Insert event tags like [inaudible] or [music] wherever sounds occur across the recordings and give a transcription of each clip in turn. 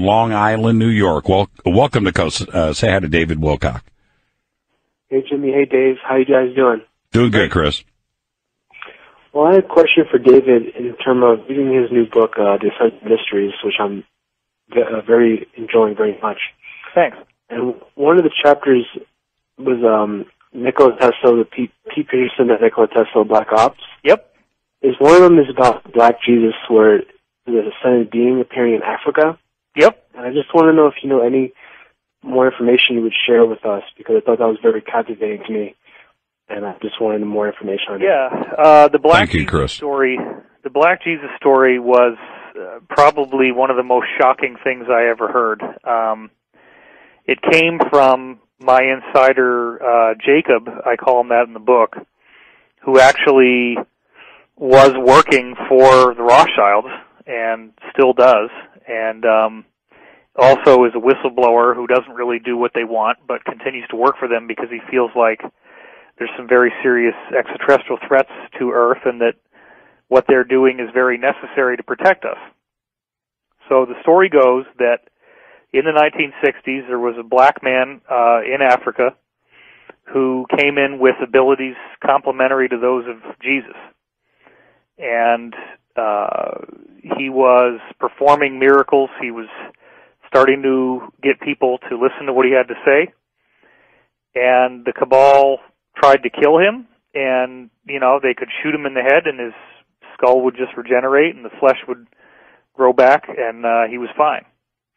in Long Island, New York. Well, welcome to Coast. Uh, say hi to David Wilcock. Hey Jimmy, hey Dave, how you guys doing? Doing good, Chris. Well, I had a question for David in terms of reading his new book, uh, Defense Mysteries, which I'm uh, very enjoying very much. Thanks. And one of the chapters was um, Nikola Tesla, the Pete, Pete Peterson and Nikola Tesla Black Ops. Yep. Is one of them is about Black Jesus, where there's a ascended being appearing in Africa. Yep. And I just want to know if you know any more information you would share with us, because I thought that was very captivating to me, and I just wanted more information on it. Yeah. Uh, the Black Thank you, Jesus Chris. story. The Black Jesus story was uh, probably one of the most shocking things I ever heard. Um, it came from my insider uh, Jacob. I call him that in the book, who actually was working for the Rothschilds and still does, and um, also is a whistleblower who doesn't really do what they want, but continues to work for them because he feels like there's some very serious extraterrestrial threats to Earth, and that what they're doing is very necessary to protect us. So the story goes that in the 1960s there was a black man uh, in Africa who came in with abilities complementary to those of Jesus, and uh, he was performing miracles. He was starting to get people to listen to what he had to say, and the cabal tried to kill him, and you know they could shoot him in the head, and his skull would just regenerate, and the flesh would grow back, and uh, he was fine.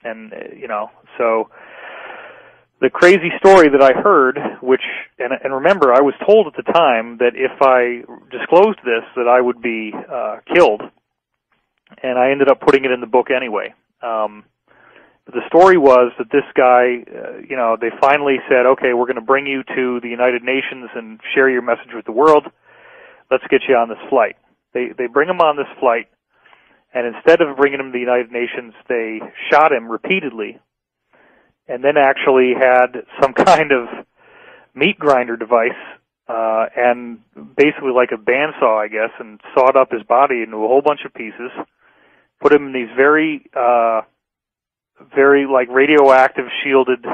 And uh, you know, so the crazy story that I heard, which and and remember, I was told at the time that if I disclosed this, that I would be uh, killed, and I ended up putting it in the book anyway. Um, but the story was that this guy, uh, you know, they finally said, okay, we're going to bring you to the United Nations and share your message with the world. Let's get you on this flight. They they bring him on this flight, and instead of bringing him to the United Nations, they shot him repeatedly, and then actually had some [laughs] kind of meat grinder device uh, and basically like a bandsaw, I guess, and sawed up his body into a whole bunch of pieces, put him in these very uh, very like radioactive shielded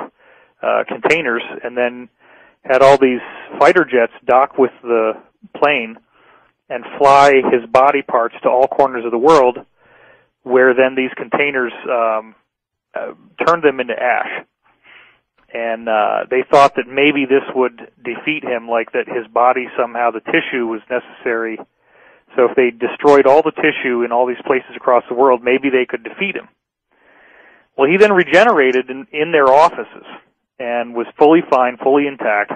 uh, containers, and then had all these fighter jets dock with the plane and fly his body parts to all corners of the world, where then these containers um, uh, turned them into ash. And uh, they thought that maybe this would defeat him, like that his body somehow the tissue was necessary. So if they destroyed all the tissue in all these places across the world, maybe they could defeat him. Well, he then regenerated in, in their offices and was fully fine, fully intact.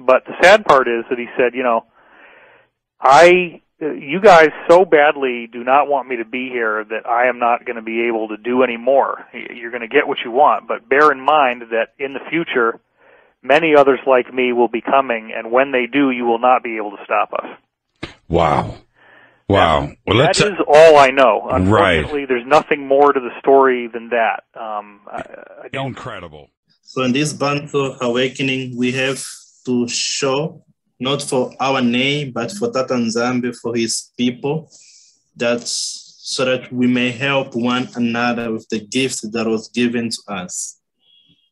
But the sad part is that he said, you know, I, you guys so badly do not want me to be here that I am not going to be able to do any more. You're going to get what you want, but bear in mind that in the future, many others like me will be coming, and when they do, you will not be able to stop us. Wow. Wow. Well, That let's. is all I know. Right. There's nothing more to the story than that. Um, I, I don't incredible. So in this Bantu awakening, we have to show not for our name, but for Tata Nzambe, for his people, that so that we may help one another with the gift that was given to us.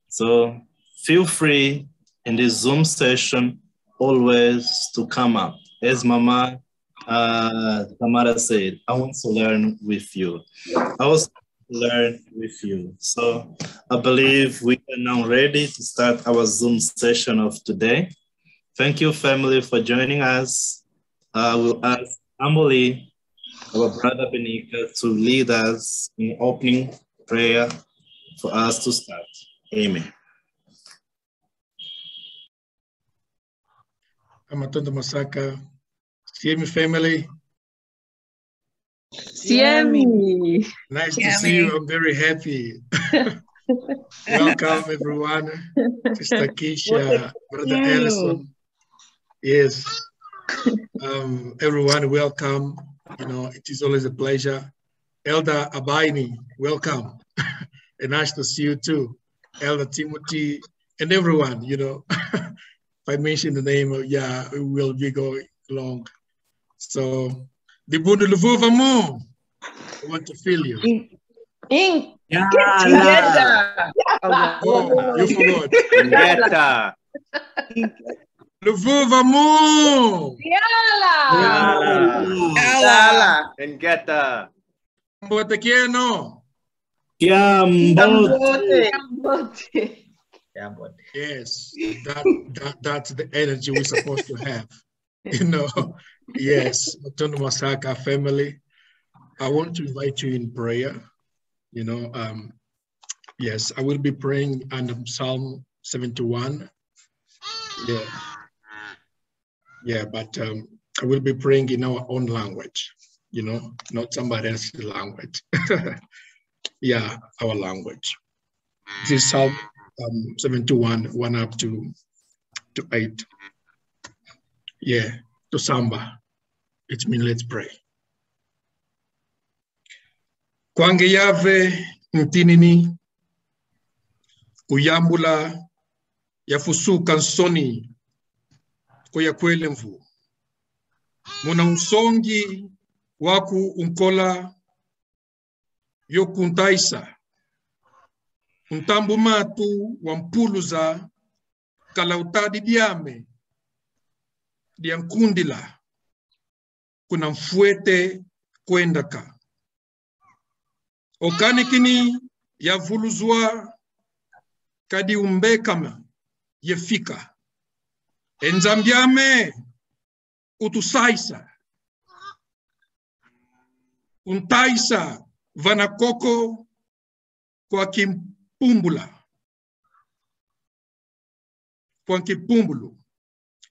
So feel free in this Zoom session always to come up. As Mama uh, Tamara said, I want to learn with you. I also learn with you. So I believe we are now ready to start our Zoom session of today. Thank you, family, for joining us. I will ask Amoli, our brother Benika, to lead us in opening prayer for us to start. Amen. Amatonda Masaka, CME family. Siemi. Nice to see you. I'm very happy. [laughs] Welcome, everyone. Sister Keisha, Brother you. Ellison. Yes. Um, everyone, welcome. You know, it is always a pleasure Elder Abaini, welcome. [laughs] and nice to see you too. Elder Timothy and everyone, you know. [laughs] if I mention the name, of, yeah, we will be going long. So, the Bunduluvuva Mo, I want to feel you. Ing. Yala. Oh, you forgot. Ngeta. Luvuva Mo, Yala. Yala. Ngeta. Mbotekieno. Kiambote. Cambote. Yes, that, that that's the energy we're supposed to have. [laughs] You know, yes, Matondo Masaka family. I want to invite you in prayer. You know, um, yes, I will be praying under Psalm 71. Yeah. Yeah, but um, I will be praying in our own language, you know, not somebody else's language. [laughs] yeah, our language. This is Psalm um, 71, 1 up to, to 8. Yeah, to Samba. It means let's pray. Kwange yave ntinini kuyambula yafusuka nsoni koyakwele mvu muna unsongi waku unkola yokuntaisa untambu matu wa wampuluza kalautadi diame dia nkundila. Kuna mfuete kwendaka okanikini yavuluzwa kadi umbekama yefika enzambiame utusaisa. Untaisa vanakoko kwa kimpumbula kwa kipumbulu.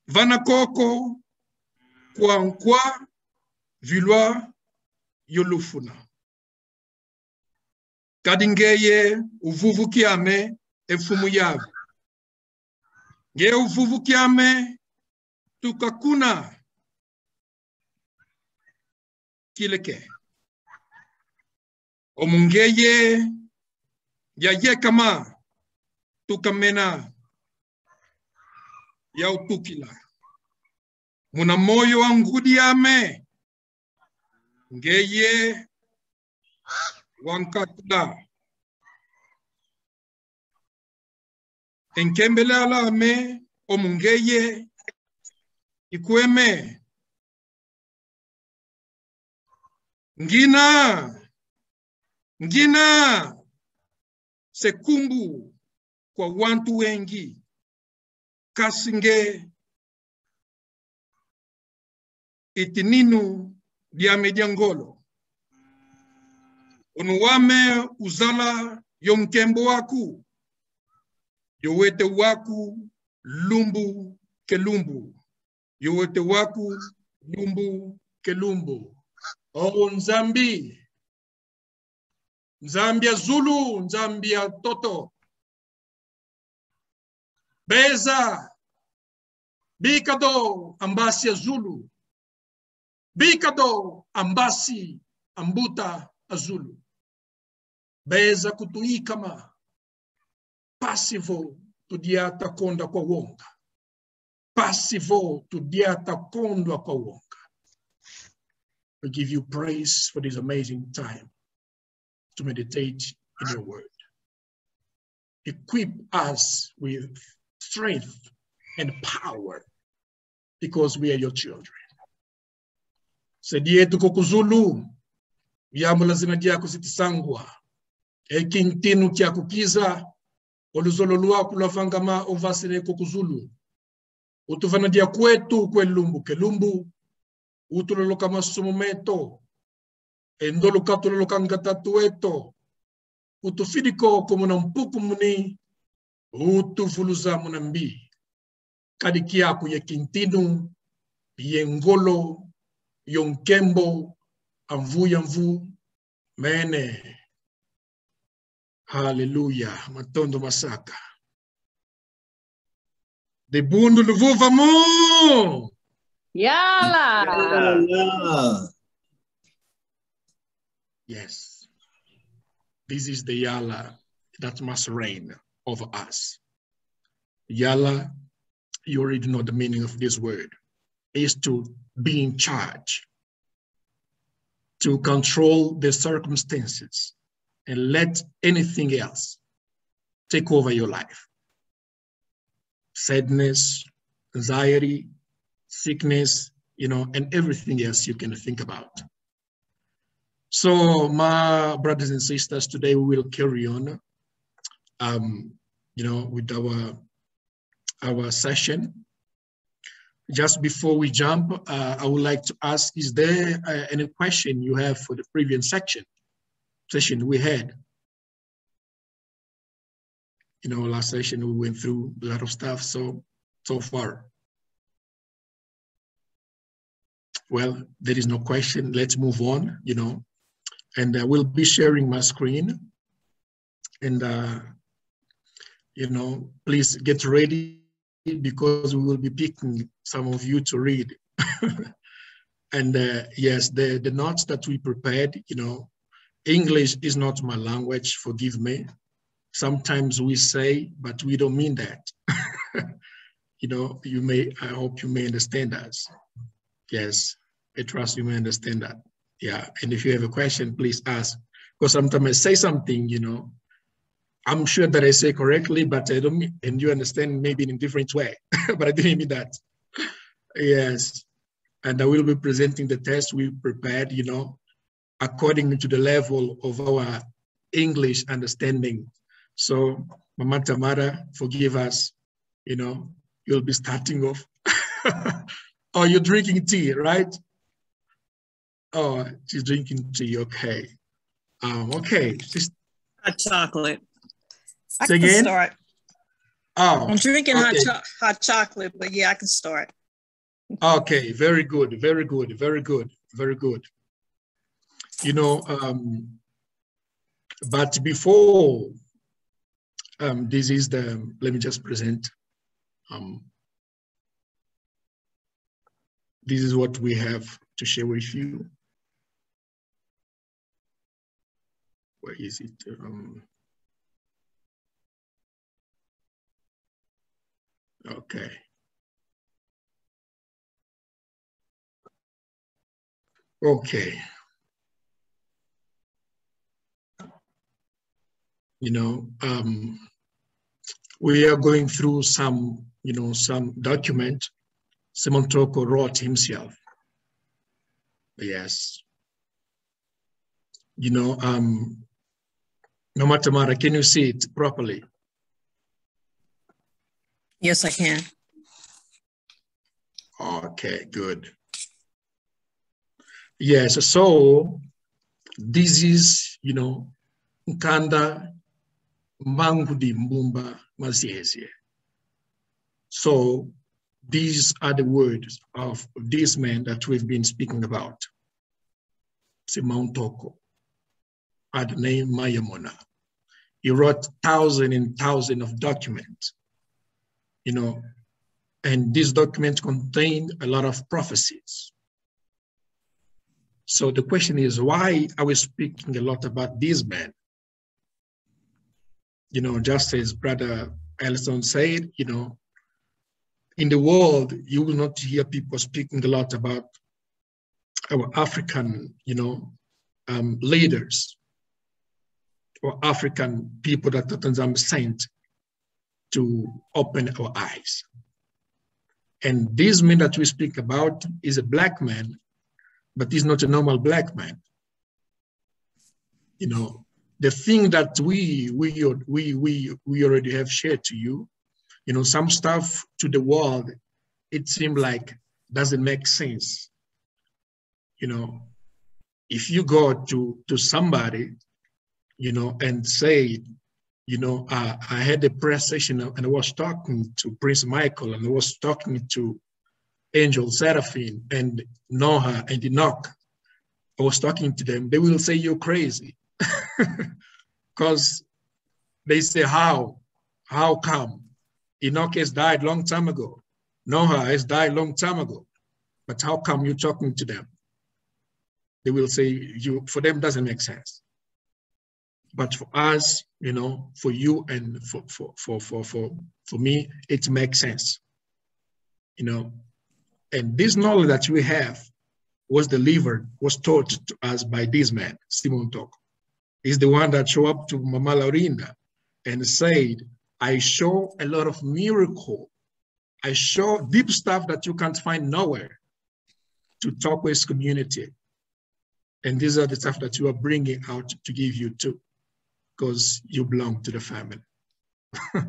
Vanakoko kwa nkwa vilwa yolufuna. Kadi ngeye uvuvukiame efumu yave Ye uvuvukiame tukakuna kileke. Omungeye yaye kama tukamena ya utukila. Muna moyo wangudiame ngeye wankatula enkembele ala ame omungeye ikueme ngina ngina sekumbu kwa wantu wengi. Kasinge itininu diame ngolo onu wame uzala yomkembo waku yowete waku lumbu kelumbu yowete waku lumbu kelumbu o nzambi. Nzambi ya zulu nzambi ya toto. Beza. Bikado ambasi ya zulu. Bikado ambasi ambuta azulu beza kutuikama pasivo tudiata konda kwa wonga pasivo tudiata kondwa kwa wonga we give you praise for this amazing time to meditate in your word. Equip us with strength and power because we are your children. Saidie tuko kuzulu. Vyamula zina dyako zitisangwa ekintinu kyakukiza oluzolo lwaku lwafangama ovasile kokuzulu utuvana dia kwetu kwelumbu kelumbu utuloloka masumu meto. Endoluka tuloloka ngatatu eto utufidiko komuna mpuku muni utuvuluza muna mbi. Kadi kiaku ye kintinu ye ngolo yonkembo amvu yamvu mene haleluya matondo masaka de bundu luvuva mo Yala. Yala. Yes. This is the Yalla that must reign over us. Yalla, you already know the meaning of this word, is to be in charge, to control the circumstances and let anything else take over your life. Sadness, anxiety, sickness, you know, and everything else you can think about. So my brothers and sisters, today we will carry on, um, you know, with our, our session. Just before we jump, uh, I would like to ask, is there uh, any question you have for the previous section, session we had? You know, last session we went through a lot of stuff, so, so far. Well, there is no question, let's move on, you know, and I will be sharing my screen. And, uh, you know, please get ready because we will be picking some of you to read. [laughs] and uh, yes, the, the notes that we prepared, you know, English is not my language, forgive me. Sometimes we say, but we don't mean that. [laughs] you know, you may, I hope you may understand us. Yes, I trust you may understand that. Yeah, and if you have a question, please ask. Because sometimes I say something, you know, I'm sure that I say correctly, but I don't mean, and you understand maybe in a different way, [laughs] but I didn't mean that. Yes, and I will be presenting the test we prepared, you know, according to the level of our English understanding. So, Mama Tamara, forgive us, you know, you'll be starting off. [laughs] oh, you're drinking tea, right? Oh, she's drinking tea. Okay. Um, okay. She's, Hot chocolate. I Say can again? start. oh, I'm drinking hot, cho- hot chocolate, but yeah, I can start. Okay, very good, very good, very good, very good. You know, um, but before um, this is the, let me just present. Um, this is what we have to share with you. Where is it? Um, okay. Okay. You know, um, we are going through some, you know, some document Simon Toko wrote himself. Yes. You know, um, Mama Tamara, can you see it properly? Yes, I can. Okay, good. Yes, so this is, you know, Nkanda Mangudi Mbumba Maziezie. So these are the words of this man that we've been speaking about. Simon Toko, name Mayamona. He wrote thousand and thousand of documents, you know, and these documents contain a lot of prophecies. So the question is, why are we speaking a lot about this man? You know, just as Brother Ellison said, you know, in the world, you will not hear people speaking a lot about our African, you know, um, leaders or African people that Tata Nzambi sent to open our eyes. And this man that we speak about is a black man, but he's not a normal black man. You know, the thing that we we we we we already have shared to you, you know, some stuff to the world, it seemed like doesn't make sense. You know, if you go to to somebody, you know, and say, you know, uh, I had a prayer session and I was talking to Prince Michael and I was talking to Angel Seraphine and Noah and Enoch. I was talking to them. They will say you're crazy [laughs] because they say how, how come? Enoch has died long time ago. Noah has died long time ago. But how come you're talking to them? they will say you for them doesn't make sense. But for us, you know, for you and for for for for for, for me, it makes sense. You know, and this knowledge that we have was delivered, was taught to us by this man, Simon Toko. He's the one that showed up to Mama Laurinda and said, I show a lot of miracle. I show deep stuff that you can't find nowhere to talk with community. And these are the stuff that you are bringing out to give you too, because you belong to the family. [laughs]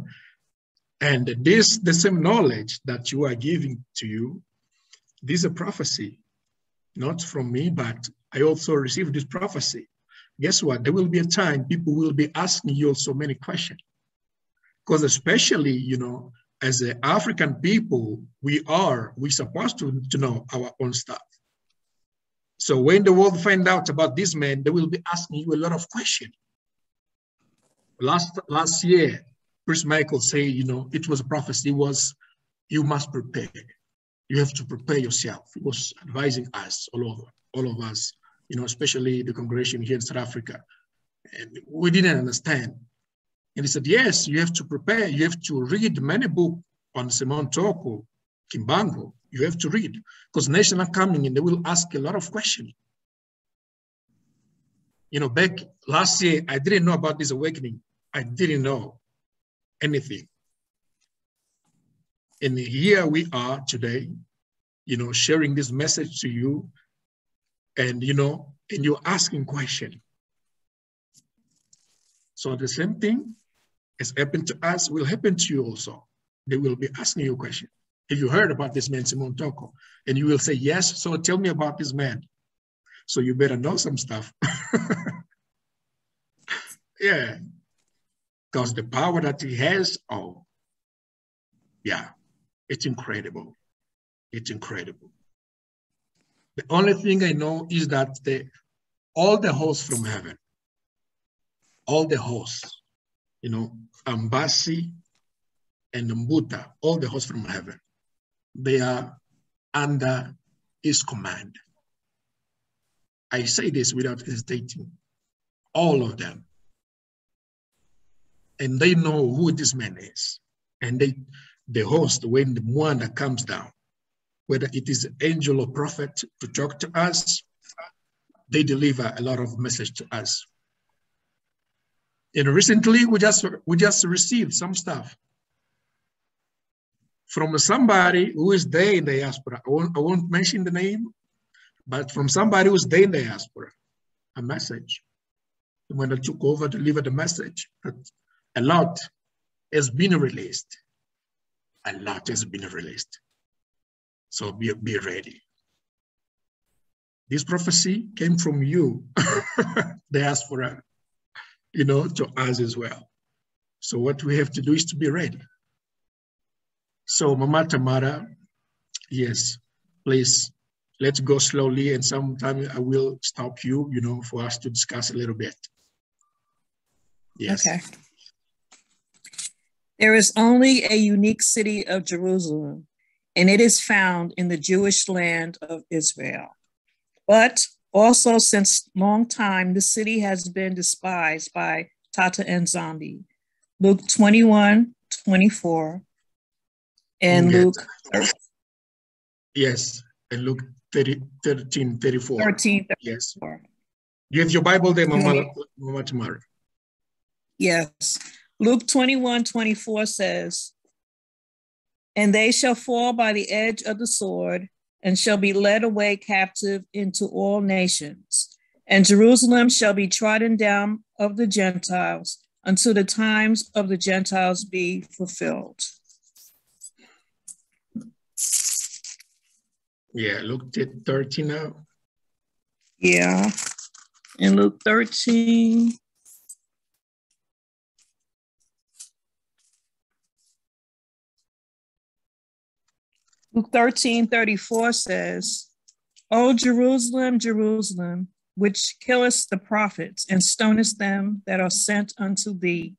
and this, the same knowledge that you are giving to you, this is a prophecy, not from me, but I also received this prophecy. Guess what? There will be a time people will be asking you so many questions. Because especially, you know, as an African people, we are, we're supposed to, to know our own stuff. So when the world find out about this man, they will be asking you a lot of questions. Last last year, Priest Michael said, you know, it was a prophecy, was you must prepare. You have to prepare yourself. He was advising us all of, all of us, you know, especially the congregation here in South Africa. And we didn't understand. And he said, yes, you have to prepare. You have to read many books on Simon Toko, Kimbango. You have to read because nations are coming and they will ask a lot of questions. You know, back last year, I didn't know about this awakening. I didn't know anything. And here we are today, you know, sharing this message to you and, you know, and you're asking question. So the same thing has happened to us will happen to you also. They will be asking you a question. Have you heard about this man, Simon Toko? And you will say, yes, so tell me about this man. So you better know some stuff. [laughs] yeah, because the power that he has, oh, yeah, it's incredible. It's incredible. The only thing I know is that the, all the hosts from heaven, all the hosts, you know, Ambasi and Mbuta, all the hosts from heaven, they are under his command. I say this without hesitating. All of them. And they know who this man is. And they, the host, when the one that comes down, whether it is angel or prophet to talk to us, they deliver a lot of message to us. And recently we just we just received some stuff from somebody who is there in the diaspora. I won't, I won't mention the name, but from somebody who's there in the diaspora, a message. When I took over to deliver the message, a lot has been released. A lot has been released. So be, be ready. This prophecy came from you, [laughs] diaspora, you know, to us as well. So what we have to do is to be ready. So Mama Tamara, yes, please, let's go slowly and sometime I will stop you, you know, for us to discuss a little bit. Yes. Okay. There is only a unique city of Jerusalem, and it is found in the Jewish land of Israel. But also since long time, the city has been despised by Tata Nzambi. Luke 21, 24, and Yes. Luke Yes, and Luke 30, 13, 34. 13, Yes. 34. You have your Bible there, Mama. Mama Tamara. Yes. Luke 21 24 says, And they shall fall by the edge of the sword and shall be led away captive into all nations. And Jerusalem shall be trodden down of the Gentiles until the times of the Gentiles be fulfilled. Yeah, Luke 13 now. Yeah. In Luke 13. Luke 13, 34 says, O Jerusalem, Jerusalem, which killest the prophets and stonest them that are sent unto thee,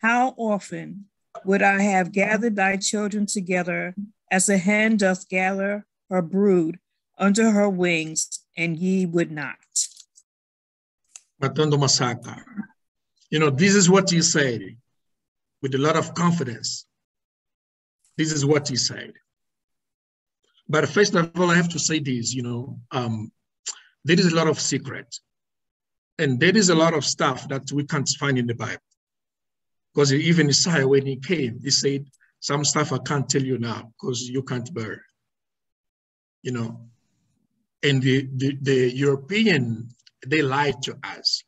how often would I have gathered thy children together as a hen doth gather her brood under her wings, and ye would not. Matondo Masaka. You know, this is what he said with a lot of confidence. This is what he said. But first of all, I have to say this, you know, um, there is a lot of secret. And there is a lot of stuff that we can't find in the Bible. Because even Isaiah, when he came, he said, some stuff I can't tell you now because you can't bear. You know, and the, the, the European, they lied to us.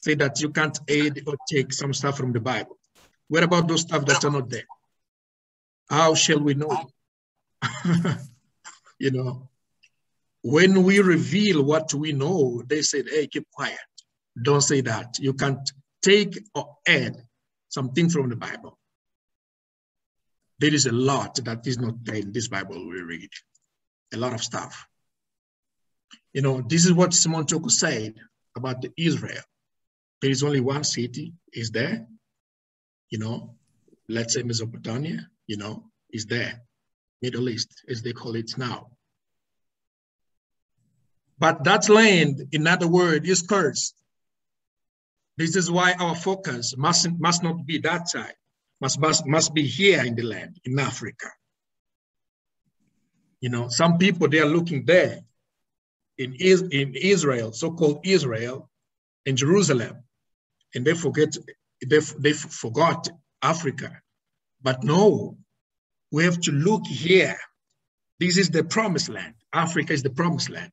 Say that you can't aid or take some stuff from the Bible. What about those stuff that are not there? How shall we know? [laughs] you know, when we reveal what we know, they said, hey, keep quiet. Don't say that. You can't take or add something from the Bible. There is a lot that is not in this Bible we read, a lot of stuff. You know, this is what Simon Toko said about Israel. There is only one city, is there. You know, let's say Mesopotamia, you know, is there. Middle East, as they call it now. But that land, in other words, is cursed. This is why our focus must, must not be that side, must, must, must be here in the land, in Africa. You know, some people, they are looking there in, in Israel, so-called Israel, in Jerusalem, and they forget, they, they forgot Africa. But no, we have to look here. This is the promised land. Africa is the promised land.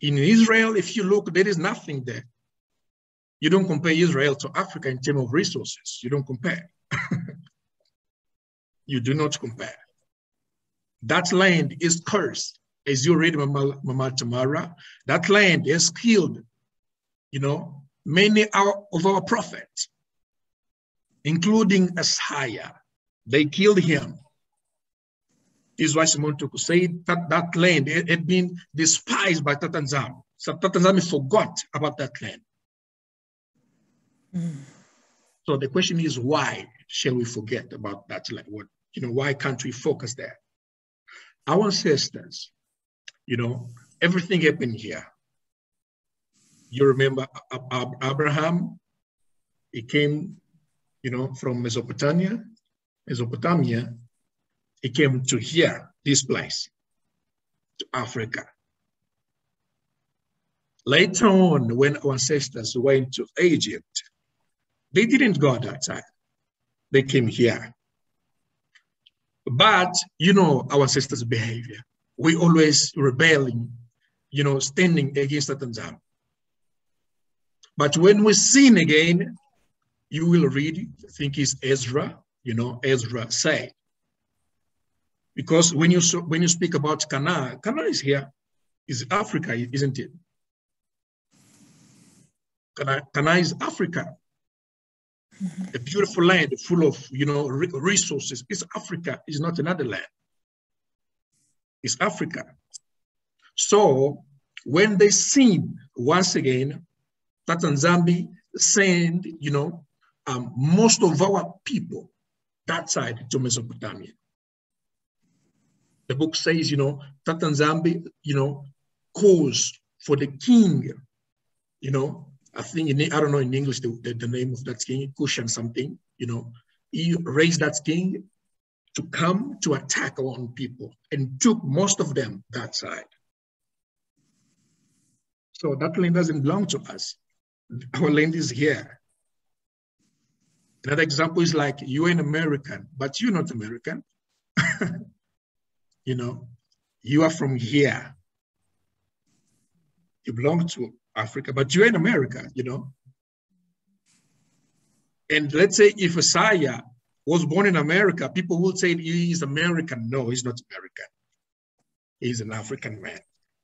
In Israel, if you look, there is nothing there. You don't compare Israel to Africa in terms of resources. You don't compare. [laughs] you do not compare. That land is cursed. As you read Mama, Tamara, that land is killed, you know, many of our prophets, including Isaiah. They killed him. This is why Simon Toko said that that land had been despised by Tatanzam. So Tatanzam forgot about that land. Mm. So the question is, why shall we forget about that land? What, you know, why can't we focus there? Our ancestors, you know, everything happened here. You remember Abraham, he came, you know, from Mesopotamia. Mesopotamia, he came to here, this place, to Africa. Later on, when our ancestors went to Egypt, they didn't go that side. They came here. But, you know, our ancestors' behavior. We always rebelling, you know, standing against Tata Nzambi. But when we sin again, you will read, I think it's Ezra, you know, Ezra said. Because when you when you speak about Canaan, Canaan is here, is Africa, isn't it? Canaan, Canaan is Africa. Mm-hmm. A beautiful land full of you know resources. It's Africa, it's not another land. It's Africa. So when they sin once again, that Tatanzambi send, you know, um, most of our people that side to Mesopotamia. The book says, you know, Tatanzambi, you know, calls for the king, you know, I think, in, I don't know in English the, the, the name of that king, Cushan something, you know, he raised that king to come to attack our own people and took most of them that side. So that land doesn't belong to us. Our land is here. Another example is like you're an American, but you're not American. [laughs] you know, you are from here. You belong to Africa, but you're in America, you know. And let's say if Isaiah was born in America, people will say he's American. No, he's not American. He's an African man,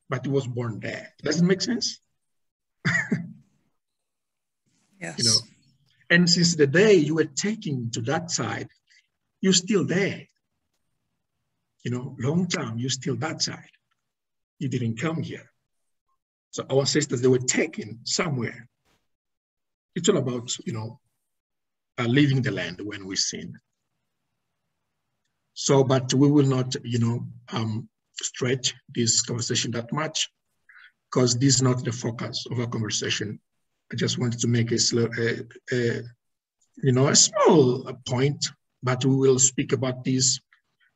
but he was born there. Does it make sense? [laughs] yes. You know, and since the day you were taken to that side, you're still there. You know, long time, you're still that side. You didn't come here. So our sisters, they were taken somewhere. It's all about, you know, uh, leaving the land when we sin. So, but we will not, you know, um, stretch this conversation that much because this is not the focus of our conversation. I just wanted to make a, you know, a small point, but we will speak about this,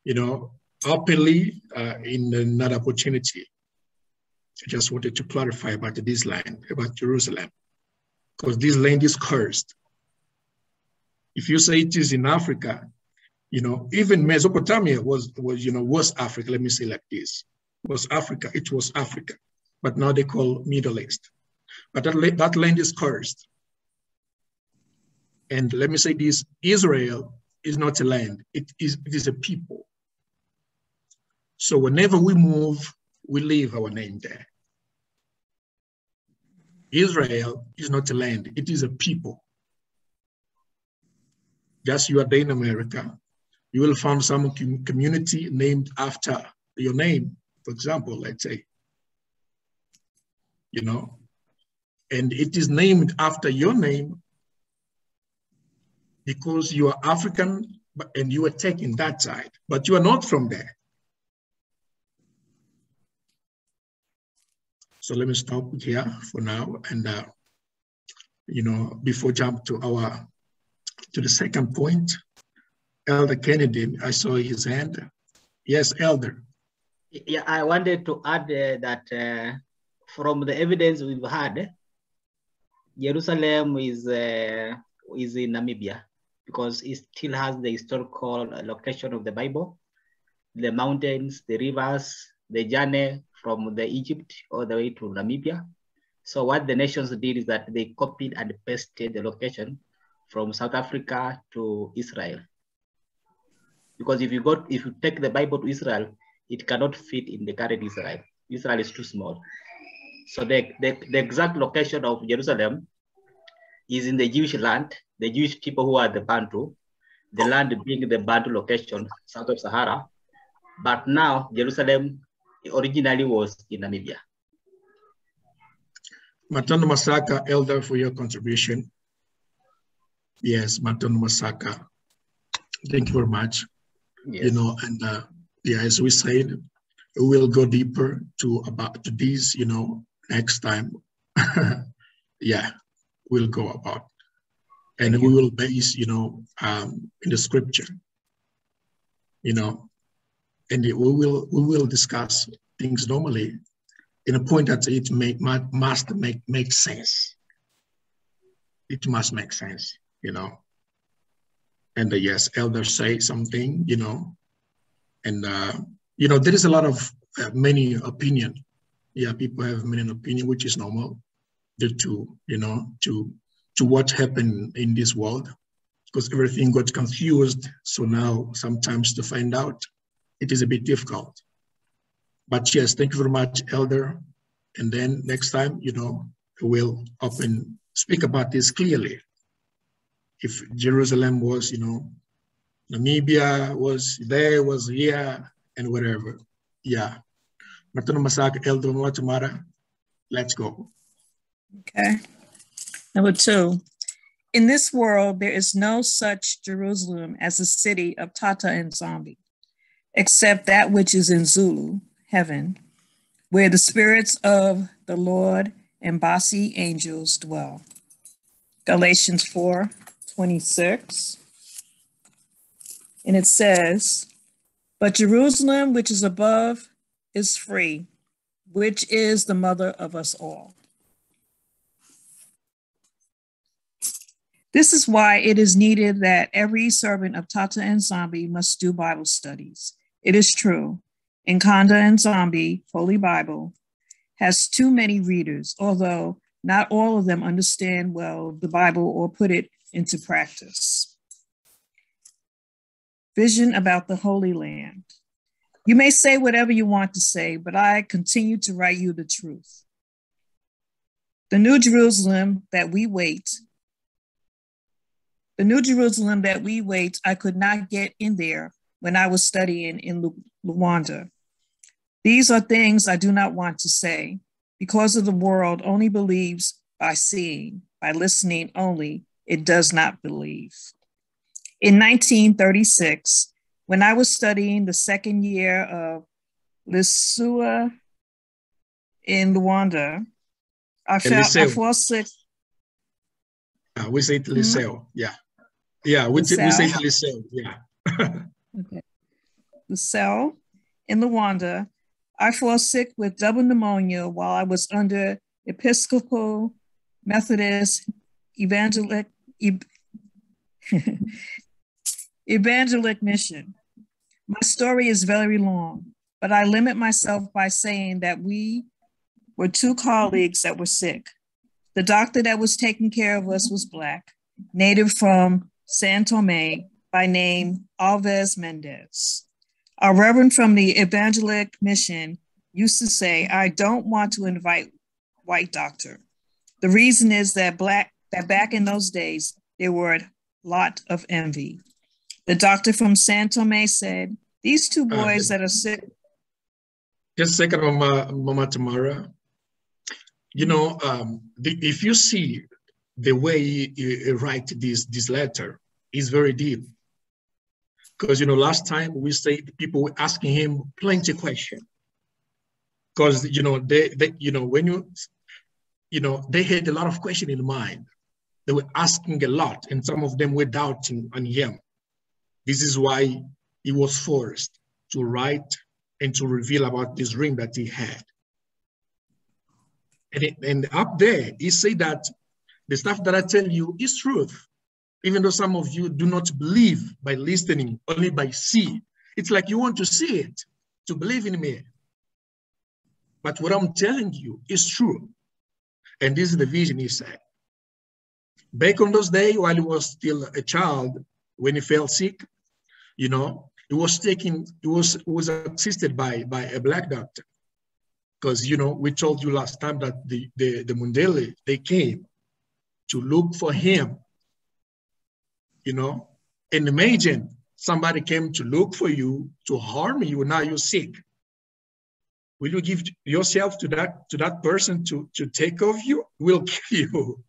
you know, openly uh, in another opportunity. I just wanted to clarify about this land, about Jerusalem, because this land is cursed. If you say it is in Africa, you know, even Mesopotamia was, was you know, was Africa, let me say like this, was Africa, it was Africa, but now they call Middle East. But that, that land is cursed. And let me say this, Israel is not a land, it is, it is a people. So whenever we move, we leave our name there. Israel is not a land, it is a people. Just you are there in America, you will find some community named after your name, for example, let's say, you know, and it is named after your name because you are African and you are taking that side, but you are not from there. So let me stop here for now. And, uh, you know, before jump to our, to the second point, Elder Kennedy, I saw his hand. Yes, Elder. Yeah, I wanted to add uh, that uh, from the evidence we've had, Jerusalem is, uh, is in Namibia because it still has the historical location of the Bible, the mountains, the rivers, the journey from the Egypt all the way to Namibia. So what the nations did is that they copied and pasted the location from South Africa to Israel. Because if you go, if you take the Bible to Israel, it cannot fit in the current Israel. Israel is too small. So the, the, the exact location of Jerusalem is in the Jewish land, the Jewish people who are the Bantu, the land being the Bantu location south of Sahara. But now Jerusalem originally was in Namibia. Matondo Masaka, Elder, for your contribution. Yes, Matondo Masaka. Thank you very much. Yes. You know, and uh, yeah, as we said, we will go deeper to about to these, you know, next time. [laughs] yeah, we'll go about. And Thank we you. will base, you know, um, in the scripture, you know, and we will we will discuss things normally in a point that it make must make make sense. It must make sense, you know. And uh, yes, elders say something, you know, and uh, you know there is a lot of uh, many opinion. Yeah, people have many opinion, which is normal due to you know to to what happened in this world because everything got confused. So now sometimes to find out it is a bit difficult. But yes, thank you very much, Elder. And then next time, you know, we'll often speak about this clearly. If Jerusalem was, you know, Namibia was there, was here, and whatever. Yeah. Let's go. Okay. Number two, in this world, there is no such Jerusalem as the city of Tata Nzambi except that which is in Zulu, heaven, where the spirits of the Lord and bossy angels dwell. Galatians 4 26. And it says, But Jerusalem, which is above, is free, which is the mother of us all. This is why it is needed that every servant of Tata Nzambi must do Bible studies it is true. Nkanda and Zombie, Holy Bible, has too many readers, although not all of them understand well the Bible or put it into practice. Vision about the Holy Land. You may say whatever you want to say, but I continue to write you the truth. The New Jerusalem that we wait, the New Jerusalem that we wait, I could not get in there when I was studying in Lu- Luanda. These are things I do not want to say because of the world only believes by seeing, by listening only, it does not believe. In 1936, when I was studying the second year of Lisua in Luanda. I felt I fell sick. Uh, we say it Liceo. Yeah. Yeah, we, we say Liceo. Yeah. [laughs] Okay. The in Luanda. I fell sick with double pneumonia while I was under Episcopal Methodist Evangelic ev- [laughs] Evangelic mission. My story is very long, but I limit myself by saying that we were two colleagues that were sick. The doctor that was taking care of us was Black, native from San Tome by name Alves Mendez. Our reverend from the Evangelic Mission used to say, I don't want to invite white doctor. The reason is that black that back in those days there were a lot of envy. The doctor from San Tome said, These two boys that are sick. Just a second, Mama, Mama Tamara. You know, um, the, if you see the way he, he write this, this letter, is very deep. Because, you know, last time we said people were asking him plenty question. Because, you know, they, they, you know, when you, you know, they had a lot of question in mind. They were asking a lot, and some of them were doubting on him. This is why he was forced to write and to reveal about this ring that he had. And, it, and up there, he said that the stuff that I tell you is truth, even though some of you do not believe by listening, only by see. It's like you want to see it to believe in me. But what I'm telling you is true. And this is the vision he said. Back on those days, while he was still a child, when he fell sick, you know, he was taken, he was, he was assisted by, by a black doctor. Because, you know, we told you last time that the, the, the Mundele, they came to look for him, you know, and imagine somebody came to look for you, to harm you, now you're sick. Will you give yourself to that, to that person to, to take of you? Will kill [laughs] you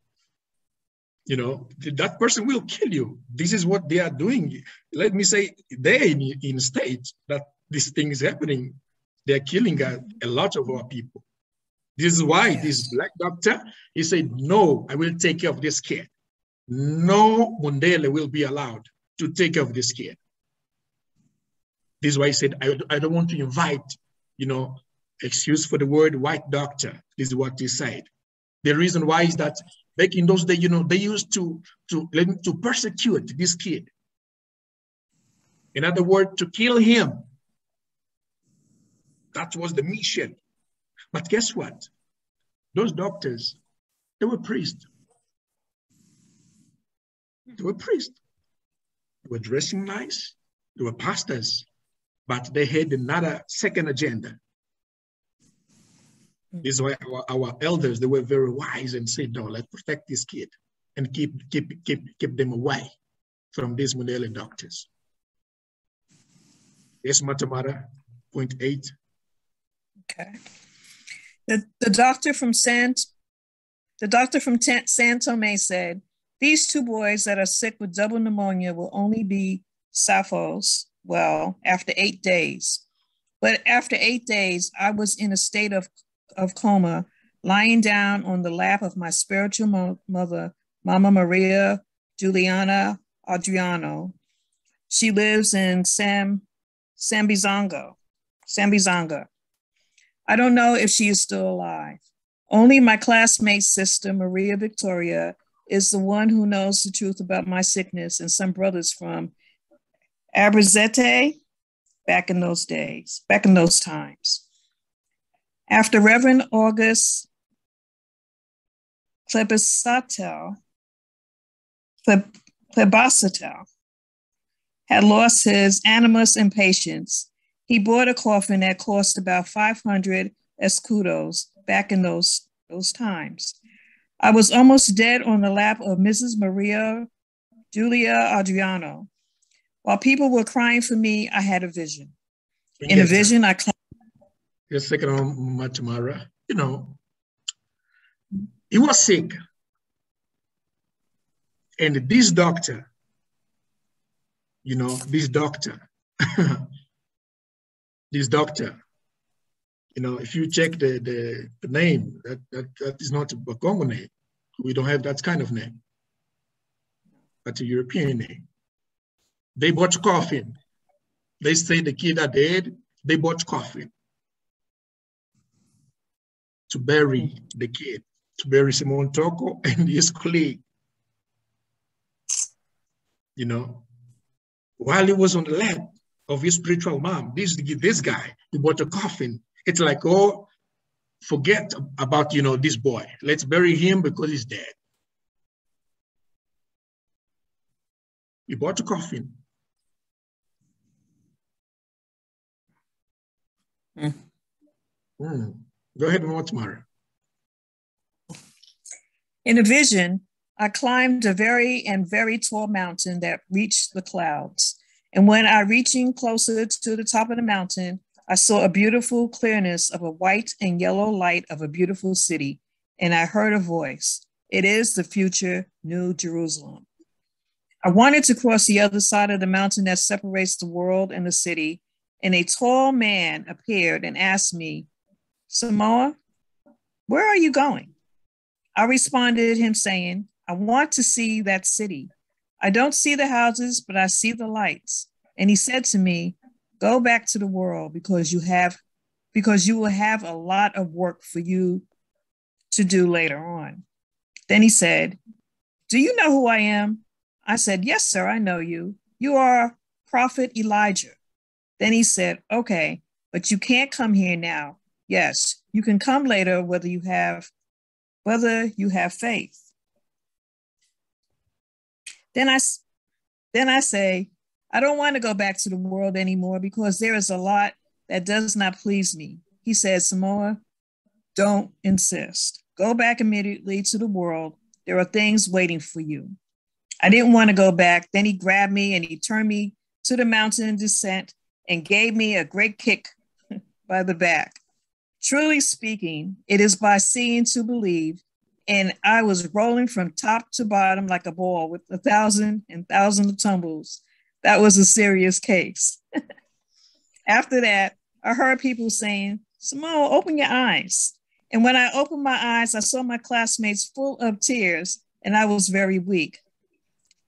you know that person will kill you. This is what they are doing. Let me say they in, in states that this thing is happening they're killing a, a lot of our people. This is why yes. this black doctor he said no i will take care of this kid. No mundele will be allowed to take care of this kid. This is why he said i, I don't want to invite you know excuse for the word white doctor. This is what he said. The reason why is that back in those days, you know, they used to to to persecute this kid. In other words, to kill him. That was the mission. But guess what? Those doctors, they were priests. They were priests. They were dressing nice. They were pastors, but they had another second agenda. Hmm. This is why our, our elders they were very wise and said, "No, let's protect this kid and keep keep keep keep them away from these Mundele doctors." Yes, Matamara, point eight. Okay. The the doctor from San the doctor from T- San Tome said, "These two boys that are sick with double pneumonia will only be Sappho's well after eight days." But after eight days, I was in a state of of coma, lying down on the lap of my spiritual mo- mother, Mama Maria Juliana Adriano. She lives in Sam, Sambizongo, Sambizonga. I don't know if she is still alive. Only my classmate sister, Maria Victoria, is the one who knows the truth about my sickness and some brothers from Abrazete back in those days, back in those times. After Reverend August Plebisatel, Plebisatel had lost his animus and patience, he bought a coffin that cost about 500 escudos back in those, those times. I was almost dead on the lap of Mrs. Maria Julia Adriano. While people were crying for me, I had a vision. In a vision, I climbed A second, Matamara. You know, he was sick. And this doctor, you know, this doctor, [laughs] this doctor, You know, if you check the, the, the name, that, that, that is not a Congo name. We don't have that kind of name. That's a European name. They bought coffin. They say the kid are dead. They bought coffin to bury the kid, to bury Simon Toko [laughs] and his colleague. You know, while he was on the lap of his spiritual mom, this, this guy, he bought a coffin. It's like, oh, forget about, you know, this boy. Let's bury him because he's dead. He bought a coffin. Mm. Mm. Go ahead, Mama Tamara. In a vision, I climbed a very and very tall mountain that reached the clouds. And when I reaching closer to the top of the mountain, I saw a beautiful clearness of a white and yellow light of a beautiful city. And I heard a voice. It is the future New Jerusalem. I wanted to cross the other side of the mountain that separates the world and the city. And a tall man appeared and asked me, Samoa, where are you going? I responded him saying, I want to see that city. I don't see the houses, but I see the lights. And he said to me, Go back to the world because you have because you will have a lot of work for you to do later on. Then he said, Do you know who I am? I said, Yes, sir, I know you. You are Prophet Elijah. Then he said, Okay, but you can't come here now. Yes, you can come later whether you have whether you have faith. Then I then I say, I don't want to go back to the world anymore because there is a lot that does not please me. He said, Samoa, don't insist. Go back immediately to the world. There are things waiting for you. I didn't want to go back. Then he grabbed me and he turned me to the mountain descent and gave me a great kick [laughs] by the back. Truly speaking, it is by seeing to believe. And I was rolling from top to bottom like a ball with a thousand and thousand of tumbles. That was a serious case. [laughs] After that, I heard people saying, Samoa, open your eyes. And when I opened my eyes, I saw my classmates full of tears, and I was very weak.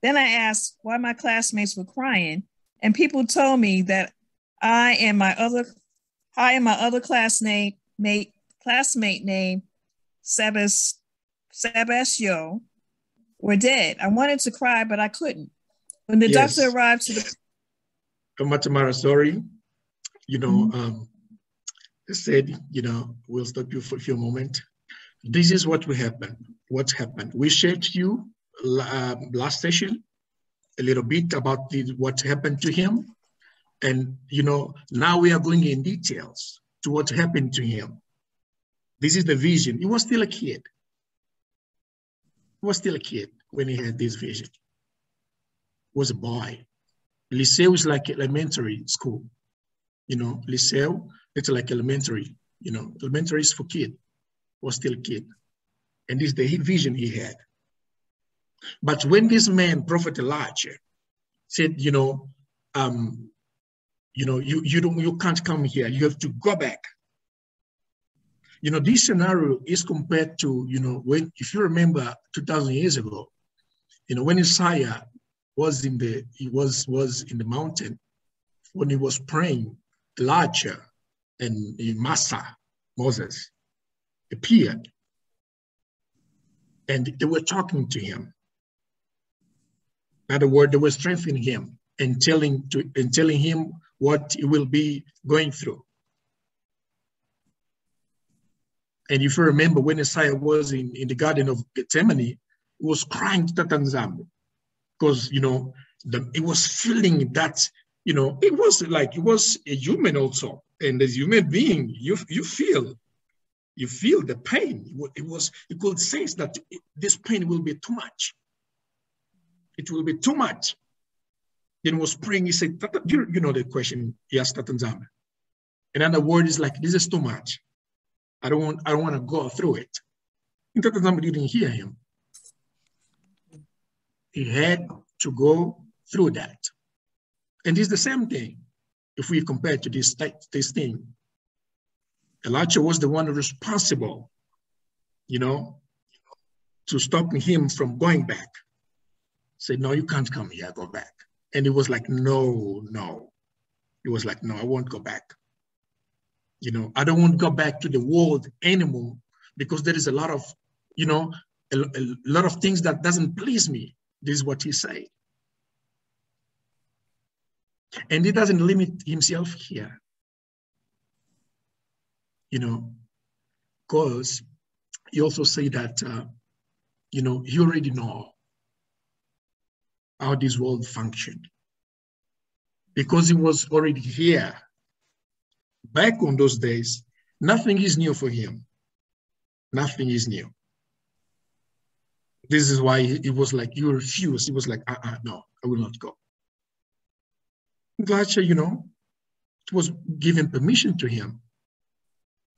Then I asked why my classmates were crying, and people told me that I and my other I and my other classmate mate, classmate named Sebas, Sebastio were dead. I wanted to cry, but I couldn't. When the yes. doctor arrived to the Matamara, sorry, you know, mm-hmm. um, said, you know, we'll stop you for a few moments. This is what will happen. What happened? We shared you uh, last session a little bit about the, what happened to him. And, you know, now we are going in details to what happened to him. This is the vision. He was still a kid. He was still a kid when he had this vision. He was a boy. Liceo is like elementary school. You know, Liceo, it's like elementary. You know, elementary is for kid. Was still a kid. And this is the vision he had. But when this man, Prophet Elijah, said, you know, um, you know, you, you don't you can't come here. You have to go back. You know, this scenario is compared to, you know, when if you remember 2000 years ago, you know, when Isaiah was in the he was was in the mountain when he was praying, Elijah and Massa, Moses, appeared. And they were talking to him. In other words, they were strengthening him and telling to and telling him what he will be going through. And if you remember when Isaiah was in, in the Garden of Gethsemane, he was crying to Tata Nzambe because, you know, the, it was feeling that, you know, it was like, it was a human also. And as human being, you, you feel, you feel the pain. It was, it could sense that this pain will be too much. It will be too much. Then was praying, he said, you, you know the question he asked. And then the word is like, this is too much. I don't want, I don't want to go through it. And Tata Nzambe didn't hear him. He had to go through that. And it's the same thing if we compare to this, this thing. Elijah was the one responsible, you know, to stop him from going back. Said, no, you can't come here, go back. And it was like, no, no. It was like, no, I won't go back. You know, I don't want to go back to the world anymore because there is a lot of, you know, a, a lot of things that doesn't please me. This is what he said. And he doesn't limit himself here. You know, because he also say that, uh, you know, he already know how this world functioned because he was already here. Back on those days, nothing is new for him. Nothing is new. This is why he was like, you refuse. He was like, uh, uh no, I will not go. Gotcha, you know, it was given permission to him.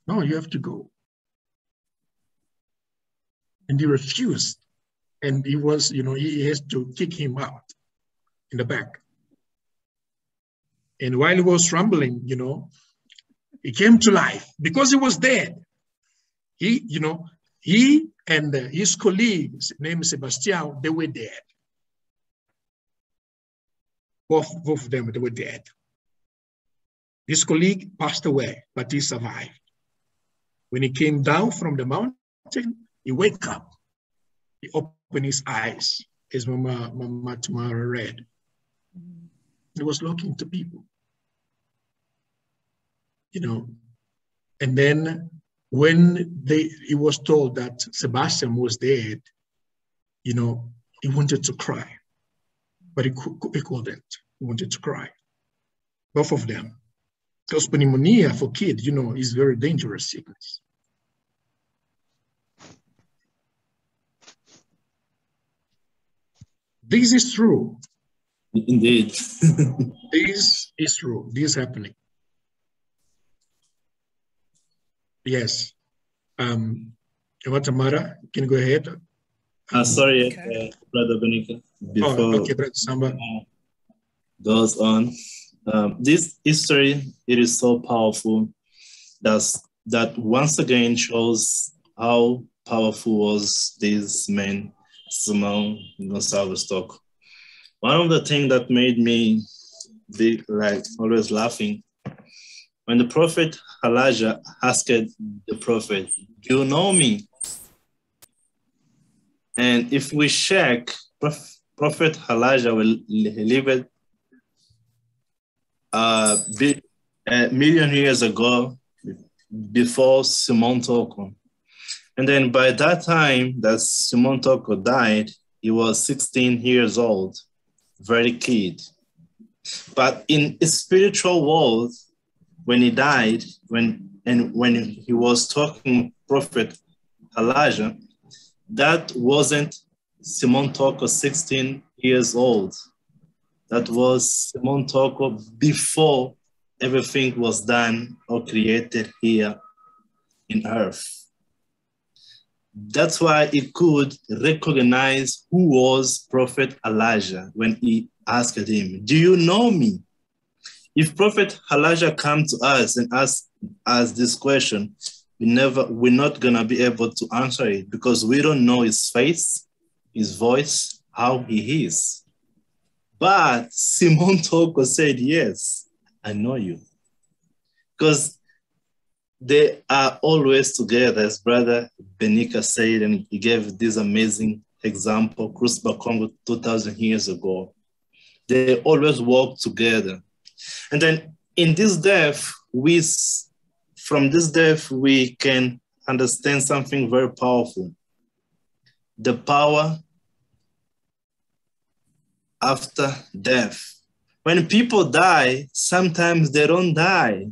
No, you have to go. And he refused. And he was, you know, he has to kick him out in the back. And while he was trembling, you know, he came to life because he was dead. He, you know, he and his colleagues named Sebastian, they were dead. Both, both of them, they were dead. His colleague passed away, but he survived. When he came down from the mountain, he wake up. He opened his eyes, as Mama, Mama Tamara read. He was looking to people. You know, and then when they he was told that Sebastian was dead, you know, he wanted to cry, but he, he couldn't. He wanted to cry. Both of them. Because pneumonia for kids, you know, is very dangerous sickness. This is true. Indeed. [laughs] this is true. This is happening. Yes. Um, Tamara, can you go ahead? Uh, sorry, okay. uh, Brother Benica. Before oh, okay, Brother Samba. Uh, goes on. Um, this history, it is so powerful that's, that once again shows how powerful was this man, Simon Gonçalves Toko. One of the things that made me be like always laughing when the prophet Elijah asked the prophet, Do you know me? And if we check, Prophet Elijah will live it uh, a uh, million years ago before Simon Toko. And then by that time that Simon Toko died, he was 16 years old, very kid. But in spiritual world, when he died, when and when he was talking prophet Elijah, that wasn't Simon Toko 16 years old. That was Simon Toko before everything was done or created here in earth. That's why he could recognize who was Prophet Elijah when he asked him, Do you know me? If Prophet Elijah come to us and ask us this question, we never, we're not gonna be able to answer it because we don't know his face, his voice, how he is. But Simon Toko said, yes, I know you. Because they are always together, as Brother Benika said, and he gave this amazing example, Cruz Congo 2,000 years ago. They always walk together. And then in this death, we, from this death, we can understand something very powerful. The power after death. When people die, sometimes they don't die.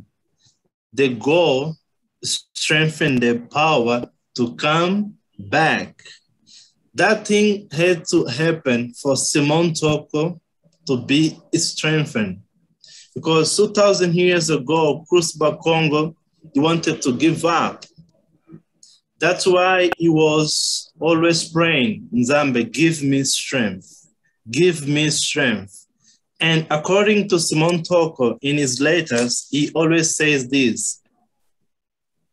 They go strengthen the power to come back. That thing had to happen for Simon Toko to be strengthened because 2,000 years ago, Cruz Bakongo, he wanted to give up. That's why he was always praying, in Nzambe, give me strength, give me strength. And according to Simon Toko in his letters, he always says this,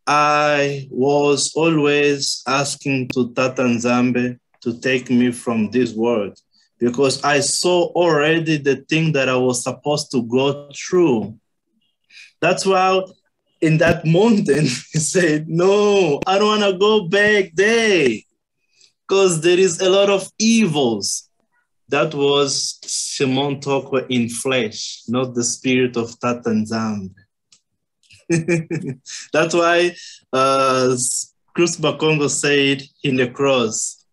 I was always asking to Tata Nzambe to take me from this world because I saw already the thing that I was supposed to go through. That's why in that [laughs] mountain, he said, No, I don't want to go back there because there is a lot of evils. That was Simon Toko in flesh, not the spirit of Tata Nzambe. [laughs] That's why uh, Cruz Bakongo said in the cross,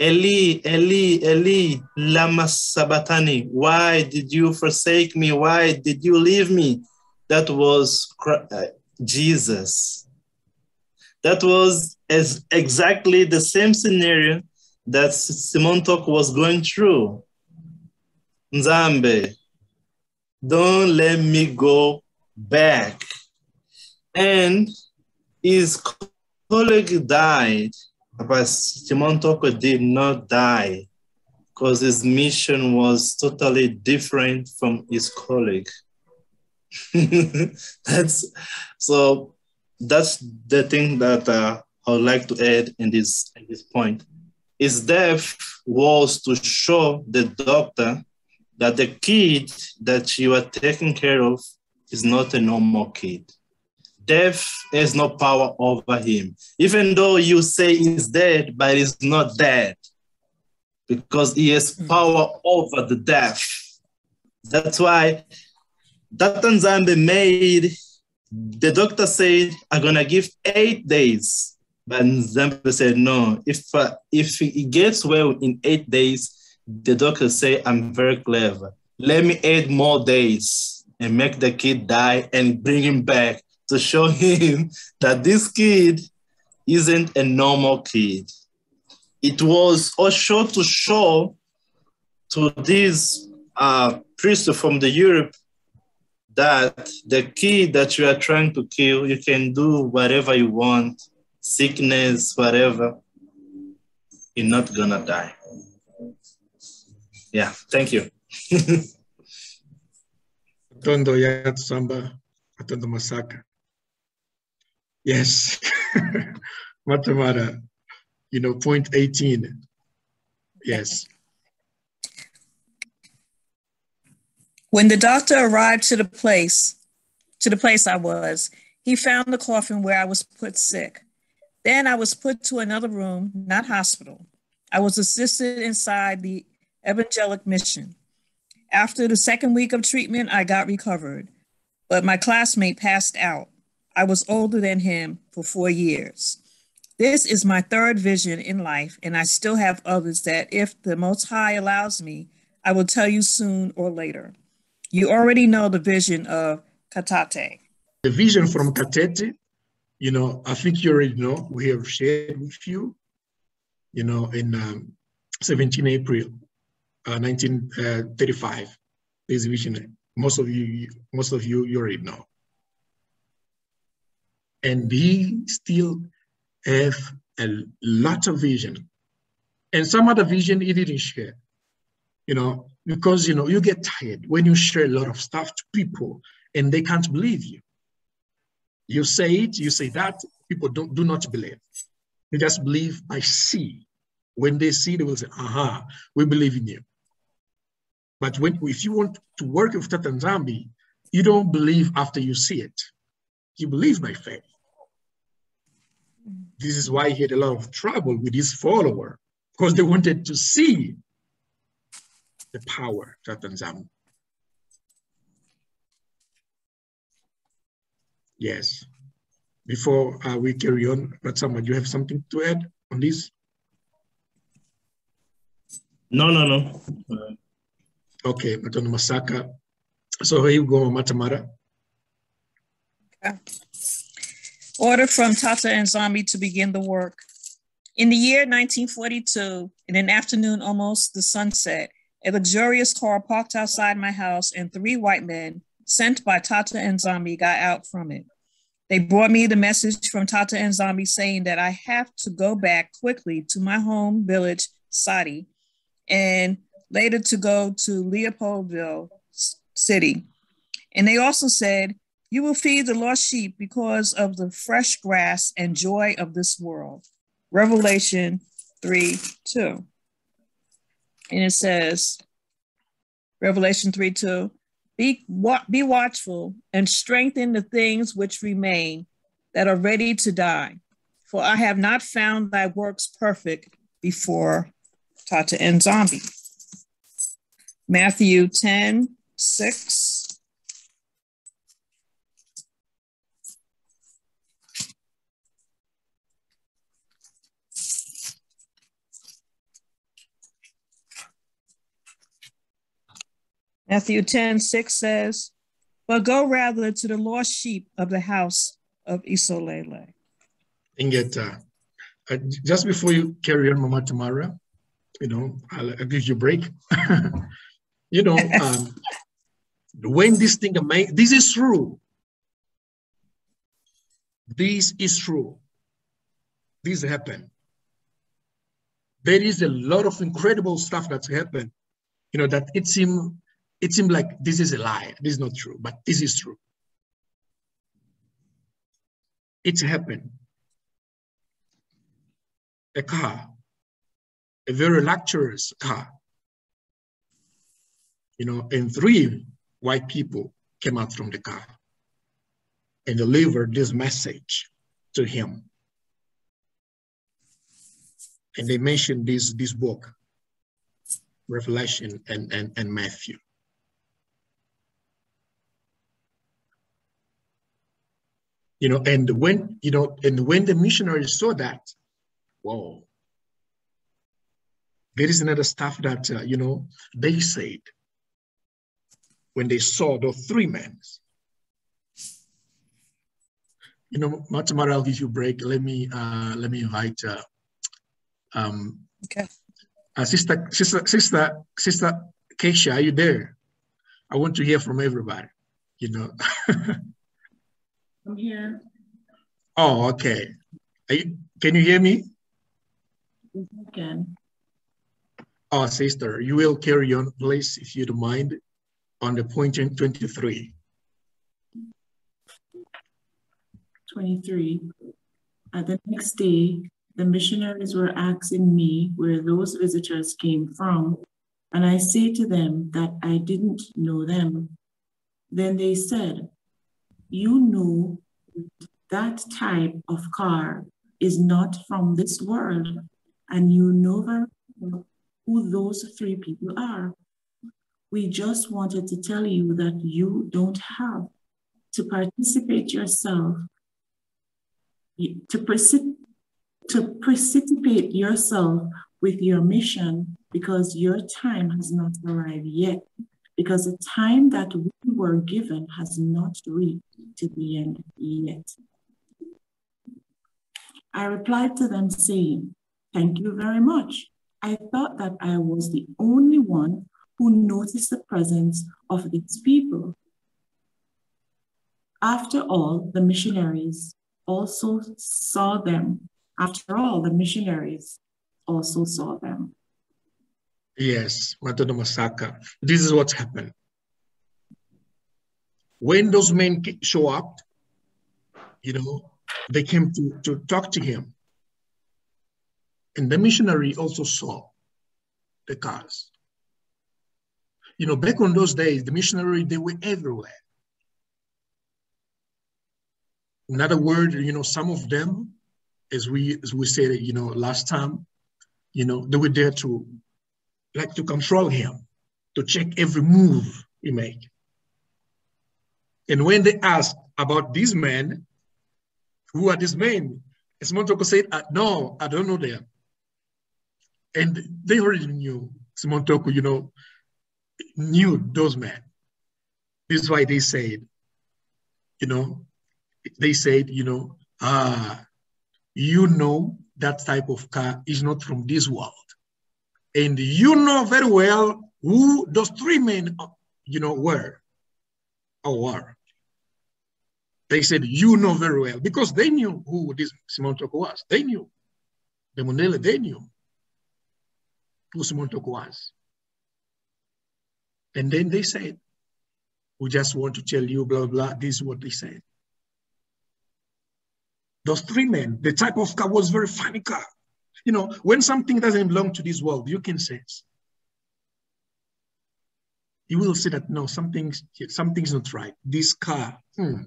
Eli, Eli, Eli, lama sabatani. Why did you forsake me? Why did you leave me? That was uh, Jesus. That was as exactly the same scenario that Simon Toko was going through. Nzambe, don't let me go back. And his colleague died, but Simon Toko did not die because his mission was totally different from his colleague. [laughs] that's so that's the thing that uh, I would like to add in this in this point. His death was to show the doctor that the kid that you are taking care of is not a normal kid. Death has no power over him. Even though you say he's dead, but he's not dead because he has power over the death. That's why Tata Nzambe made, the doctor said, I'm gonna give eight days. But Nzambe said, no, if, uh, if he gets well in eight days, the doctor say, I'm very clever. Let me add more days and make the kid die and bring him back to show him that this kid isn't a normal kid. It was also to show to these uh, priests from the Europe that the kid that you are trying to kill, you can do whatever you want, sickness, whatever. You're not gonna die. Yeah, thank you. [laughs] Atondo Yat Samba, Atondo Masaka. Yes, [laughs] Matamara, you know, point 18. Yes. When the doctor arrived to the place, to the place I was, he found the coffin where I was put sick. Then I was put to another room, not hospital. I was assisted inside the evangelic mission. After the second week of treatment, I got recovered, but my classmate passed out. I was older than him for four years. This is my third vision in life, and I still have others that, if the Most High allows me, I will tell you soon or later. You already know the vision of Katate. The vision from Katete, you know, I think you already know, we have shared with you, you know, in um, 17 April uh, 1935. This vision, most of you, most of you, you already know. And he still have a lot of vision. And some other vision he didn't share, you know, because, you know, you get tired when you share a lot of stuff to people and they can't believe you. You say it, you say that, people don't do not believe. They just believe I see. When they see, they will say, aha, we believe in you. But when, if you want to work with Tata Nzambe, you don't believe after you see it. You believe by faith. This is why he had a lot of trouble with his follower, because they wanted to see the power of Tata Yes. Before uh, we carry on, but someone, you have something to add on this? No, no, no. Uh, Okay, Matondo Masaka. So here you go, Matamara. Okay. Order from Tata Nzambe to begin the work. In the year 1942, in an afternoon almost the sunset, a luxurious car parked outside my house and three white men sent by Tata Nzambe got out from it. They brought me the message from Tata Nzambe saying that I have to go back quickly to my home village, Sadi, and later to go to Leopoldville City. And they also said, You will feed the lost sheep because of the fresh grass and joy of this world. Revelation 3 2. And it says, Revelation 3 2, be, be watchful and strengthen the things which remain that are ready to die. For I have not found thy works perfect before Tata Nzambe. Matthew 10 6. Matthew 10 6 says, But go rather to the lost sheep of the house of Isolele. Ingeta, uh, just before you carry on, Mama Tamara, you know, I'll, I'll give you a break. [laughs] you know, um, [laughs] when this thing, this is true. This is true. This happened. There is a lot of incredible stuff that's happened. You know, that it seems it seemed like this is a lie. This is not true, but this is true. It's happened. A car, a very luxurious car, you know, and three white people came out from the car and delivered this message to him. And they mentioned this, this book, Revelation and, and, and Matthew. You know, and when, you know, and when the missionaries saw that, whoa, there is another stuff that, uh, you know, they said when they saw those three men. You know, Matamara, I'll give you a break. Let me, uh, let me invite, uh, um, okay. Uh, sister, sister, sister, sister Keisha, are you there? I want to hear from everybody, you know. [laughs] I'm here. Oh, okay. You, can you hear me? I can. Oh, sister, you will carry on, please, if you don't mind, on the point 23. 23. At the next day, the missionaries were asking me where those visitors came from, and I say to them that I didn't know them. Then they said, you know that type of car is not from this world, and you know who those three people are. We just wanted to tell you that you don't have to participate yourself, to, precip- to precipitate yourself with your mission because your time has not arrived yet because the time that we were given has not reached to the end yet. I replied to them saying, Thank you very much. I thought that I was the only one who noticed the presence of these people. After all, the missionaries also saw them. After all, the missionaries also saw them. Yes, Matondo Masaka. This is what's happened. When those men show up, you know, they came to, to talk to him. And the missionary also saw the cars. You know, back on those days, the missionary, they were everywhere. In other words, you know, some of them, as we as we said, you know, last time, you know, they were there to like to control him, to check every move he make. And when they asked about these men, who are these men? Simon Toko said, uh, no, I don't know them. And they already knew, Simon Toko, you know, knew those men. This is why they said, you know, they said, you know, ah, you know that type of car is not from this world. And you know very well who those three men, you know, were or were. They said, you know very well, because they knew who this Simon Toko was. They knew. The Mundele, they knew who Simon Toko was. And then they said, we just want to tell you blah, blah, blah. This is what they said. Those three men, the type of car was very funny car. You know, when something doesn't belong to this world, you can sense. You will say that no, something's something's not right. This car hmm,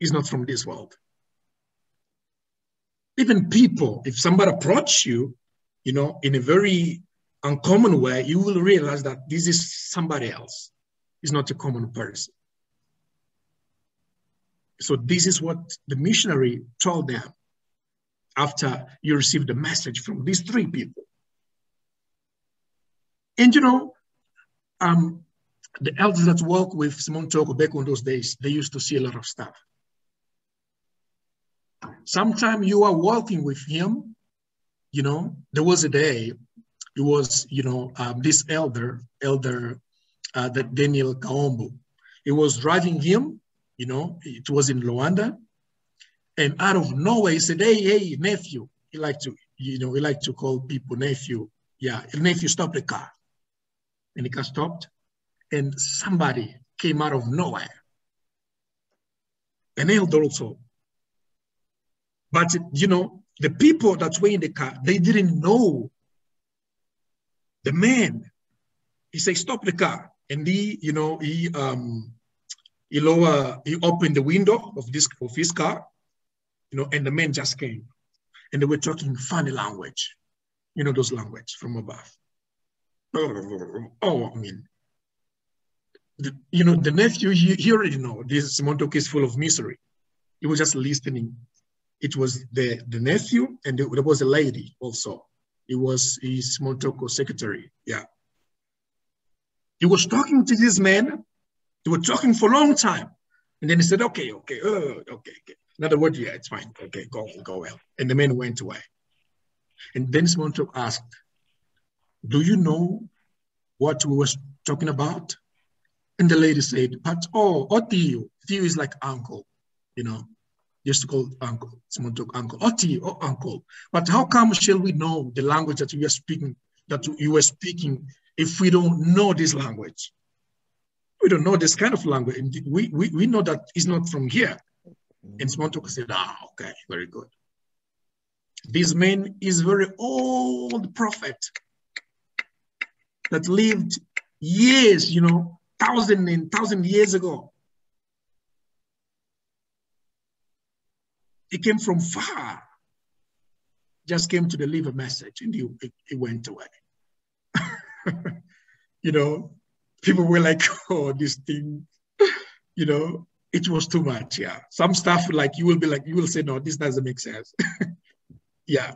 is not from this world. Even people, if somebody approach you, you know, in a very uncommon way, you will realize that this is somebody else. It's not a common person. So this is what the missionary told them after you receive the message from these three people. And you know, um, the elders that work with Simon Toko back in those days, they used to see a lot of stuff. Sometimes you are walking with him, you know, there was a day, it was, you know, um, this elder, elder, uh, that Daniel Kaombo, he was driving him, you know, it was in Luanda, and out of nowhere, he said, hey, hey, nephew, he like to, you know, he like to call people nephew. Yeah, nephew, stop the car. And the car stopped, and somebody came out of nowhere. An elder also. But, you know, the people that were in the car, they didn't know the man. He said, stop the car. And he, you know, he, um, he lower, he opened the window of this, of his car, you know, and the men just came. And they were talking funny language, you know, those language from above. Oh, I mean, the, you know, the nephew, he, he already know this Simon Toko is full of misery. He was just listening. It was the, the nephew and there was a lady also. It was his Montoko secretary, yeah. He was talking to this man. They were talking for a long time. And then he said, okay, okay, uh, okay, okay. Other words, yeah, it's fine. Okay, go, go well. And the man went away. And then Simon Toko asked, do you know what we were talking about? And the lady said, but oh, Otiu. Tio is like uncle, you know, used to call uncle, someone took uncle, Otiu, oh uncle. But how come shall we know the language that we are speaking, that you were speaking, if we don't know this language? We don't know this kind of language. We, we, we know that it's not from here. And Simon Toko said, ah, okay, very good. This man is very old prophet that lived years, you know, thousand and thousand years ago. He came from far, just came to deliver a message and he, he went away. [laughs] you know, people were like, [laughs] oh, this thing, you know, it was too much. Yeah. Some stuff like you will be like, you will say, no, this doesn't make sense. [laughs] yeah.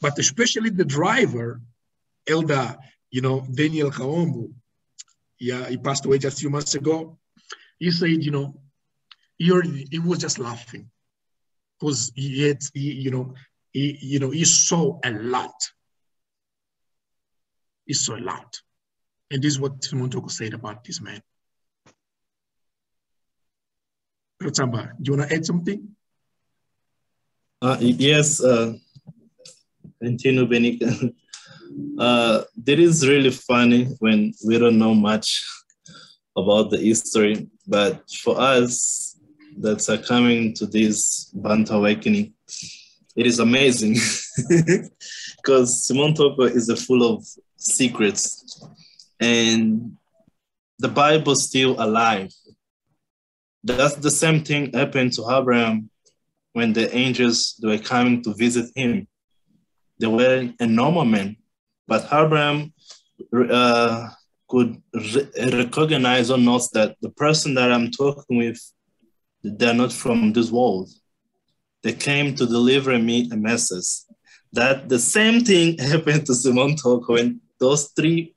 But especially the driver, Elda, you know, Daniel Kaombu, yeah, he passed away just a few months ago. He said, you know, he, he was just laughing because he he, you know, he, you know, he saw a lot. He saw a lot. And this is what Simon Toko said about this man. Rotamba, do you want to add something? Uh, yes, uh, continue. [laughs] Uh, that is really funny when we don't know much about the history, but for us that are coming to this Bantu awakening, it is amazing [laughs] because Simon Toko is a full of secrets and the Bible still alive. That's the same thing happened to Abraham when the angels were coming to visit him. They were a normal man, but Abraham uh, could re- recognize or note that the person that I'm talking with, they're not from this world. They came to deliver me a message. That the same thing [laughs] happened to Simon Toko when those three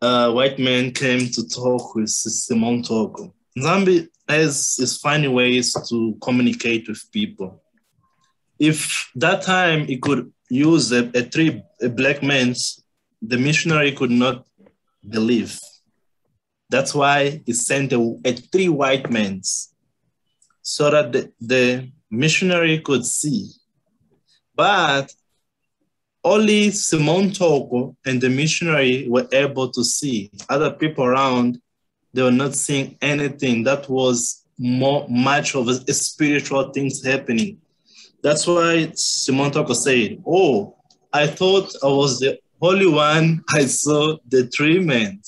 uh, white men came to talk with Simon Toko. Zambi has is finding ways to communicate with people. If that time he could use a, a three a black men's, the missionary could not believe. That's why he sent a, a three white men's so that the, the missionary could see. But only Simon Toko and the missionary were able to see. Other people around, they were not seeing anything. That was more much of a, spiritual things happening. That's why Simon Toko said, Oh, I thought I was the only one [laughs] I saw the three men.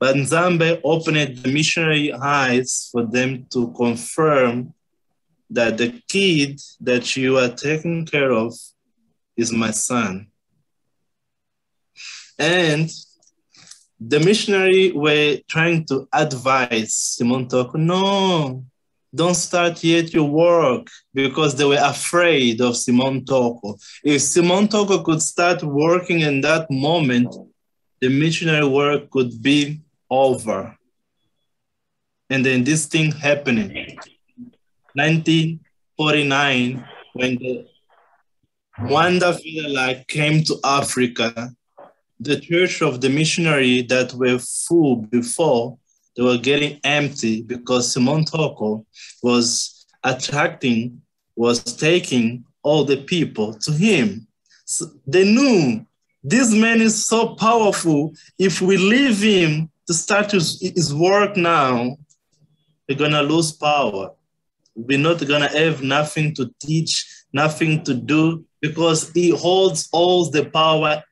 But Nzambe opened the missionary eyes for them to confirm that the kid that you are taking care of is my son. And the missionary were trying to advise Simon Toko, no, don't start yet your work because they were afraid of Simon Toko. If Simon Toko could start working in that moment, the missionary work could be over. And then this thing happening. 1949, when the Mwanda Velela came to Africa, the church of the missionary that were full before, they were getting empty because Simon Toko was attracting, was taking all the people to him. So they knew this man is so powerful. If we leave him to start his, his work now, we're gonna lose power. We're not gonna have nothing to teach, nothing to do, because he holds all the power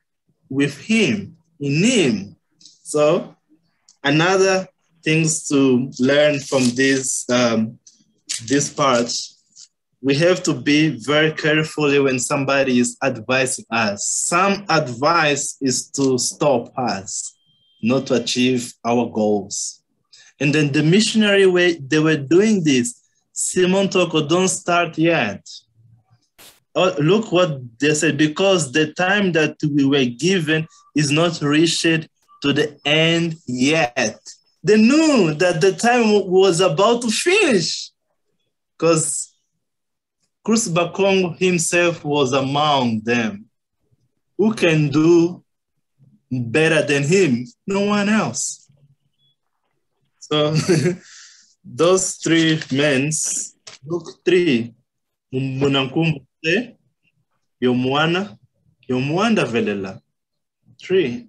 with him, in him. So another things to learn from this, um, this part, we have to be very carefully when somebody is advising us. Some advice is to stop us, not to achieve our goals. And then the missionary way they were doing this, Simon Toko, don't start yet. Oh, look what they said, because the time that we were given is not reached to the end yet. They knew that the time was about to finish because Chris Bakong himself was among them. Who can do better than him? No one else. So [laughs] those three men, look, three, Munankumte, Yomwana, Yomwanda Velela, three.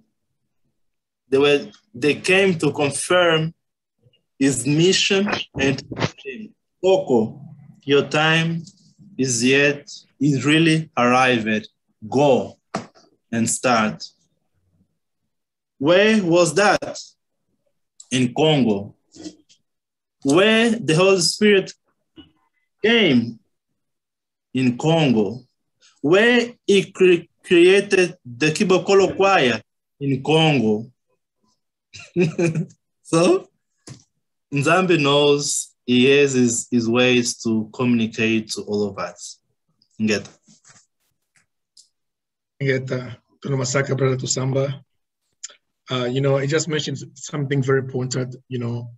They were they came to confirm his mission and Toko, your time is yet is really arrived. Go and start. Where was that? In Congo. Where the Holy Spirit came in Congo. Where he cre created the Kibokolo choir in Congo. [laughs] so Nzambi knows he has his, his ways to communicate to all of us. Ngeta. Ngeta, Masaka, Brother Tusamba. Uh, you know, I just mentioned something very important. You know,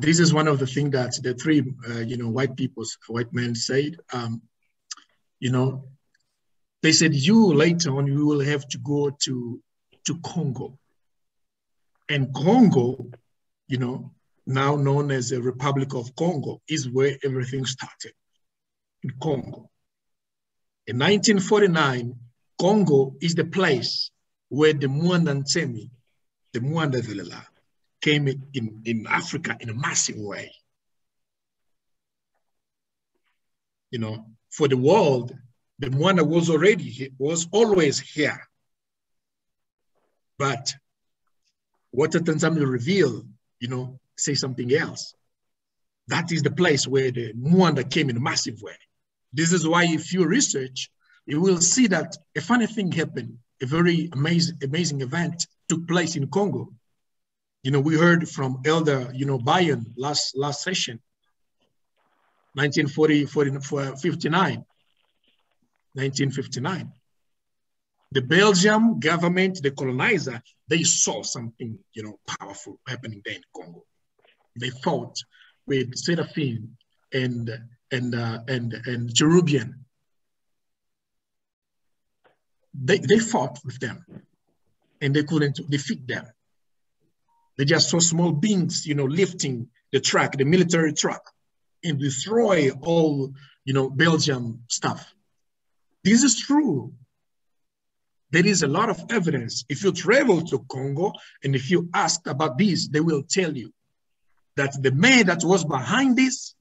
this is one of the things that the three, uh, you know, white people, white men said. Um, you know, they said you later on you will have to go to to Congo and Congo, you know, now known as the Republic of Congo, is where everything started in Congo. In 1949, Congo is the place where the Mwanda Nsemi, the Mwanda Velela, came in, in Africa in a massive way. You know, for the world, the Mwanda was already was always here. But what Tata Nzambi reveal, you know, say something else. That is the place where the Mwanda came in a massive way. This is why if you research, you will see that a funny thing happened. A very amazing, amazing event took place in Congo. You know, we heard from Elder, you know, Bayan last last session, 1940, 40, 59, 1959 the Belgium government, the colonizer, they saw something, you know, powerful happening there in Congo. They fought with Seraphim and and uh, and and Cherubian. They they fought with them, and they couldn't defeat them. They just saw small beings, you know, lifting the truck, the military truck, and destroy all, you know, Belgium stuff. This is true There is a lot of evidence. If you travel to Congo and if you ask about this, they will tell you that the man that was behind this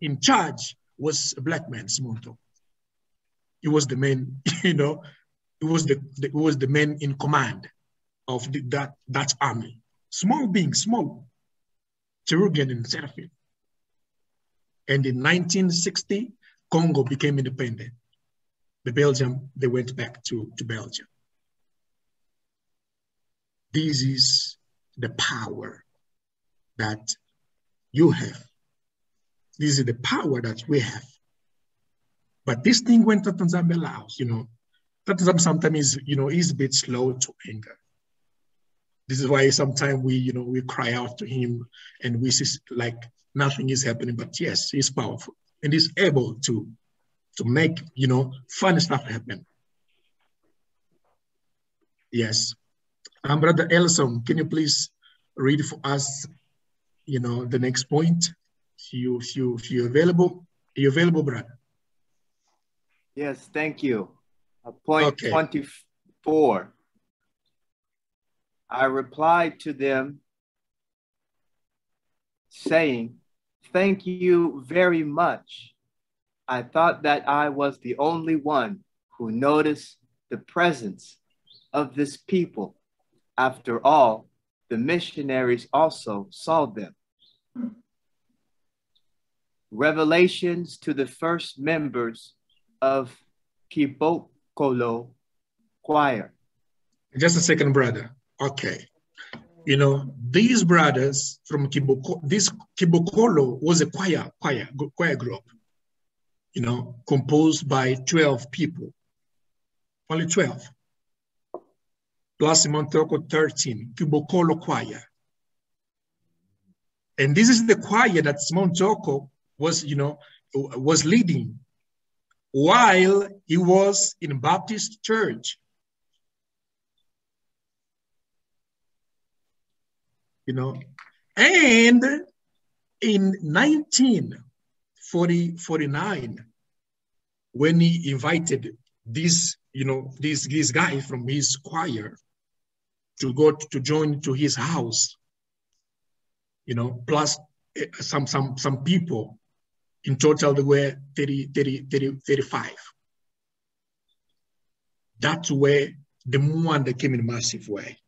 in charge was a black man, Simonto. He was the man, [laughs] you know, it was the, the it was the man in command of the, that that army. Small being, small, Cherubian and Seraphim. And in 1960, Congo became independent. The Belgium, they went back to, to Belgium. This is the power that you have. This is the power that we have. But this thing went to Tata Nzambi you know. Tata Nzambi sometimes you know, is a bit slow to anger. This is why sometimes we, you know, we cry out to him and we see like nothing is happening. But yes, he's powerful and he's able to to make, you know, fun stuff happen. Yes. Um, Brother Ellison, can you please read for us, you know, the next point? If you, if you, if you're available, are you available, brother? Yes, thank you. Uh, point Okay. 24. I replied to them saying, Thank you very much. I thought that I was the only one who noticed the presence of this people. After all, the missionaries also saw them. Revelations to the first members of Kibokolo Choir. Just a second, brother. Okay. You know, these brothers from Kiboko, this Kibokolo was a choir, choir, choir group, you know, composed by 12 people. Only 12. Plus Montoko 13, Kibokolo choir. And this is the choir that Montoko was, you know, was leading while he was in Baptist church. You know, and in 1949, when he invited this, you know, this, this guy from his choir to go to join to his house, you know, plus eh, some some some people. In total, there were 30, 30, 30, 35. That's where the Mwanda came in massive way.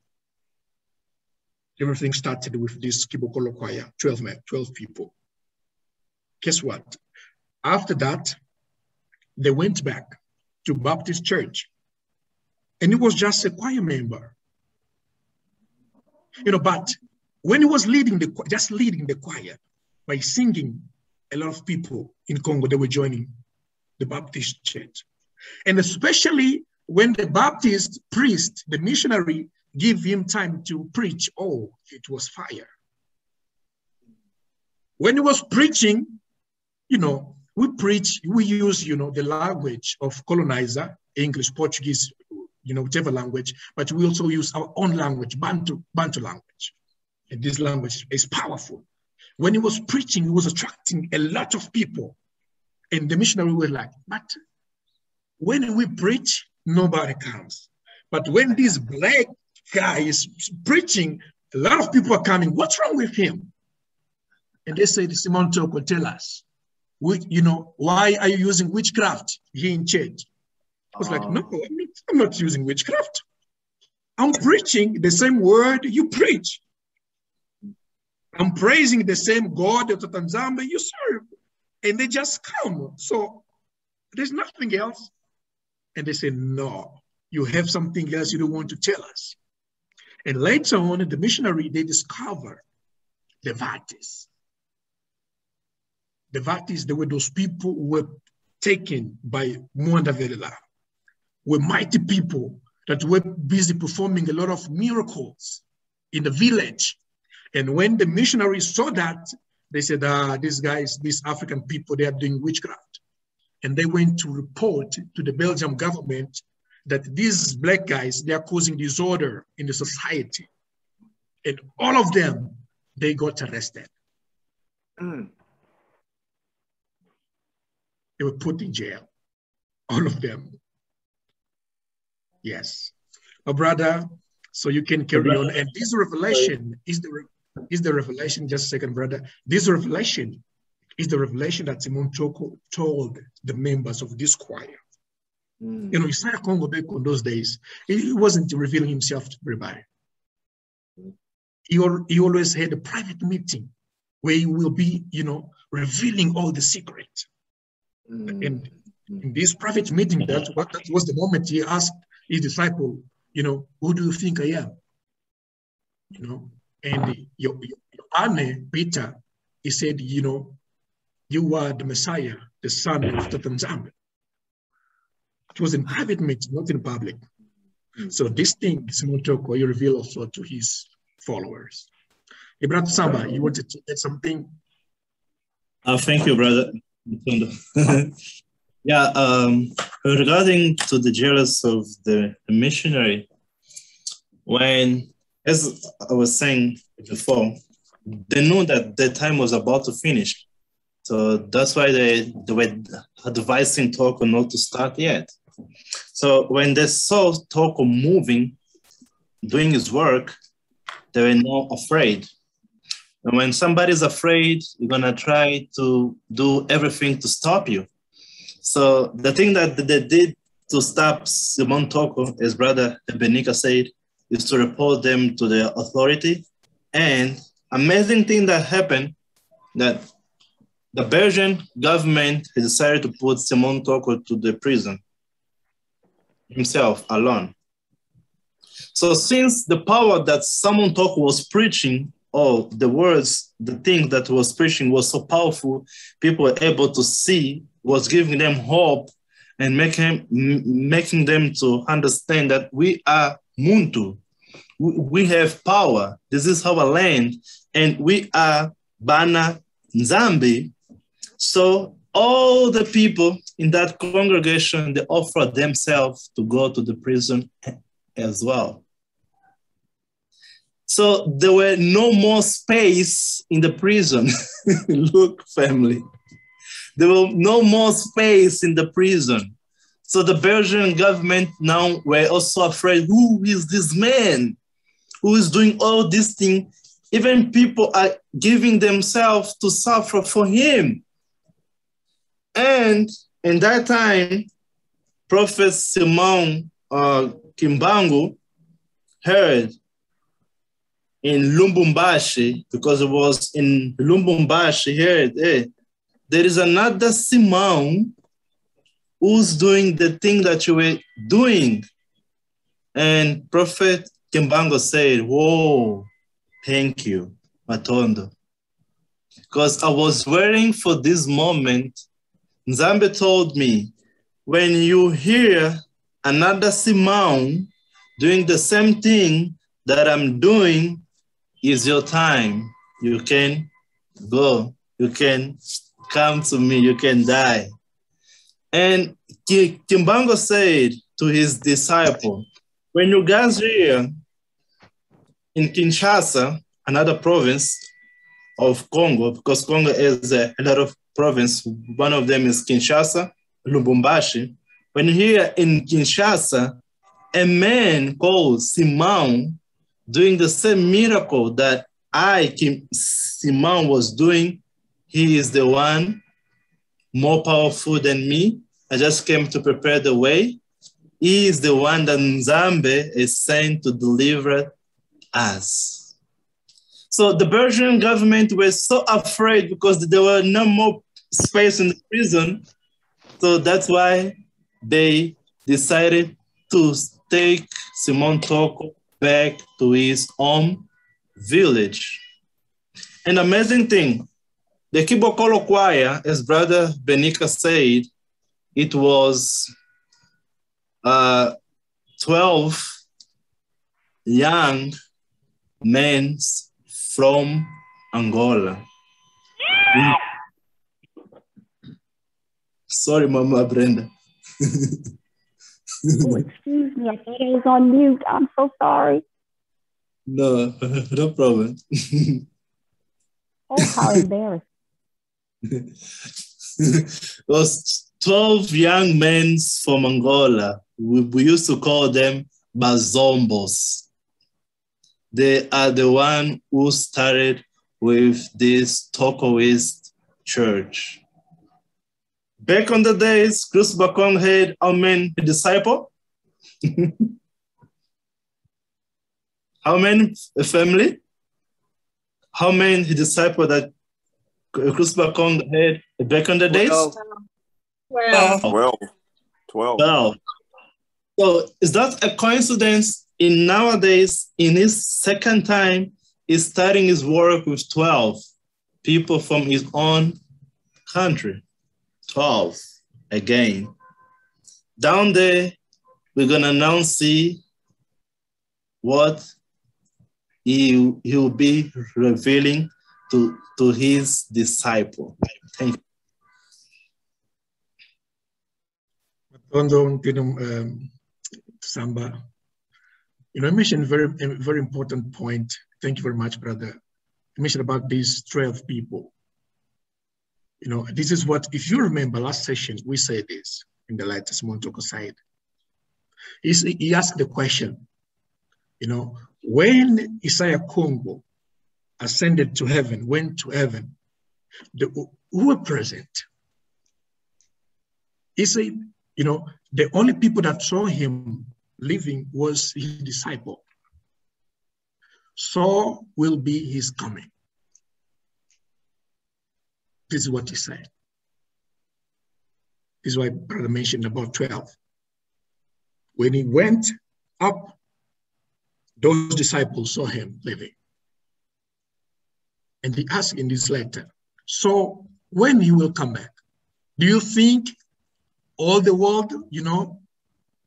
Everything started with this Kibokolo choir, 12 men, 12 people. Guess what? After that, they went back to Baptist church. And he was just a choir member. You know, but when he was leading the just leading the choir by singing, a lot of people in Congo they were joining the Baptist church, and especially when the Baptist priest, the missionary, give him time to preach. Oh, it was fire. When he was preaching, you know, we preach, we use, you know, the language of colonizer, English, Portuguese, you know, whichever language, but we also use our own language, Bantu, Bantu language. And this language is powerful. When he was preaching, he was attracting a lot of people. And the missionary were like, but when we preach, nobody comes. But when this black guy is preaching, a lot of people are coming. What's wrong with him? And they said, Simon Toko, tell us, we, you know, why are you using witchcraft here in church? I was like, ah. no, I'm not, I'm not using witchcraft. I'm preaching the same word you preach. I'm praising the same God that you serve. And they just come. So there's nothing else. And they say, no, you have something else you don't want to tell us. And later on, the missionary, they discover the Vatis. The Vatis, they were those people who were taken by Mwanda Velela, were mighty people that were busy performing a lot of miracles in the village. And when the missionaries saw that, they said, ah, these guys, these African people, they are doing witchcraft. And they went to report to the Belgium government that these black guys, they are causing disorder in the society. And all of them, they got arrested. Mm. They were put in jail, all of them. Yes. my brother, so you can carry on. And this revelation is the re- is the revelation. Just a second, brother. This revelation is the revelation that Simon Toko told the members of this choir. Hmm. You know, Isaiah Congo back on those days, he he wasn't revealing himself to everybody. Hmm. He, al- he always had a private meeting where he will be, you know, revealing all the secret. Hmm. And in this private meeting, that, what, that was the moment he asked his disciple, you know, who do you think I am? You know, and your, your, your Anne, Peter, he said, you know, you are the Messiah, the son of the Tatanzam. It was in private meeting, not in public. So this thing, Simon Toko, he revealed also to his followers. Ibrahim Samba, you wanted to add something? Uh, thank you, brother. [laughs] yeah, um, regarding to the jealous of the, the missionary, when, as I was saying before, they knew that the time was about to finish. So that's why they, they were advising Toko not to start yet. So when they saw Toko moving, doing his work, they were not afraid. And when somebody's afraid, you're gonna try to do everything to stop you. So the thing that they did to stop Simon Toko, as brother Benika said, is to report them to the authority. And amazing thing that happened that the Belgian government decided to put Simon Toko to the prison himself alone. So since the power that Simon Toko was preaching, or the words, the thing that was preaching was so powerful, people were able to see, was giving them hope and making, making them to understand that we are Muntu. We have power. This is our land, and we are Bana Nzambi. So all the people in that congregation, they offered themselves to go to the prison as well. So there were no more space in the prison. [laughs] Look, family. There were no more space in the prison. So the Belgian government now were also afraid, who is this man who is doing all this thing? Even people are giving themselves to suffer for him. And in that time, Prophet Simon uh, Kimbangu heard in Lubumbashi, because it was in Lubumbashi here, eh, there is another Simon who's doing the thing that you were doing. And Prophet Kimbangu said, Whoa, thank you, Matondo. Because I was waiting for this moment. Nzambe told me, when you hear another Simon doing the same thing that I'm doing, is your time. You can go. You can come to me. You can die. And Kimbangu said to his disciple, when you guys here in Kinshasa, another province of Congo, because Congo is a, a lot of province, one of them is Kinshasa, Lubumbashi. When here in Kinshasa, a man called Simon doing the same miracle that I, Kim, Simon, was doing. He is the one more powerful than me. I just came to prepare the way. He is the one that Nzambe is sent to deliver us. So the Belgian government were so afraid because there were no more space in the prison. So that's why they decided to take Simon Toko back to his own village. An amazing thing, the Kibokolo choir, as Brother Benika said, it was uh, 12 young men from Angola. Sorry, Mama Brenda. Oh, excuse me, I thought I was on mute. I'm so sorry. no, [laughs] no problem. Oh, how embarrassing. [laughs] Those 12 young men from Angola, we, we used to call them Bazombos. They are the one who started with this Tokoist church. Back on the days, Chris Bakong had [laughs] how many disciple? how many a family? How many disciple that Chris Bakong had back on the days? Twelve. Twelve. 12. 12. So is that a coincidence in nowadays, in his second time, he's starting his work with 12 people from his own country? 12 again. Down there, we're gonna now see what he, he will be revealing to, to his disciple. Thank you. Tondo, um, Samba. You know, I mentioned very, very important point. Thank you very much, brother. I mentioned about these 12 people. You know, this is what, if you remember last session, we said this in the latest Montoko side. He's, he asked the question, you know, when Isaiah Congo ascended to heaven, went to heaven, the, who were present? He said, you know, the only people that saw him living was his disciple. So will be his coming. This is what he said. This is why brother mentioned about 12. When he went up, those disciples saw him living. And he asked in this letter, so when he will come back, do you think all the world, you know,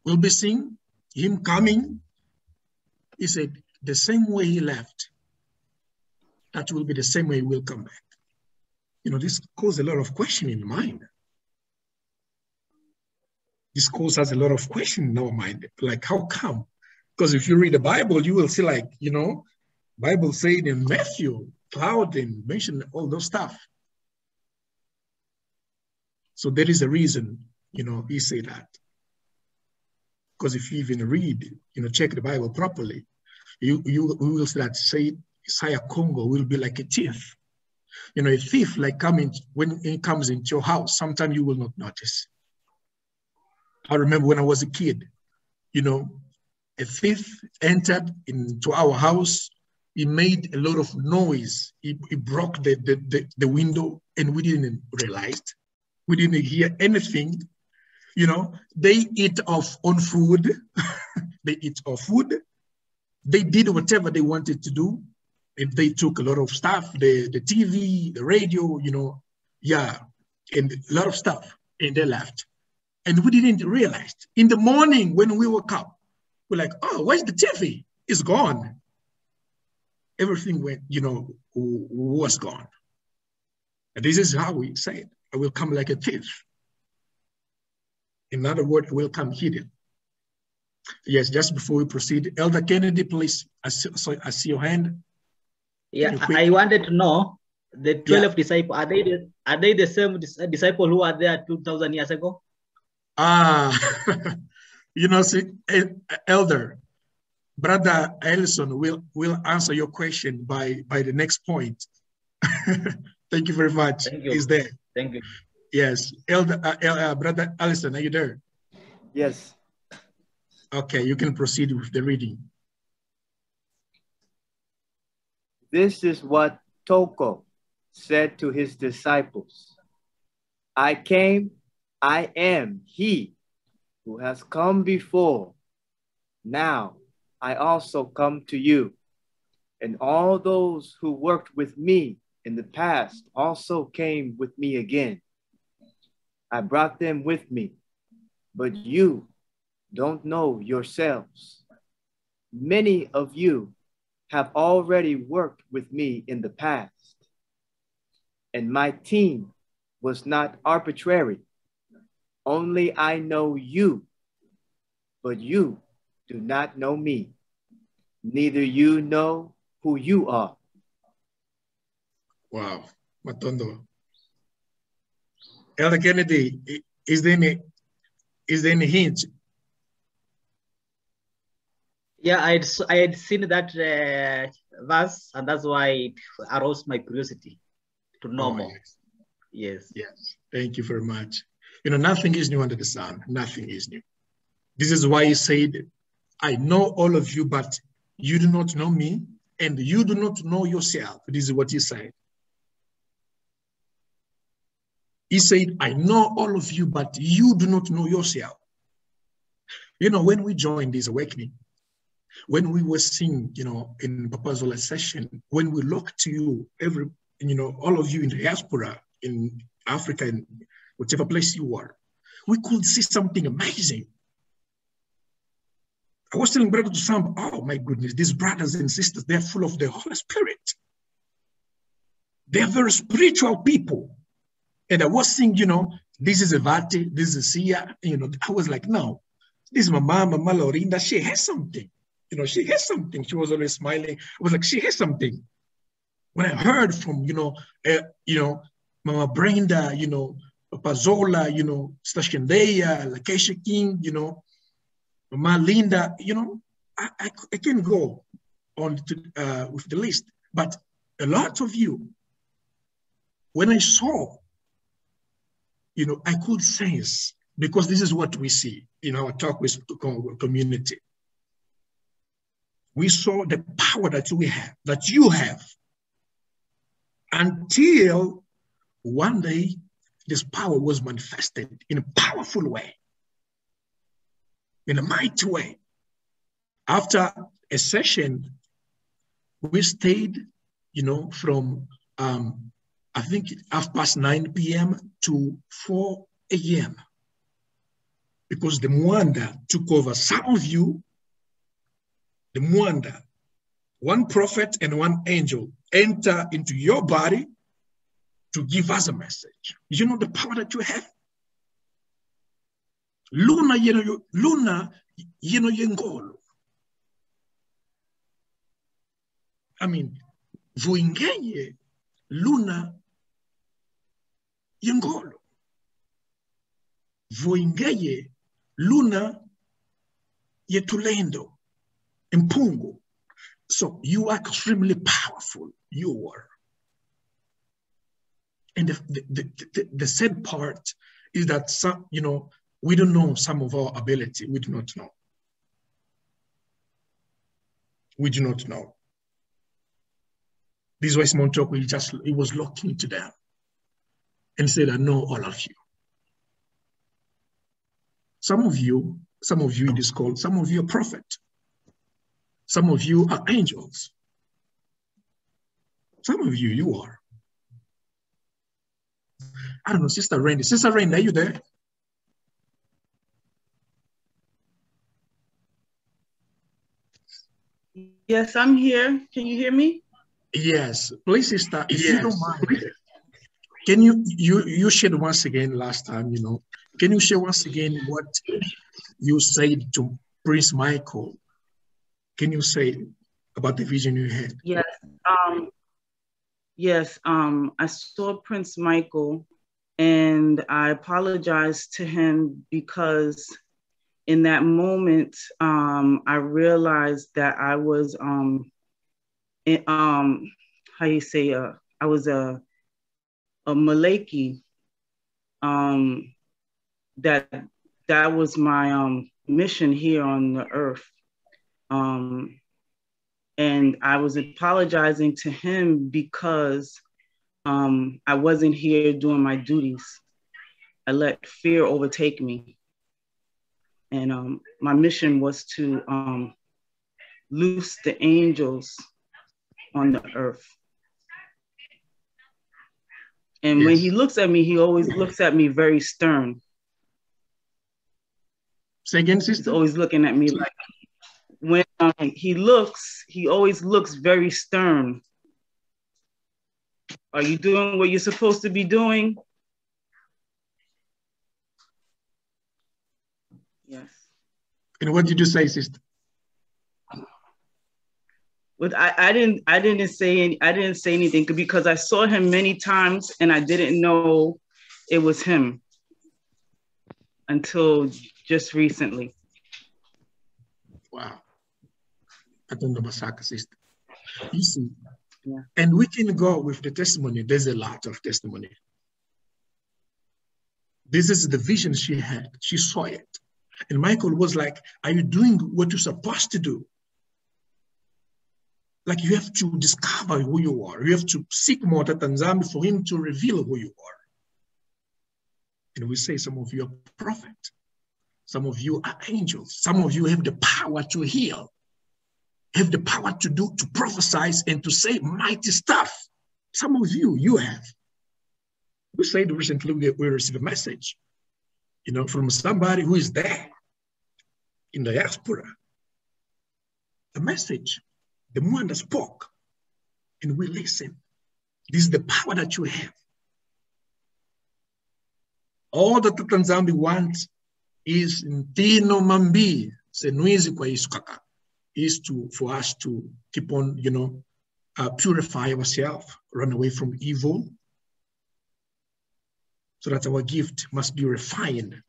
will be seeing him coming? He said, the same way he left, that will be the same way he will come back. You know, this caused a lot of question in mind. This causes a lot of question in our mind, like how come? Because if you read the Bible, you will see like, you know, Bible said in Matthew, cloud and mention all those stuff. So there is a reason, you know, he said that. Because if you even read, you know, check the Bible properly, you, you, you will see that say Isaiah Congo will be like a thief. You know, a thief like coming, when he comes into your house, sometimes you will not notice. I remember when I was a kid, you know, a thief entered into our house. He made a lot of noise. He, he broke the, the, the, the window and we didn't realize. We didn't hear anything. You know, they eat off on food. [laughs] they eat off food. They did whatever they wanted to do. They took a lot of stuff, the, the TV, the radio, you know, yeah, and a lot of stuff. And they left. And we didn't realize. In the morning when we woke up, we're like, oh, where's the TV? It's gone. Everything went, you know, was gone. And this is how we say it. I will come like a thief. In other words, will come hidden. Yes, just before we proceed, Elder Kennedy, please, I see, I see your hand. Yeah, I wanted to know the 12 yeah. disciples, are they the, are they the same disciple who are there 2,000 years ago? Ah, [laughs] you know, see, Elder, Brother Ellison will, will answer your question by, by the next point. [laughs] Thank you very much. Thank you. He's there. Thank you. Yes. Elder, uh, uh, Brother Ellison, are you there? Yes. Okay, you can proceed with the reading. This is what Toko said to his disciples. I came, I am he who has come before. Now I also come to you. And all those who worked with me in the past also came with me again. I brought them with me, but you don't know yourselves. Many of you have already worked with me in the past, and my team was not arbitrary. Only I know you, but you do not know me. Neither you know who you are. Wow, Matondo. Elder Kennedy, is there any, is there any hint Yeah, I'd I had seen that uh, verse, and that's why it aroused my curiosity to know Oh, more. Yes. Yes. Thank you very much. You know, nothing is new under the sun. Nothing is new. This is why he said, I know all of you, but you do not know me, and you do not know yourself. This is what he said. He said, I know all of you, but you do not know yourself. You know, when we join this awakening, when we were seeing, you know, in Papa Zola's session, when we looked to you, every, you know, all of you in diaspora, in Africa, in whichever place you are, we could see something amazing. I was telling Brother to Sam, oh my goodness, these brothers and sisters, they're full of the Holy Spirit. They're very spiritual people. And I was saying, you know, this is a Vati, this is Sia. You know, I was like, no, this is Mama, Mama Lorinda, she has something. You know, she has something. She was always smiling. I was like, she has something. When I heard from, you know, uh, you know, Mama Brenda, you know, Papa Zola, you know, Stashendeya, Lakesha King, you know, Mama Linda, you know, I, I, I can go on to, uh, with the list. But a lot of you, when I saw, you know, I could sense, because this is what we see in our talk with community. We saw the power that we have, that you have, until one day this power was manifested in a powerful way, in a mighty way. After a session, we stayed, you know, from um, I think half past 9 p.m. to 4 a.m. Because the Mwanda took over. Some of you, the Mwanda, one prophet and one angel enter into your body to give us a message. You know the power that you have? Luna, you know, Luna, you know, yengolo. I mean, vuingeye, Luna, yengolo. Vuingeye, Luna, yetulendo, impungu. So you are extremely powerful. You are. And the, the, the, the sad part is that some, you know, we don't know some of our ability. We do not know. We do not know. This was Montauk, he just he was looking to them and said, I know all of you. Some of you, some of you in this call, some of you are prophet. Some of you are angels. Some of you, you are. I don't know, Sister Randy. Sister Randy, are you there? Yes, I'm here. Can you hear me? Yes, please, sister, if you don't mind, can you you you shared once again last time, you know, can you share once again what you said to Prince Michael? Can you say about the vision you had? Yes. Um, yes. Um, I saw Prince Michael, and I apologized to him because in that moment, um, I realized that I was um, in, um, how you say, uh, I was a a Malaki. Um, that that was my um mission here on the earth. Um, and I was apologizing to him because um, I wasn't here doing my duties. I let fear overtake me. And um, my mission was to um, loose the angels on the earth. And when he looks at me, he always looks at me very stern. Say again, He's always looking at me like when um, he looks, he always looks very stern. Are you doing what you're supposed to be doing? Yes. And what did you say, sister? But I, I didn't I didn't say any, I didn't say anything because I saw him many times and I didn't know it was him until just recently. Wow. Atunda Masaka system. You see, yeah. and we can go with the testimony. There's a lot of testimony. This is the vision she had. She saw it. And Michael was like, Are you doing what you're supposed to do? Like you have to discover who you are. You have to seek more Tata Nzambi for him to reveal who you are. And we say some of you are prophet. Some of you are angels. Some of you have the power to heal, have the power to do, to prophesy and to say mighty stuff. Some of you, you have. We said recently we, we received a message, you know, from somebody who is there in the diaspora. The message, the one that spoke, and we listen. This is the power that you have. All that the Tata Nzambi wants is ntino mambi senuizi kwa Yesu kaka is to for us to keep on, you know, uh, purify ourselves, run away from evil, so that our gift must be refined,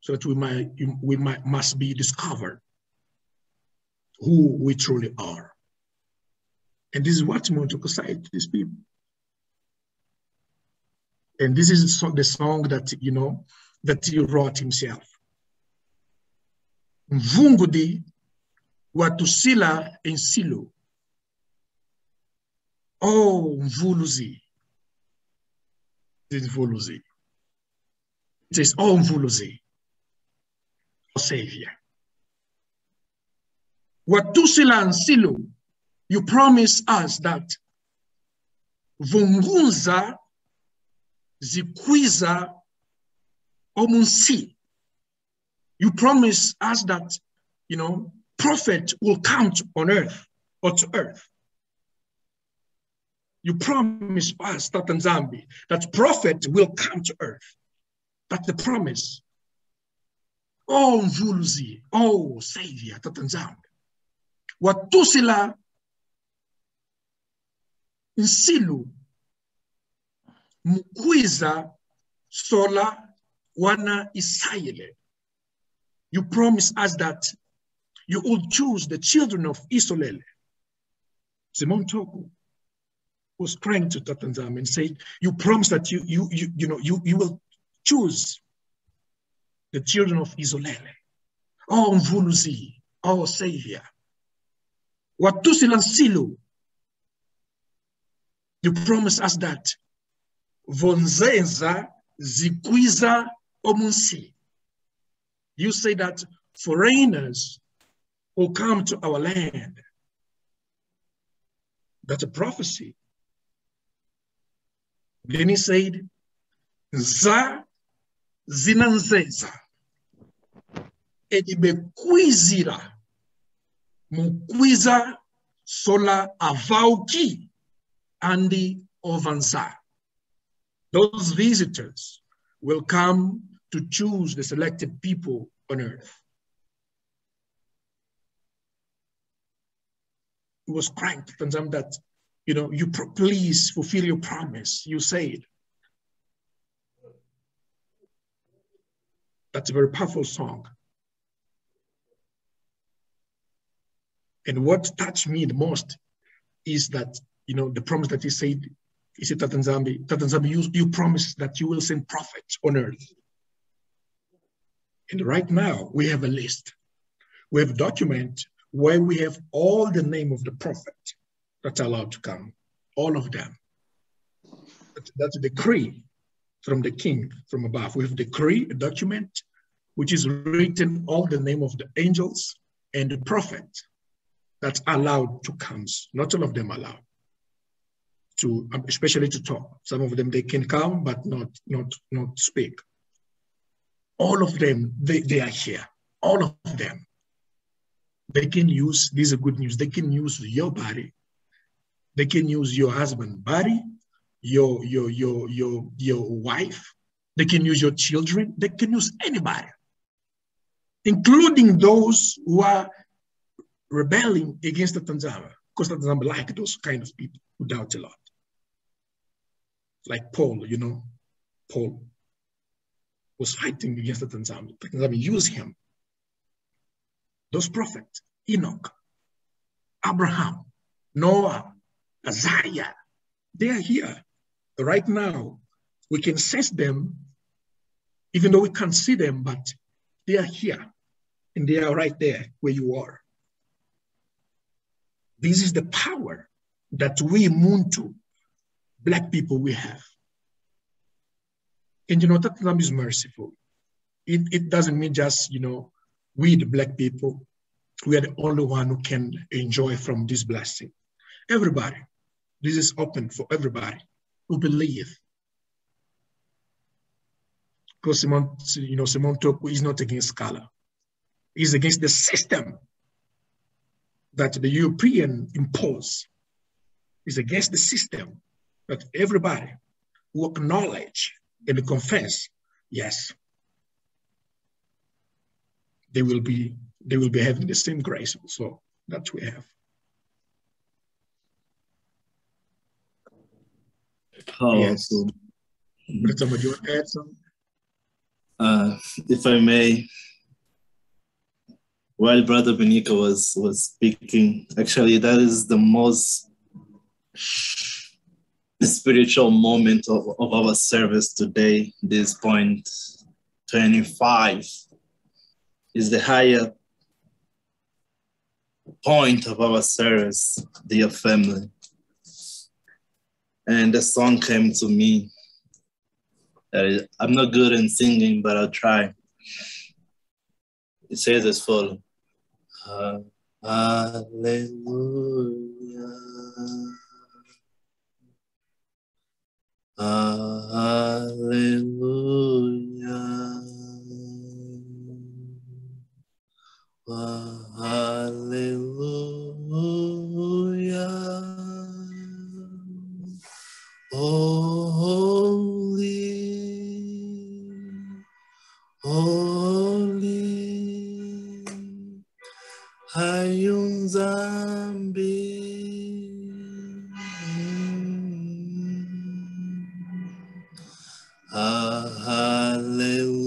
so that we might we might must be discovered who we truly are. And this is what Montoko said to these people. And this is the song that, you know, that he wrote himself. Watusila ensilo. Oh, mvuluzi. This is mvuluzi. It says, oh, mvuluzi. Oh, Savior. Watusila ensilo. You promise us that vungunza zikwiza omunsi. You promise us that, you know, prophet will come to, on earth or to earth. You promise us, Tata Nzambi, that prophet will come to earth. That's the promise. Oh, Mvuluzi, oh, Savior, Tata Nzambi. Watusila nsilu mkwiza sola wana Israel. You promise us that you will choose the children of Isolele. Simon Toku was crying to Tatanzam and said, you promise that you, you, you, you, know, you, you will choose the children of Isolele. Oh, Mvuluzi, oh, Savior. Watusilansilu, you promise us that vonzenza zikwiza omunsi. You say that foreigners will come to our land. That's a prophecy. Then he said, za zinanzeza edibekwizira mukwiza sola avauki andi ovanza. Those visitors will come to choose the selected people on earth. Was cranked to them that, you know, you please fulfill your promise. You said. That's a very powerful song. And what touched me the most is that, you know, the promise that he said, he said, Tata Nzambi, Tatanzambi, you, you promised that you will send prophets on earth. And right now we have a list. We have a document where we have all the name of the prophet that's allowed to come, all of them. That's a decree from the king from above. We have a decree, a document, which is written all the name of the angels and the prophet that's allowed to come. Not all of them allowed to, um, especially to talk. Some of them they can come, but not not not speak. All of them, they, they are here. All of them. They can use, these are good news, they can use your body. They can use your husband body, your, your, your, your, your wife. They can use your children. They can use anybody, including those who are rebelling against the Tata Nzambi, because the Tata Nzambi like those kind of people who doubt a lot. Like Paul, you know, Paul was fighting against the Tata Nzambi. The Tata Nzambi used him. Those prophets, Enoch, Abraham, Noah, Isaiah. They are here right now. We can sense them, even though we can't see them, but they are here and they are right there where you are. This is the power that we Muntu, black people, we have. And you know, that Lamb is merciful. It, it doesn't mean just, you know, we the black people, we are the only one who can enjoy from this blessing. Everybody, this is open for everybody who believe. Because Simon, you know, Simon Toko is not against color. He's against the system that the European impose. Is against the system that everybody who acknowledge and confess, yes, they will be they will be having the same grace also that we have. Powerful. Yes. Would you add something? Uh, if I may, while Brother Benika was was speaking, actually that is the most spiritual moment of, of our service today, this point 25 is the higher point of our service, dear family. And the song came to me. Uh, I'm not good in singing, but I'll try. It says as follows. Uh, hallelujah. Hallelujah. Hallelujah. Oh, holy, holy, Hayun Zambi. Ah, hallelujah.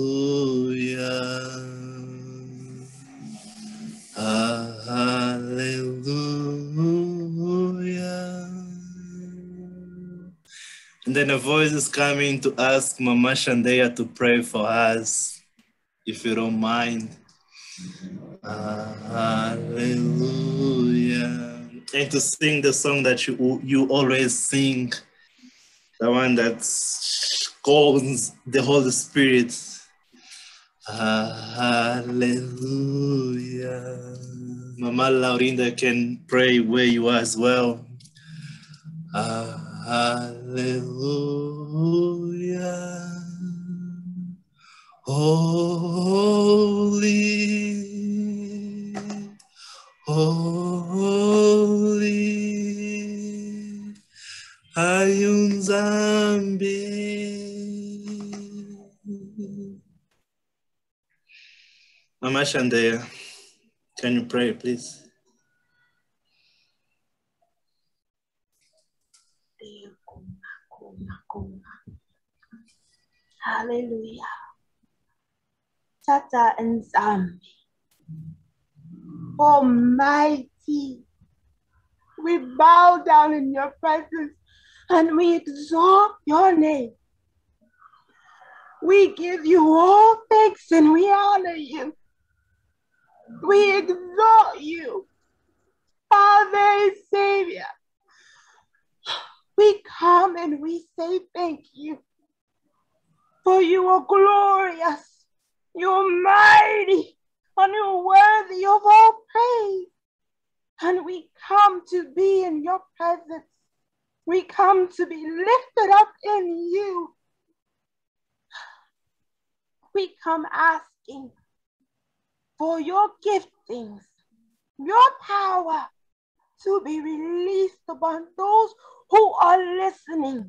Then a voice is coming to ask Mama Shandaya to pray for us, if you don't mind. Hallelujah. And to sing the song that you you always sing, the one that calls the Holy Spirit. Hallelujah. Mama Laurinda can pray where you are as well. Ah. Hallelujah. Holy, holy, Ayun Zambi. Mama Shandaya, can you pray, please? Hallelujah. Tata Nzambi. Almighty, we bow down in your presence and we exalt your name. We give you all thanks and we honor you. We exalt you, Father Savior. We come and we say thank you. For you are glorious, you're mighty, and you're worthy of all praise. And we come to be in your presence. We come to be lifted up in you. We come asking for your giftings, your power to be released upon those who are listening,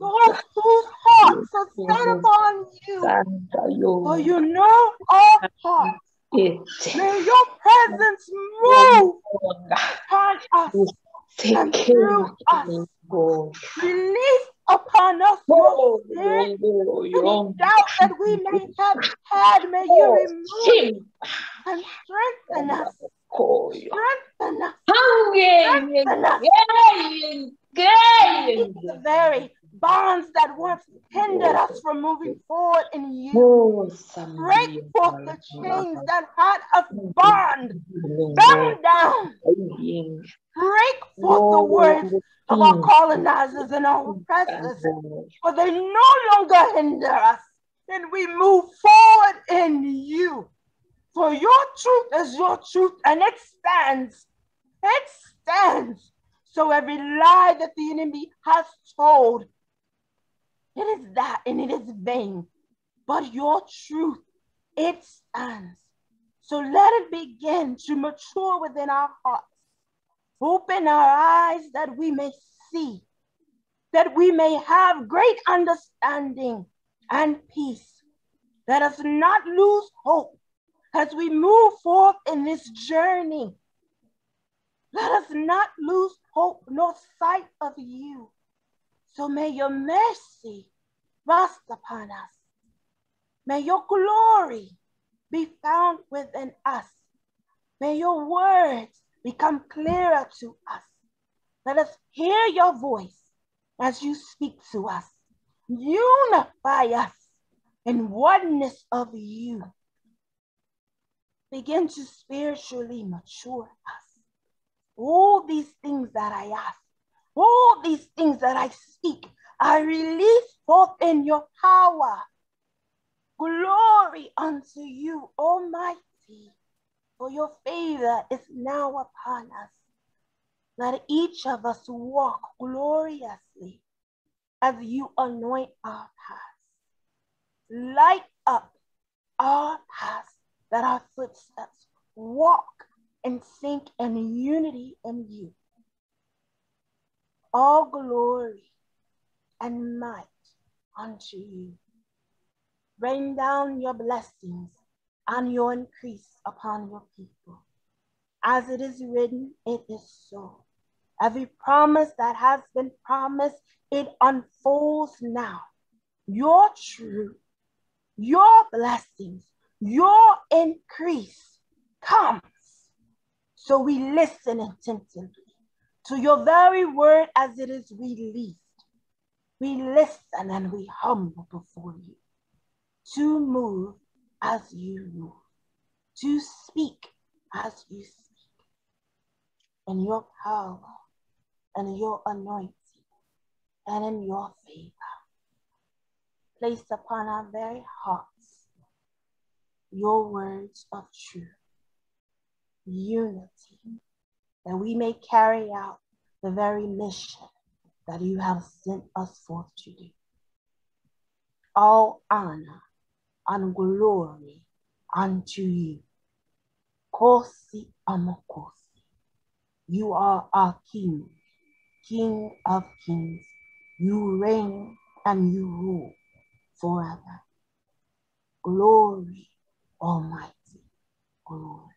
those whose hearts are set upon you. For you know our hearts. May your presence move upon us and through us. Release upon us your spirit. Any doubt that we may have had, may you remove and strengthen us. Strengthen us. The very bonds that once hindered us from moving forward in you. Break forth the chains that had us bound, bound down. Break forth the words of our colonizers and our oppressors, for they no longer hinder us, and we move forward in you. For your truth is your truth, and it stands. It stands. So every lie that the enemy has told, it is that and it is vain. But your truth, it stands. So let it begin to mature within our hearts. Open our eyes that we may see, that we may have great understanding and peace. Let us not lose hope as we move forth in this journey. Let us not lose hope nor sight of you. So may your mercy rest upon us. May your glory be found within us. May your words become clearer to us. Let us hear your voice as you speak to us. Unify us in oneness of you. Begin to spiritually mature us. All these things that I ask, all these things that I speak, I release forth in your power. Glory unto you, Almighty, for your favor is now upon us. Let each of us walk gloriously as you anoint our paths. Light up our paths that our footsteps walk and sink in unity in you. All glory and might unto you. Rain down your blessings and your increase upon your people. As it is written, it is so. Every promise that has been promised, it unfolds now. Your truth, your blessings, your increase comes. So we listen attentively to your very word as it is released. We listen and we humble before you to move as you move, to speak as you speak, in your power and your anointing and in your favor. Place upon our very hearts your words of truth, unity, that we may carry out the very mission that you have sent us forth to do. All honor and glory unto you. Kosi Amakosi. You are our King, King of kings. You reign and you rule forever. Glory Almighty glory.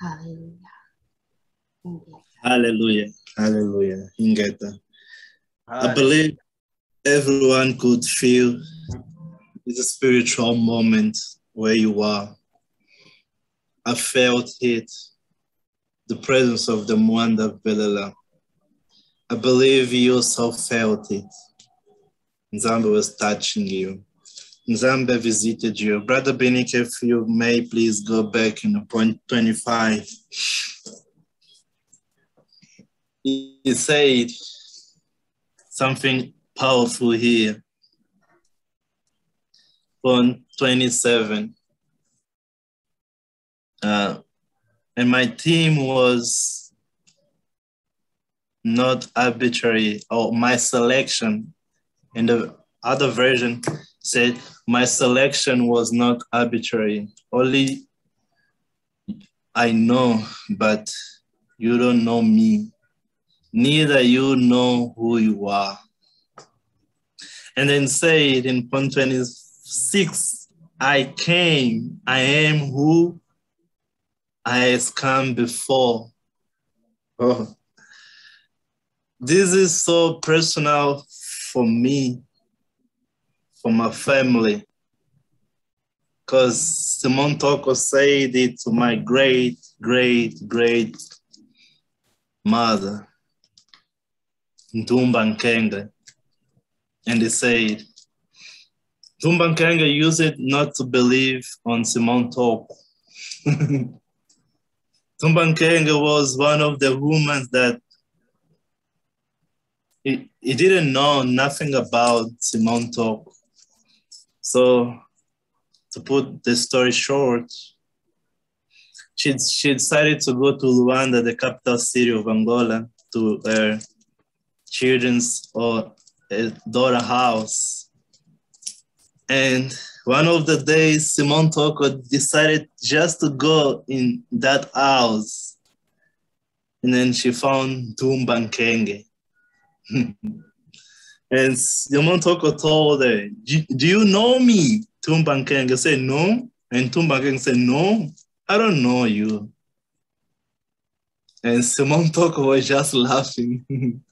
Hallelujah. Hallelujah. Hallelujah. Ingeta. I believe everyone could feel it's a spiritual moment where you are. I felt it, the presence of the Mwanda Velela. I believe you also felt it. Nzambe was touching you. Nzambe visited you. Brother Benik, if you may please go back in point 25. He said something powerful here. Point 27. Uh, and my team was not arbitrary, or my selection and the other version said, My selection was not arbitrary. Only I know, but you don't know me. Neither you know who you are. And then said in point 26, I came, I am who I has come before. Oh. This is so personal for me, for my family. because Simon Toko said it to my great, great, great mother, Ntumba Nkenge. And he said, Ntumba Nkenge used it not to believe on Simon Toko. [laughs] Nkenge was one of the women that he, he didn't know nothing about Simon Toko. So to put the story short, she, she decided to go to Luanda, the capital city of Angola, to her children's or daughter house. And one of the days, Simon Toko decided just to go in that house. And then she found Ntumba Nkenge. [laughs] and Simon Toko told her, Do you know me? Ntumba Nkenge said, No. And Ntumba Nkenge said, No, I don't know you. And Simon Toko was just laughing. [laughs]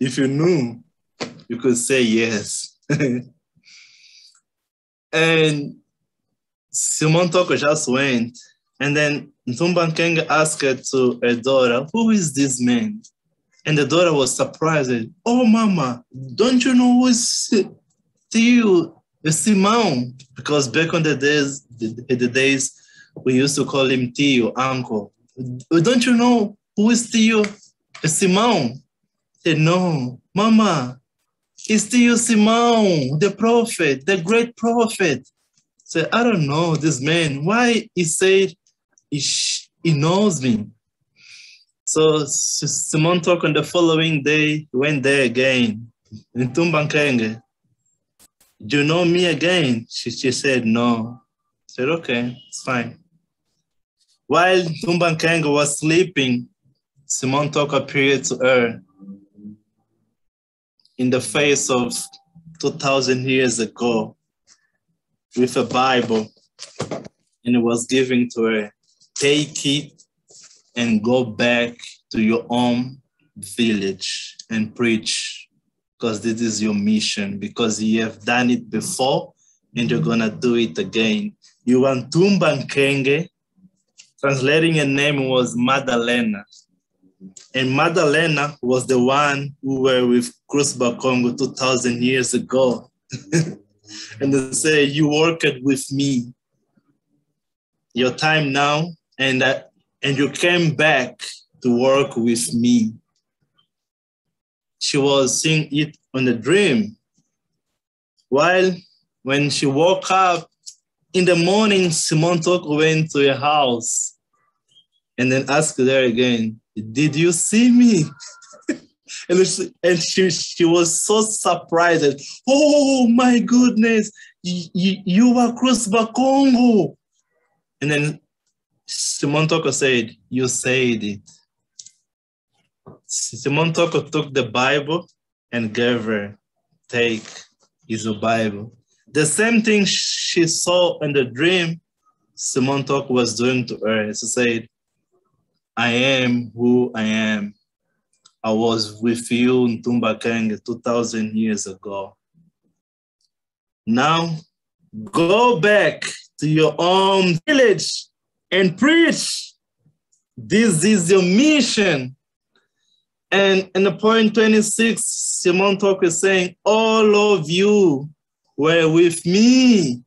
if you knew, you could say yes. [laughs] and Simon Toko just went. And then Ntumba Nkenge asked her to her daughter, Who is this man? And the daughter was surprised. Oh, mama, don't you know who's Theo Simon? Because back on the days, the, the days, we used to call him Theo, uncle. Don't you know who is Theo Simon? Said, no, mama, it's Theo Simon, the prophet, the great prophet. Said, I don't know this man. Why he said he, he knows me? So Simon Toko on the following day went there again in Ntumba Nkenge. Do you know me again? She, she said, no. I said, okay, it's fine. While Ntumba Nkenge was sleeping, Simon Toko appeared to her in the face of 2,000 years ago with a Bible, and it was given to her. Take it and go back to your own village and preach because this is your mission because you have done it before and you're gonna do it again. You want Ntumba Nkenge, translating her name was Madalena. And Madalena was the one who were with Cruz Congo 2,000 years ago. [laughs] and they say, you worked with me. Your time now, and and you came back to work with me. She was seeing it on a dream. While when she woke up in the morning, Simon Toko went to her house and then asked her again, Did you see me? [laughs] and, she, and she, she was so surprised. Oh my goodness, you, you were Cruz Bakongo. And then Simon Toko said, You said it. Simon Toko took the Bible and gave her, Take, is Bible. The same thing she saw in the dream, Simon Toko was doing to her. She said, I am who I am. I was with you in Ntumba Nkenge 2,000 years ago. Now, go back to your own village and preach. This is your mission. And in the point 26, Simon Toko is saying, All of you were with me.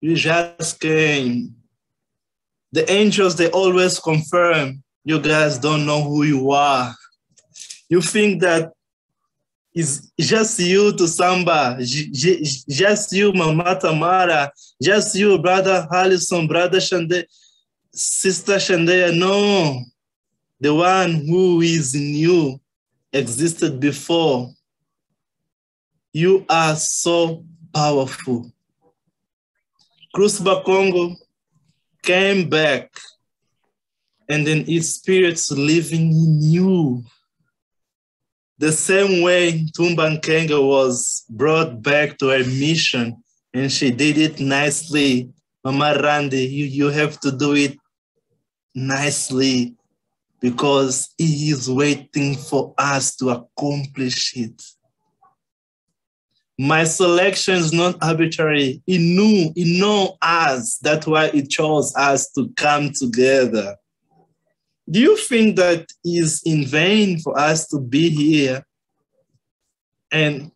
You just came. The angels, they always confirm you guys don't know who you are. You think that it's just you to Samba, just you, Mama Tamara, just you, Brother Harrison, Brother Shande, Sister Shandea. No, the one who is in you existed before. You are so powerful. Cruz Bakongo came back and then his spirits living in you. The same way Ntumba Nkenge was brought back to her mission and she did it nicely. Mama Randy, you, you have to do it nicely because he is waiting for us to accomplish it. My selection is not arbitrary. He knew, he know us. That's why he chose us to come together. Do you think that is in vain for us to be here and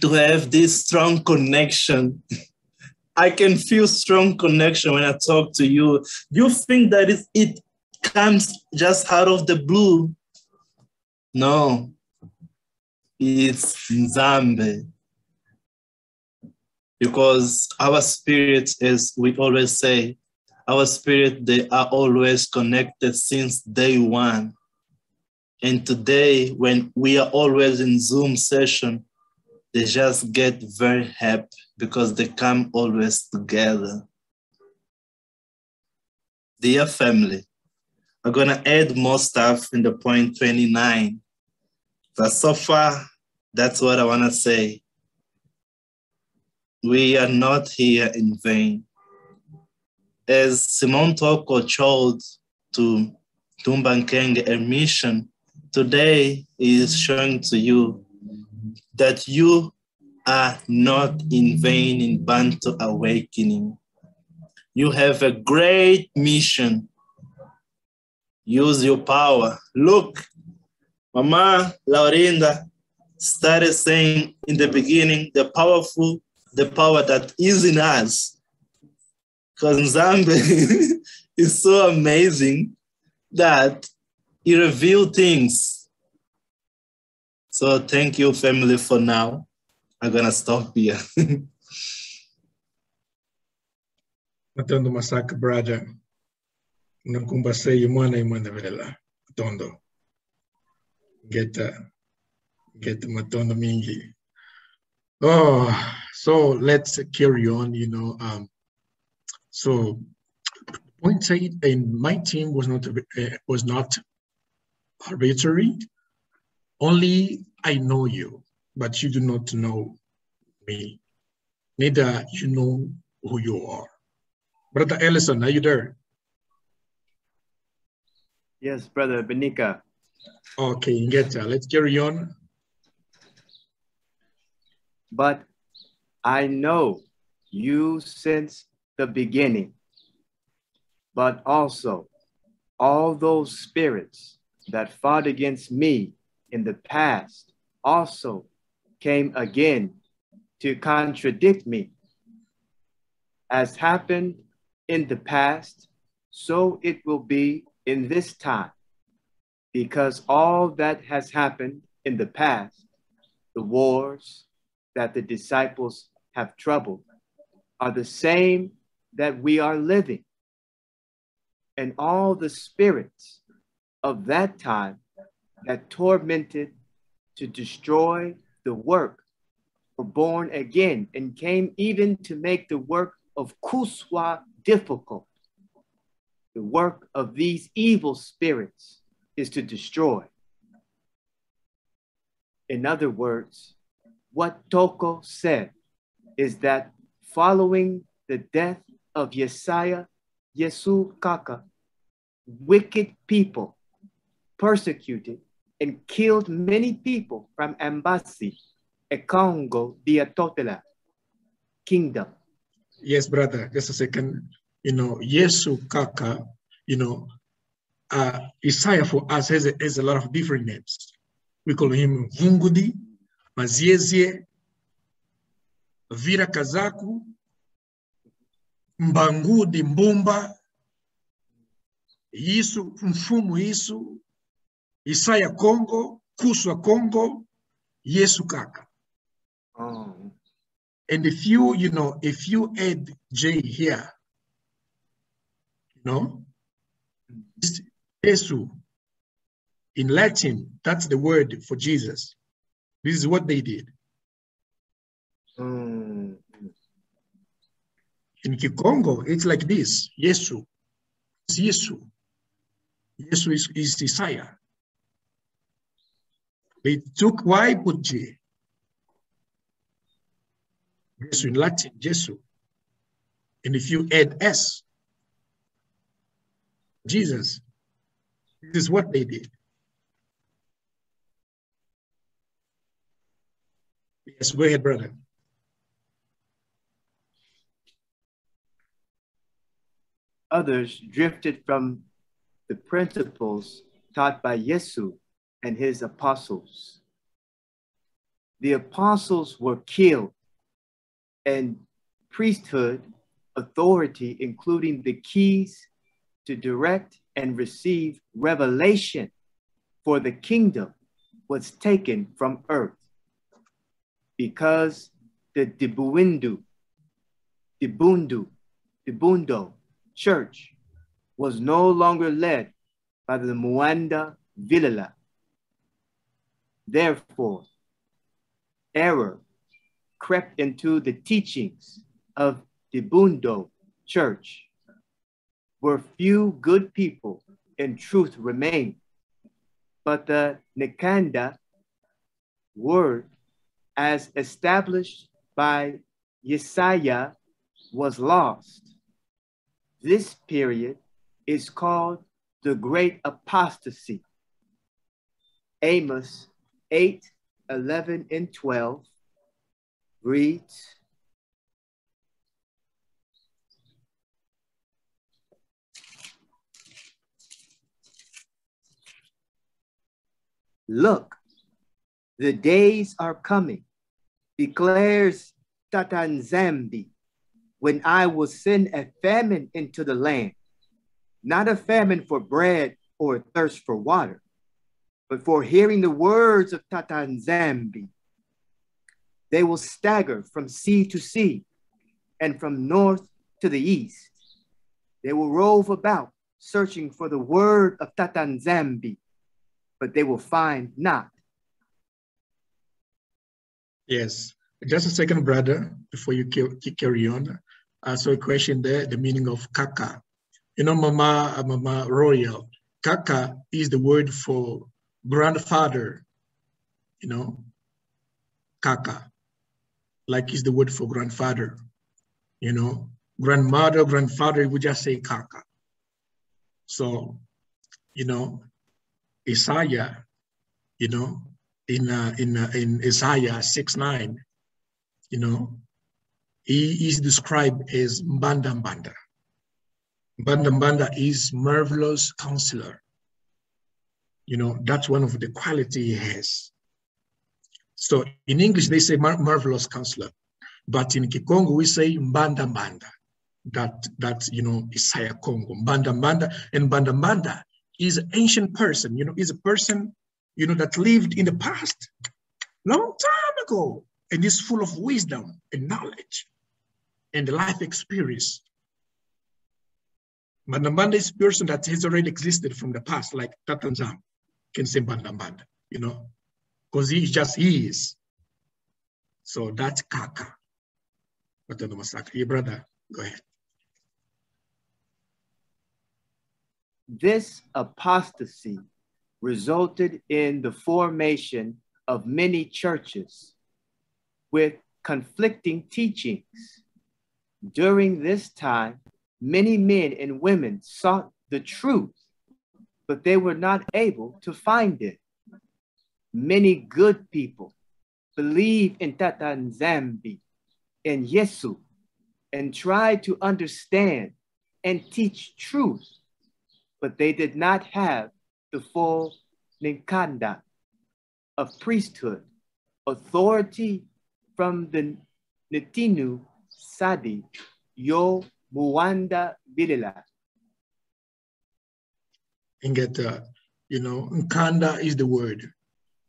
to have this strong connection? [laughs] I can feel strong connection when I talk to you. Do you think that it, it comes just out of the blue? No, it's Nzambe because our spirits, as we always say, our spirit, they are always connected since day one. And today, when we are always in Zoom session, they just get very happy because they come always together. Dear family, I'm gonna add more stuff in the point 29. But so far, that's what I wanna say. We are not here in vain. As Simon Toko told to Ntumba Nkenge a mission, today is showing to you that you are not in vain in Bantu awakening. You have a great mission. Use your power. Look, Mama Laurinda started saying in the beginning, the powerful the power that is in us. Because [laughs] Nzambe is so amazing that he revealed things. So thank you, family, for now. I'm gonna stop here. [laughs] Matondo masaka brother. Nakumbase yumana yumana vela. Matondo. Get get matondo mingi. Oh, so let's carry on, you know. Um, so point eight, and my team was not uh, was not arbitrary. Only I know you, but you do not know me. Neither you know who you are. Brother Ellison, are you there? Yes, Brother Benika. Okay, Ngeta, let's carry on. But I know you since the beginning, but also all those spirits that fought against me in the past also came again to contradict me. As happened in the past, so it will be in this time, because all that has happened in the past, the wars that the disciples have troubled, are the same that we are living. And all the spirits of that time that tormented to destroy the work were born again and came even to make the work of Kuswa difficult. The work of these evil spirits is to destroy. In other words, what Toko said is that following the death of Yesaya Yesu Kaka, wicked people persecuted and killed many people from Embassy, a Congo, Diatotela kingdom. Yes, brother, just a second. You know, Yesu Kaka, you know, uh, Isaiah for us has a, has a lot of different names. We call him Vungudi, Maziezie, Vira Kazaku, Mbangudi Mbumba, Yisu Mfumu Yisu, Isaya Congo, Kuswa Congo, Yesu Kaka. Oh. And if you, you know, if you add J here, you know, Jesu, in Latin, that's the word for Jesus. This is what they did. Mm. In Kikongo, it's like this, Yesu. It's Yesu. Yesu is, is Isaiah. They took Y, put J. Jesu in Latin, Jesu. And if you add S, Jesus, this is what they did. Yes, go ahead, brother. Others drifted from the principles taught by Yesu and his apostles. The apostles were killed, and priesthood authority, including the keys to direct and receive revelation for the kingdom, was taken from earth because the Dibuindu, Dibundu, Dibundo church was no longer led by the Mwanda Velela. Therefore, error crept into the teachings of the Bundo church, where few good people in truth remained. But the Nikanda word, as established by Yesaya, was lost. This period is called the Great Apostasy. Amos 8, 11, and 12 reads, Look, the days are coming, declares Tata Nzambi, when I will send a famine into the land, not a famine for bread or a thirst for water, but for hearing the words of Tata Nzambi. They will stagger from sea to sea and from north to the east. They will rove about searching for the word of Tata Nzambi, but they will find not. Yes. Just a second, brother, before you carry on. I saw a question there, the meaning of kaka. You know, Mama, Mama Royal, kaka is the word for grandfather, you know, kaka, like is the word for grandfather, you know, grandmother, grandfather, we just say kaka. So, you know, Isaiah, you know, in uh, in uh, in Isaiah 6 9, you know, he is described as Mbanda Mbanda. Mbanda Mbanda is marvelous counselor. You know, that's one of the quality he has. So in English, they say mar marvelous counselor. But in Kikongo, we say Mbanda Mbanda. That, that you know, Isaiah Congo, Mbanda Mbanda. And Mbanda Mbanda is an ancient person, you know, is a person, you know, that lived in the past, long time ago, and is full of wisdom and knowledge and the life experience. Mbanda is person that has already existed from the past, like Tatanzam can say Mbanda, you know, because he just he is. So that's Kaka. Matondo Masaka. Your brother, go ahead. This apostasy resulted in the formation of many churches with conflicting teachings. During this time, many men and women sought the truth, but they were not able to find it. Many good people believed in Tata Nzambi and Yesu and tried to understand and teach truth but they did not have the full Ninkanda of priesthood, authority from the Netinu Sadi Yo Mwanda Velela. And get, uh, you know, Nkanda is the word.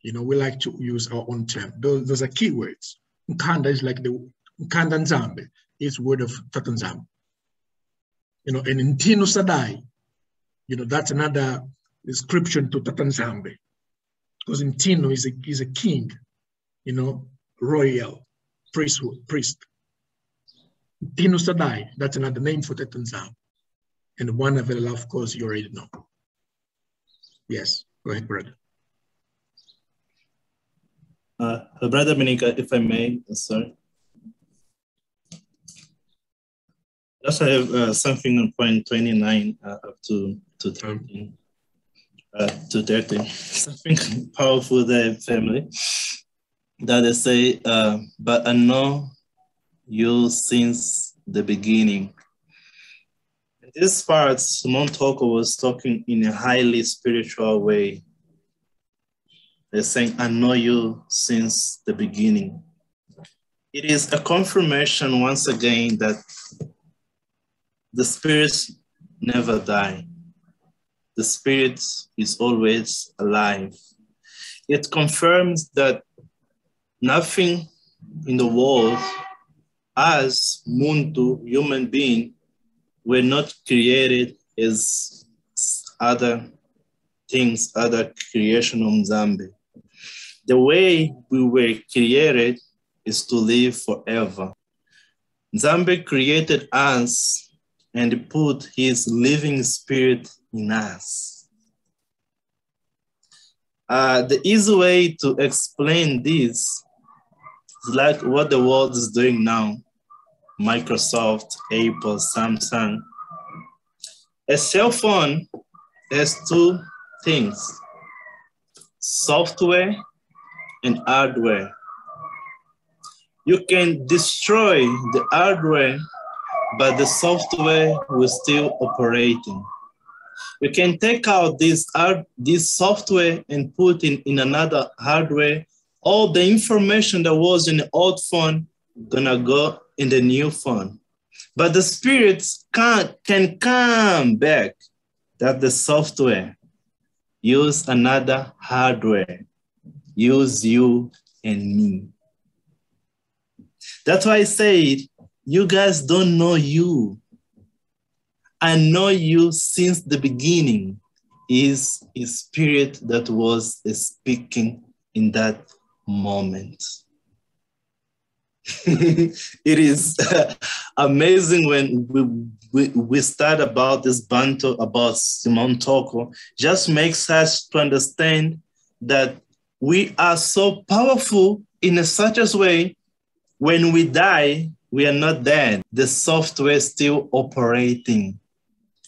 You know, we like to use our own term. Those, those are keywords. Nkanda is like the Nkanda Nzambe, is word of Tatanzam. You know, and Ntino Sadai you know, that's another description to Tata Nzambe. Because Ntino is a, is a king, you know, royal, priest. priest. Tino Sadai, that's another name for Tatanzam. And one of it, of course, you already know. Yes, go ahead, brother. Uh, brother Minika, if I may, sorry. Just have uh, something on point 29 uh, up to, to 13. Uh, to 13. [laughs] Something powerful there, family. That they say, uh, but I know you since the beginning. In this part, Simon Toko was talking in a highly spiritual way. They're saying, I know you since the beginning. It is a confirmation once again that the spirits never die. The spirit is always alive. It confirms that nothing in the world as Muntu, human being, were not created as other things, other creation of Nzambe. The way we were created is to live forever. Nzambe created us and put his living spirit in us. Uh, the easy way to explain this is like what the world is doing now. Microsoft, Apple, Samsung. A cell phone has two things, software and hardware. You can destroy the hardware, but the software will still operating. You can take out this, hard, this software and put in, in another hardware. All the information that was in the old phone gonna go in the new phone. But the spirits can, can come back that the software use another hardware, use you and me. That's why I said, you guys don't know you. I know you since the beginning is a spirit that was speaking in that moment. [laughs] it is [laughs] amazing when we, we, we start about this banter about Simon Toko, just makes us to understand that we are so powerful in a such a way when we die, we are not dead. The software is still operating.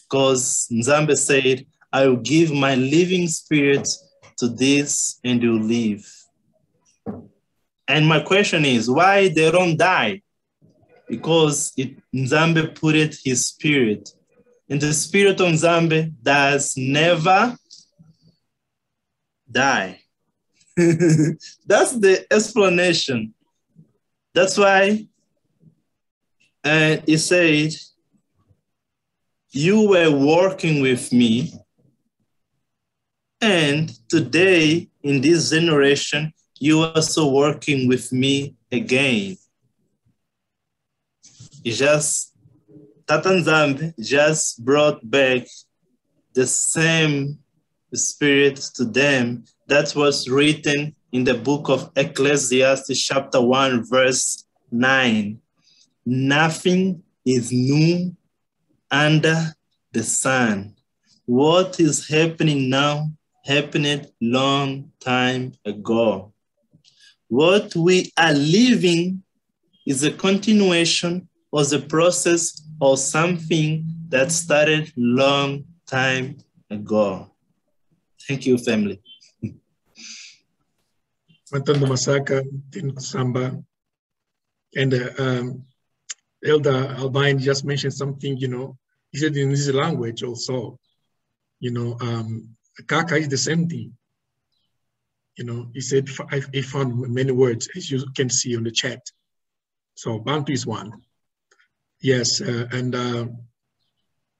Because Nzambe said, I will give my living spirit to this and you live. And my question is, why they don't die? Because it, Nzambe put it his spirit. And the spirit of Nzambe does never die. [laughs] That's the explanation. That's why uh, he said, You were working with me, and today in this generation, you are also working with me again. Just, Tata Nzambe just brought back the same spirit to them that was written in the book of Ecclesiastes, chapter 1, verse 9. Nothing is new under the sun. What is happening now happened long time ago. What we are living is a continuation of the process of something that started long time ago. Thank you, family. Matondo Masaka, Tin Samba, and uh, um, Elder Albine just mentioned something, you know, he said in his language also, you know, um, Kaka is the same thing. You know, he said, I found many words, as you can see on the chat. So Bantu is one. Yes, uh, and, uh,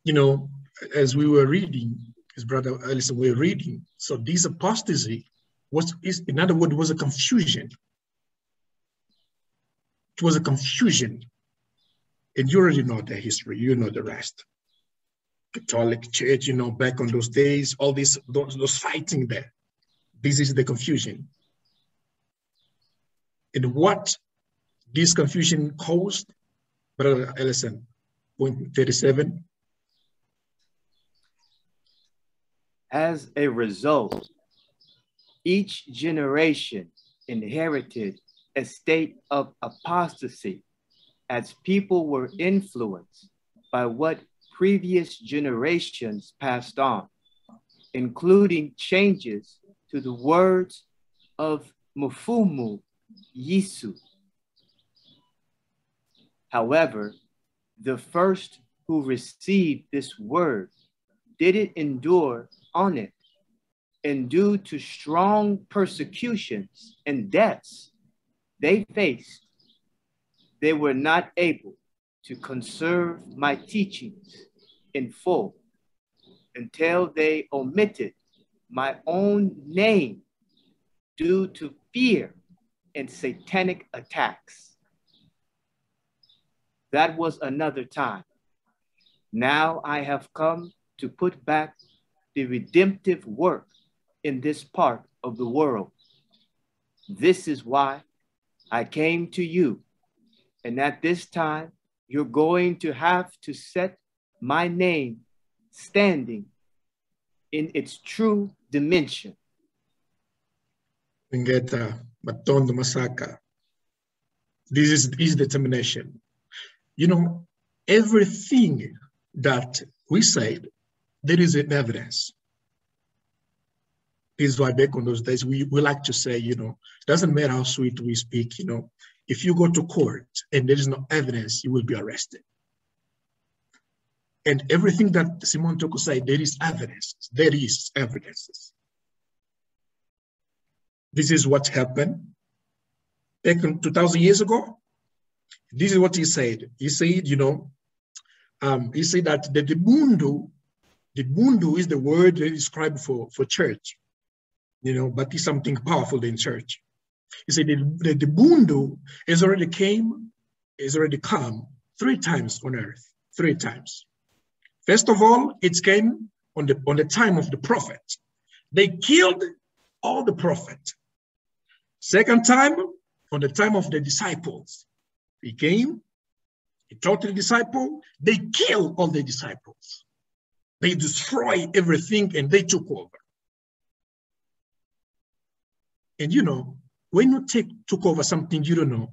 you know, as we were reading, his brother Ellison, we were reading, so this apostasy was, is, in other words, was a confusion. It was a confusion. And you already know the history, you know the rest. Catholic Church, you know, back on those days, all this, those, those fighting there. This is the confusion. And what this confusion caused, Brother Ellison, point 37. As a result, each generation inherited a state of apostasy as people were influenced by what previous generations passed on, including changes to the words of Mufumu Yisu. However, the first who received this word didn't endure on it, and due to strong persecutions and deaths they faced, they were not able to conserve my teachings in full until they omitted my own name due to fear and satanic attacks. That was another time. Now I have come to put back the redemptive work in this part of the world. This is why I came to you. And at this time, you're going to have to set my name standing in its true dimension. Ngeta, Matondo Masaka. This is his determination. You know, everything that we said, there is an evidence. This is why back on those days, we, we like to say, you know, it doesn't matter how sweet we speak, you know, if you go to court and there is no evidence, you will be arrested. And everything that Simon Toko said, there is evidence. There is evidences. This is what happened back in 2000 years ago. This is what he said. He said, you know, um, he said that the, the bundu, the bundu is the word they describe for, for church, you know, but it's something powerful in church. He said the, the, the bundu has already came, has already come three times on earth, three times. First of all, it came on the, on the time of the prophet. They killed all the prophet. Second time, on the time of the disciples. He came, he taught the disciple, they kill all the disciples. They destroy everything and they took over. And you know, when you take took over something you don't know,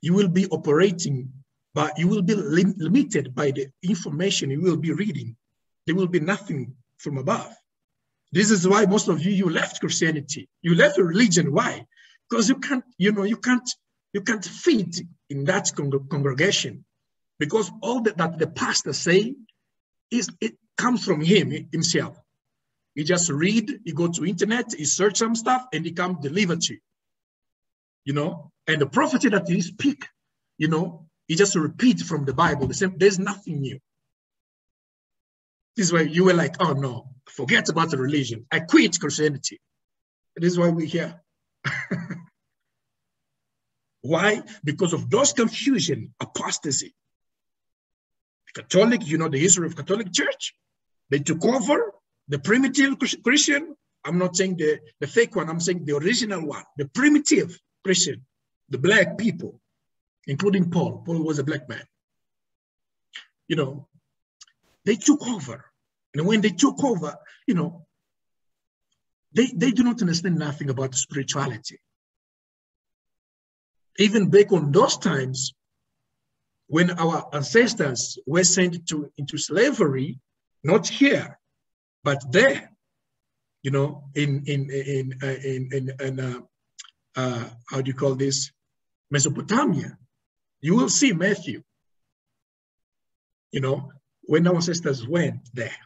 you will be operating, but you will be lim limited by the information you will be reading. There will be nothing from above. This is why most of you you left Christianity. You left religion. Why? Because you can't, you know, you can't, you can't fit in that con congregation. Because all that, that the pastor say is it comes from him himself. He just read, he go to internet, he search some stuff, and he come deliver to you. You know, and the prophecy that he speak, you know, he just repeat from the Bible. The same, there's nothing new. This is why you were like, oh no, forget about the religion. I quit Christianity. This is why we're here. [laughs] why? Because of those confusion, apostasy. Catholic, you know the history of Catholic Church. They took over the primitive Christian. I'm not saying the, the fake one, I'm saying the original one, the primitive Christian, the black people, including Paul. Paul was a black man. You know, they took over. And when they took over, you know, they, they do not understand nothing about spirituality. Even back on those times, when our ancestors were sent to, into slavery, not here, but there, you know, in, in, in, in, in, in uh, uh, how do you call this, Mesopotamia, you will see Matthew, you know, when our ancestors went there.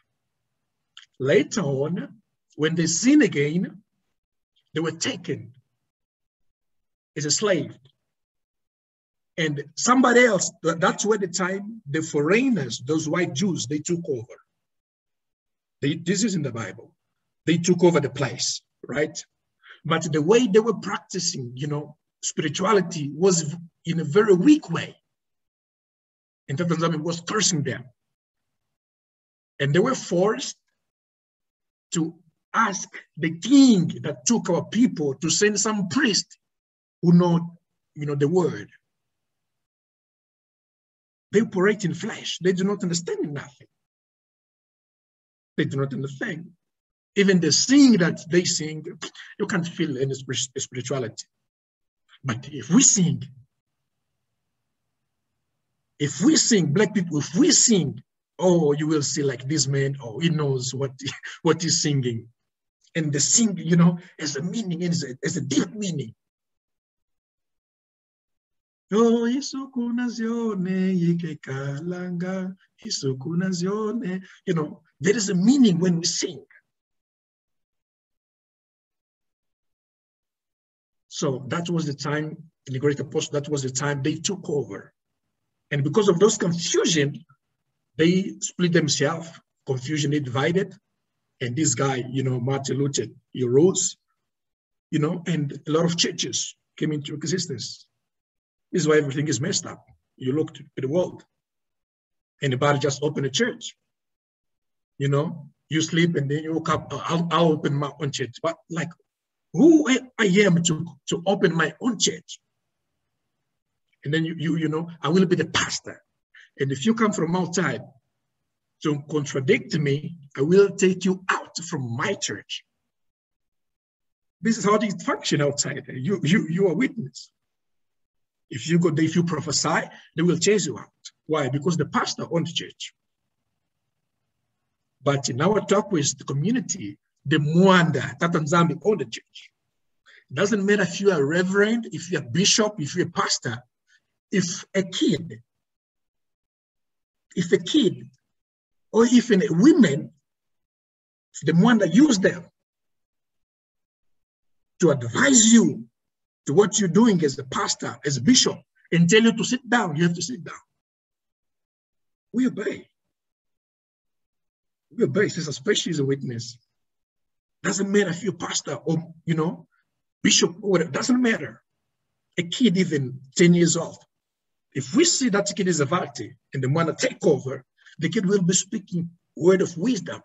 Later on, when they sin again, they were taken as a slave. And somebody else, that's where the time the foreigners, those white Jews, they took over. They, this is in the Bible. They took over the place, right? But the way they were practicing, you know, spirituality was in a very weak way. And Tatanzame was cursing them. And they were forced to ask the king that took our people to send some priest who know, you know, the word. They operate in flesh. They do not understand nothing. They do not understand. Even the sing that they sing, you can't feel any spirituality. But if we sing, if we sing, black people, if we sing, oh, you will see like this man, oh, he knows what, [laughs] what he's singing. And the sing, you know, has a meaning, has a, has a deep meaning. Oh, Yesu kuna zione yike kalanga Isuku nazione. You know, there is a meaning when we sing. So that was the time in the Great Apostle, that was the time they took over. And because of those confusion, they split themselves, confusion, divided. And this guy, you know, Martin Luther, he rose, you know, and a lot of churches came into existence. This is why everything is messed up. You look at the world. Anybody just open a church. You know, you sleep and then you wake up, oh, I'll, I'll open my own church. But like, who I am to, to open my own church? And then you, you, you know, I will be the pastor. And if you come from outside to contradict me, I will take you out from my church. This is how they function outside. You, you, you are witness. If you go if you prophesy, they will chase you out. Why? Because the pastor owns the church. But in our talk with the community, the Mwanda, Tatanzambi own the church. It doesn't matter if you are a reverend, if you're a bishop, if you're a pastor, if a kid, if a kid, or even a woman, the one that use them to advise you to what you're doing as a pastor, as a bishop, and tell you to sit down, you have to sit down. We obey. We obey, especially as a witness. Doesn't matter if you're pastor or, you know, bishop or whatever, doesn't matter. A kid even 10 years old, if we see that kid is a Varti and the man to take over, the kid will be speaking word of wisdom.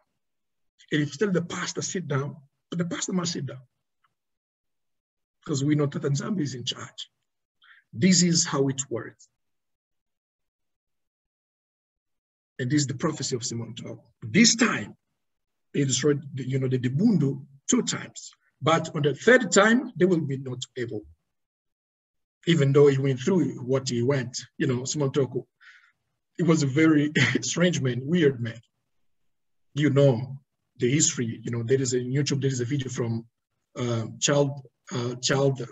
And if tell the pastor sit down, but the pastor must sit down. Because we know that Nzambi is in charge. This is how it works. And this is the prophecy of Simon Tau. This time, they destroyed, the, you know, the Debundu two times. But on the third time, they will be not able even though he went through what he went, you know, Simon Toko, he was a very [laughs] strange man, weird man. You know the history, you know, there is a YouTube, there is a video from uh, child, uh, child,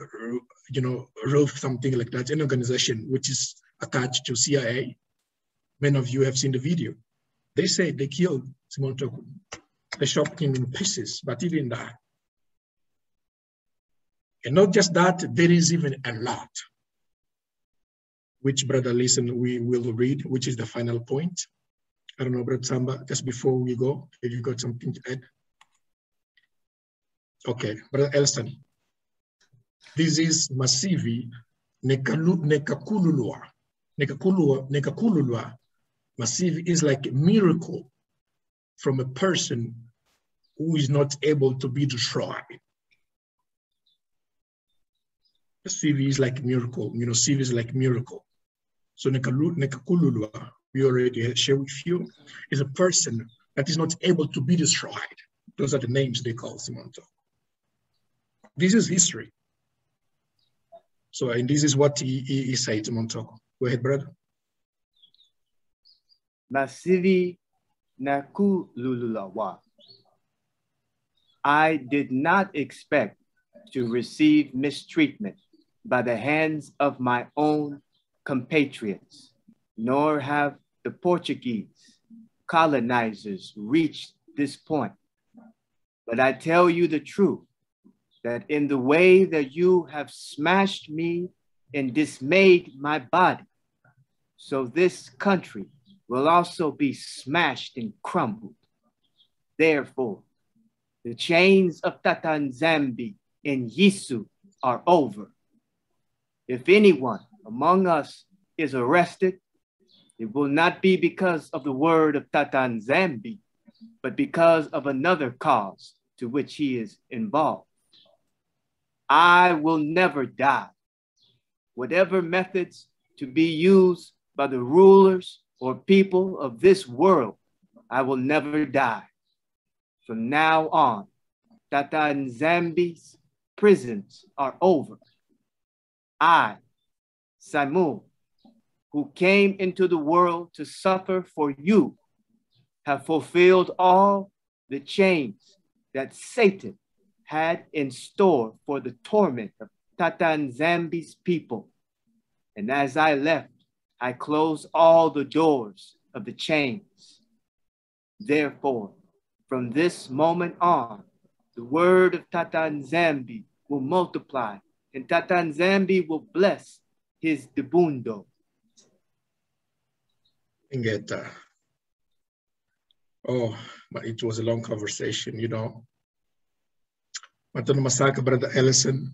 you know, Rolf something like that, an organization which is attached to CIA. Many of you have seen the video. They say they killed Simon Toko. They shot him in pieces, but he didn't die. And not just that, there is even a lot, which Brother Listen we will read, which is the final point. I don't know, Brother Samba, just before we go, if you got something to add. Okay, Brother Elston. This is Masivi Nekakululua. Nekakululua, Nekakululua. Masivi is like a miracle from a person who is not able to be destroyed. CV is like miracle. You know, CV is like miracle. So Nekakululua, we already shared with you, is a person that is not able to be destroyed. Those are the names they call Simonto. This is history. So, and this is what he, he, he said to Montoko. Go ahead, brother. Masivi Nakululawa. I did not expect to receive mistreatment by the hands of my own compatriots, nor have the Portuguese colonizers reached this point. But I tell you the truth that in the way that you have smashed me and dismayed my body, so this country will also be smashed and crumbled. Therefore, the chains of Tatanzambi and Yisu are over. If anyone among us is arrested, it will not be because of the word of Tatanzambi, but because of another cause to which he is involved. I will never die. Whatever methods to be used by the rulers or people of this world, I will never die. From now on, Tatanzambi's prisons are over. I, Simon, who came into the world to suffer for you, have fulfilled all the chains that Satan had in store for the torment of Tatanzambi's people. And as I left, I closed all the doors of the chains. Therefore, from this moment on, the word of Tata Nzambi will multiply and Tata Nzambi will bless his debundo. Ingeta. Oh, but it was a long conversation, you know. Matondo Masaka, Brother Ellison,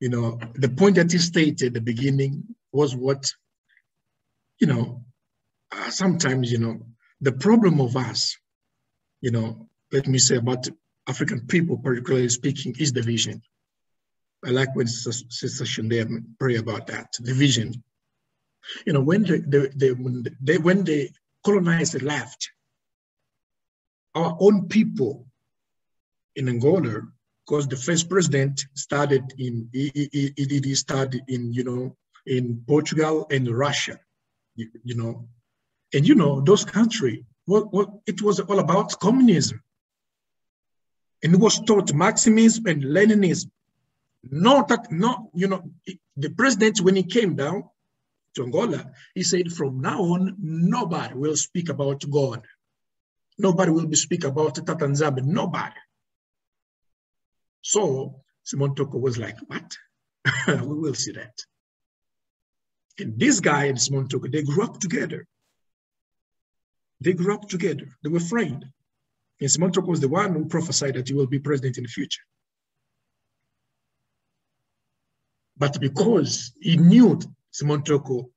you know, the point that he stated at the beginning was what, you know, uh, sometimes, you know, the problem of us, you know, let me say about African people, particularly speaking, is division. I like when Sister Shunde pray about that, division. You know, when the, the, the when, they, when the colonizer left, our own people in Angola, because the first president started in, he, he, he started in, you know, in Portugal and Russia, you, you know, and you know, those countries, what, what, it was all about communism. And it was taught Marxism and Leninism. That, not, you know, the president, when he came down to Angola, he said, from now on, nobody will speak about God. Nobody will be speak about Tata Nzambi, nobody. So Simon Toko was like, what? [laughs] we will see that. And this guy and Simon Toko, they grew up together. They grew up together. They were friends. And Simon Toko was the one who prophesied that he will be president in the future. But because he knew Simon Toko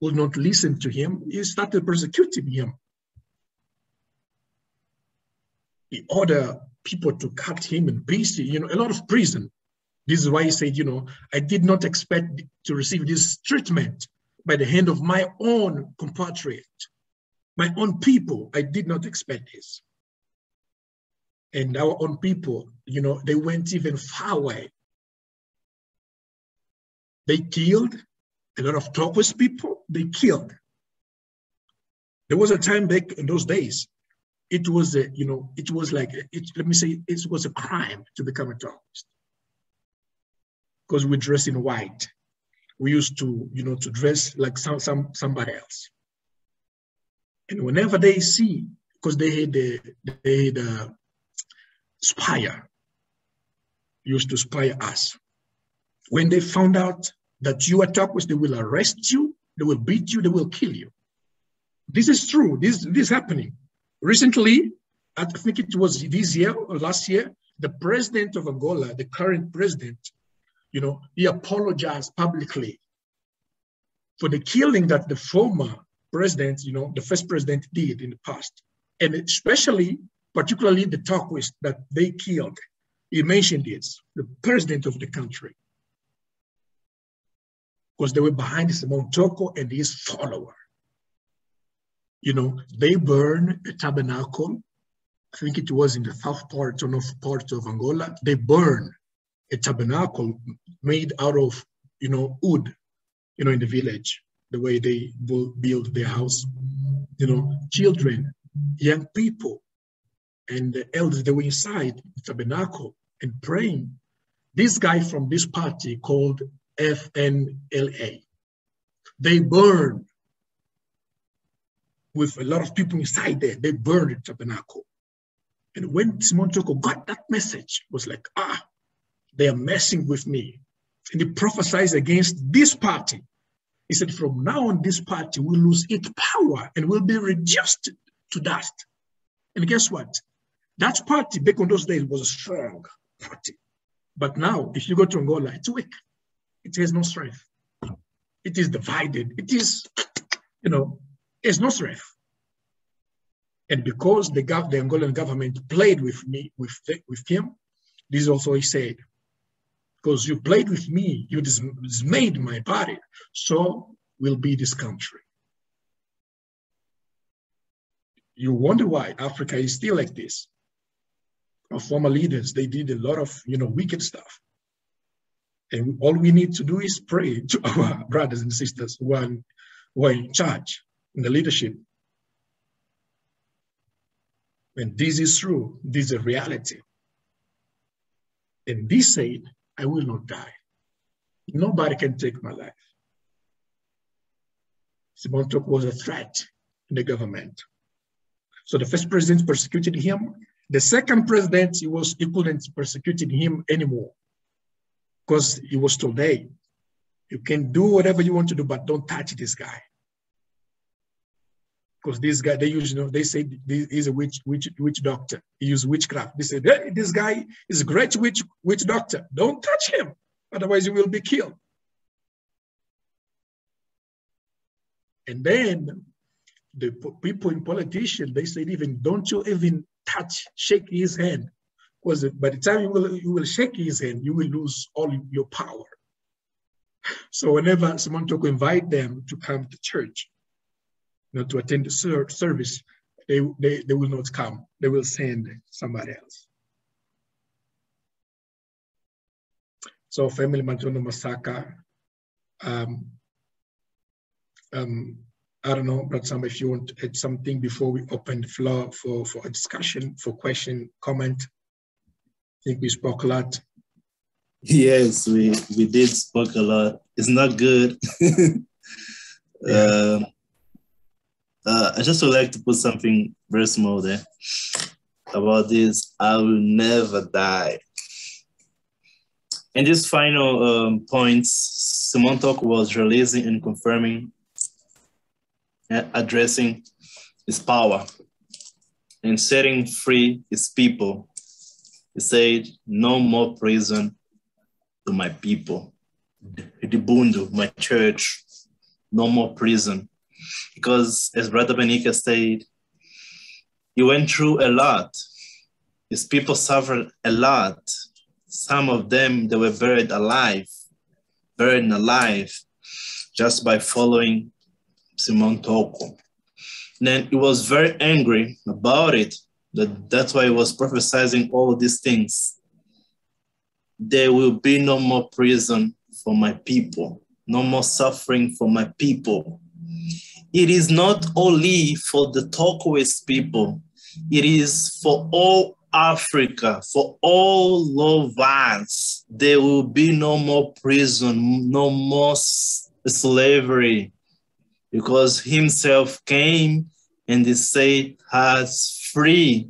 would not listen to him, he started persecuting him. He ordered people to cut him and in pieces, you know, a lot of prison. This is why he said, you know, I did not expect to receive this treatment by the hand of my own compatriot, my own people. I did not expect this. And our own people, you know, they went even far away. They killed a lot of Tokus people, they killed. There was a time back in those days, it was, a, you know, it was like, it, let me say, it was a crime to become a Tokus. Because we dress in white. We used to, you know, to dress like some, some somebody else. And whenever they see, because they had the, they had a spire, used to spy us. When they found out that you attack Takwis, they will arrest you, they will beat you, they will kill you. This is true. This, this is happening. Recently, I think it was this year or last year, the president of Angola, the current president, you know, he apologized publicly for the killing that the former president, you know, the first president did in the past. And especially, particularly the Takwis that they killed. He mentioned this, the president of the country because they were behind Simon Toko and his follower. You know, they burned a tabernacle. I think it was in the south part or north part of Angola. They burned a tabernacle made out of, you know, wood, you know, in the village, the way they build their house. You know, children, young people, and the elders, they were inside the tabernacle and praying. This guy from this party called FNLA. They burned with a lot of people inside there. They burned the tabernacle. And when Simon Toko got that message, was like, ah, they are messing with me. And he prophesied against this party. He said, from now on, this party will lose its power and will be reduced to dust. And guess what? That party back on those days was a strong party. But now, if you go to Angola, it's weak it has no strength. It is divided. It is, you know, has no strength. And because the, the Angolan government played with me, with, with him, this also he said, because you played with me, you dismayed my body, so will be this country. You wonder why Africa is still like this. Our former leaders, they did a lot of, you know, wicked stuff. And all we need to do is pray to [laughs] our brothers and sisters who are, who are in charge, in the leadership. And this is true, this is a reality. And this said, I will not die. Nobody can take my life. Simon Toko was a threat. in the government. So the first president persecuted him. The second president, he was he couldn't persecute him anymore because he was told, hey, you can do whatever you want to do, but don't touch this guy. Because this guy, they usually know, they say he's a witch, witch, witch doctor. He used witchcraft. They said, hey, this guy is a great witch, witch doctor. Don't touch him, otherwise you will be killed. And then the people in politician, they said, even don't you even touch, shake his hand. Because by the time you will, you will shake his hand, you will lose all your power. So whenever someone to invite them to come to church, you know, to attend the ser service, they, they, they will not come. They will send somebody else. So family Matondo Masaka, um, um, I don't know, but some if you want to add something before we open the floor for, for a discussion, for question, comment. I think we spoke a lot. Yes, we we did spoke a lot. It's not good. [laughs] yeah. um, uh, I just would like to put something very small there about this. I will never die. And this final um, points, Simon Toko was releasing and confirming, uh, addressing his power and setting free his people. He said, no more prison to my people. The Bundu, my church, no more prison because as Brother Benica said, he went through a lot. His people suffered a lot. Some of them, they were buried alive, buried alive just by following Simon Toko. then he was very angry about it. That, that's why he was prophesying all these things. There will be no more prison for my people, no more suffering for my people it is not only for the Tokawese people, it is for all Africa, for all us. There will be no more prison, no more slavery, because himself came and he said us free.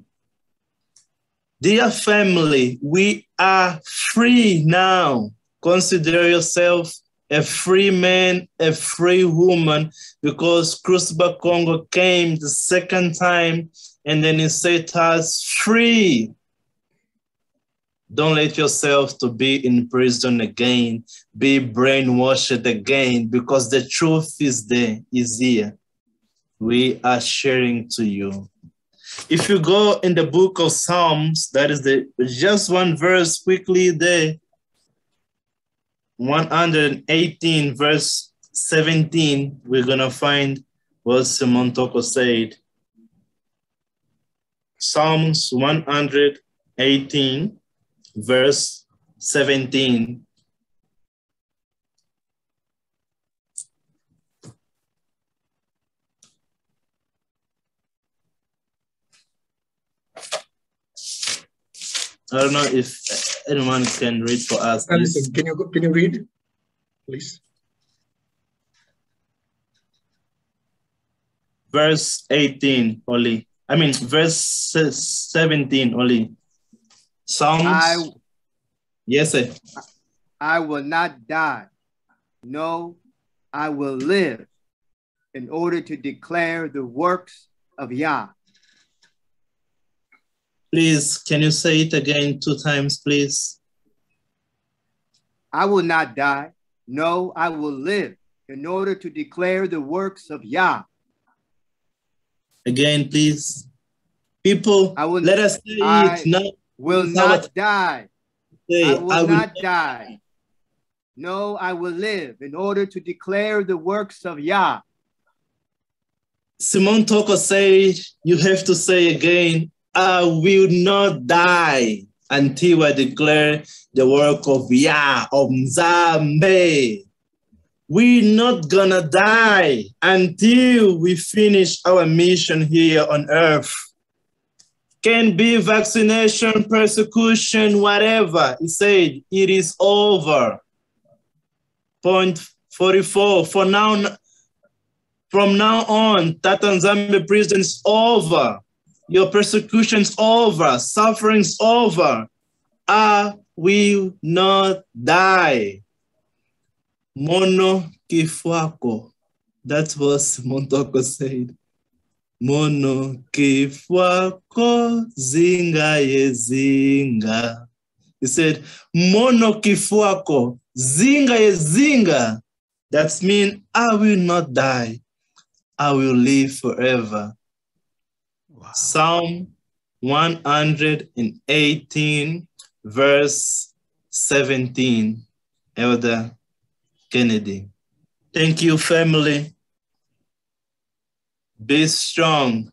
Dear family, we are free now. Consider yourself a free man, a free woman, because Crucible Congo came the second time and then he set us free. Don't let yourself to be in prison again, be brainwashed again, because the truth is there, is here. We are sharing to you. If you go in the book of Psalms, that is the just one verse quickly there, 118 verse 17, we're gonna find what Simon Toko said. Psalms 118 verse 17. I don't know if anyone can read for us. Alison, can you can you read, please? Verse 18 only. I mean, verse 17 only. Psalms. I, yes, sir. I will not die. No, I will live in order to declare the works of Yah. Please, can you say it again two times, please? I will not die. No, I will live in order to declare the works of Yah. Again, please. People, I will, let us say I it. No, will not die. Say, I will I not will die. No, I will live in order to declare the works of Yah. Simon Toko said, you have to say again, I will not die until I declare the work of Yah, of Nzambe. We're not gonna die until we finish our mission here on earth. Can be vaccination, persecution, whatever. He said, it is over. Point 44, for now, From now on, Tatanzambe prison is over. Your persecution's over. Suffering's over. I will not die. Mono kifuako. That's what Montoko said. Mono kifuako zinga ye zinga. He said, Mono kifuako zinga ye zinga. That means I will not die. I will live forever. Psalm 118, verse 17. Elder Kennedy. Thank you, family. Be strong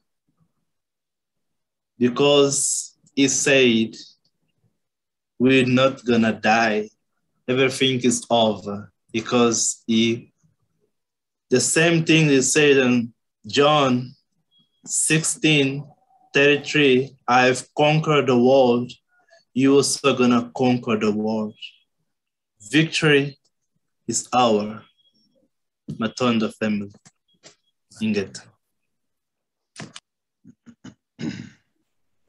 because he said, We're not gonna die. Everything is over because he, the same thing he said in John 16 33, I've conquered the world. You also gonna conquer the world. Victory is our Matondo family. Inget. [clears throat]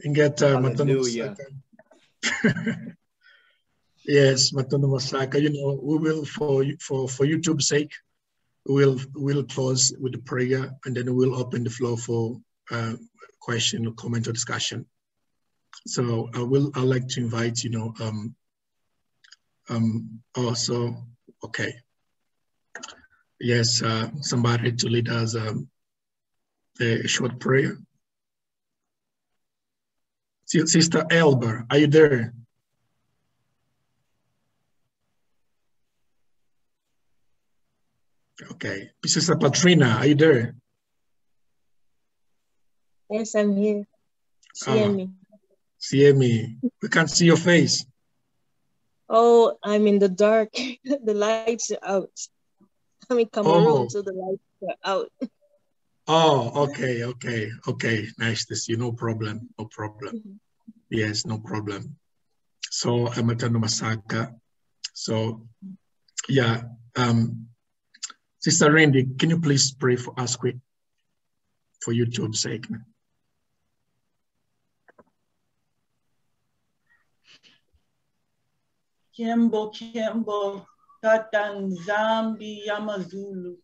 Ingeta uh, Matondo Masaka. [laughs] yes, Matondo Masaka. You know, we will for for for YouTube's sake, we'll we'll close with the prayer and then we'll open the floor for uh, question, or comment, or discussion. So I will I'd like to invite you know um um also okay yes uh, somebody to lead us um, a short prayer. Sister Elber, are you there? Okay. Sister Patrina, are you there? Yes, I'm here. See Ah. me. See me. We can't see your face. Oh, I'm in the dark. [laughs] the lights are out. I'm in Cameroon, Oh. so the lights are out. Oh, okay, okay, okay. Nice to see you. No problem, no problem. Yes, no problem. So I'm at Masaka. So yeah, um, Sister Randy, can you please pray for us quick for YouTube's sake? Kembo, Kembo, Tatanzambi, Yamazulu,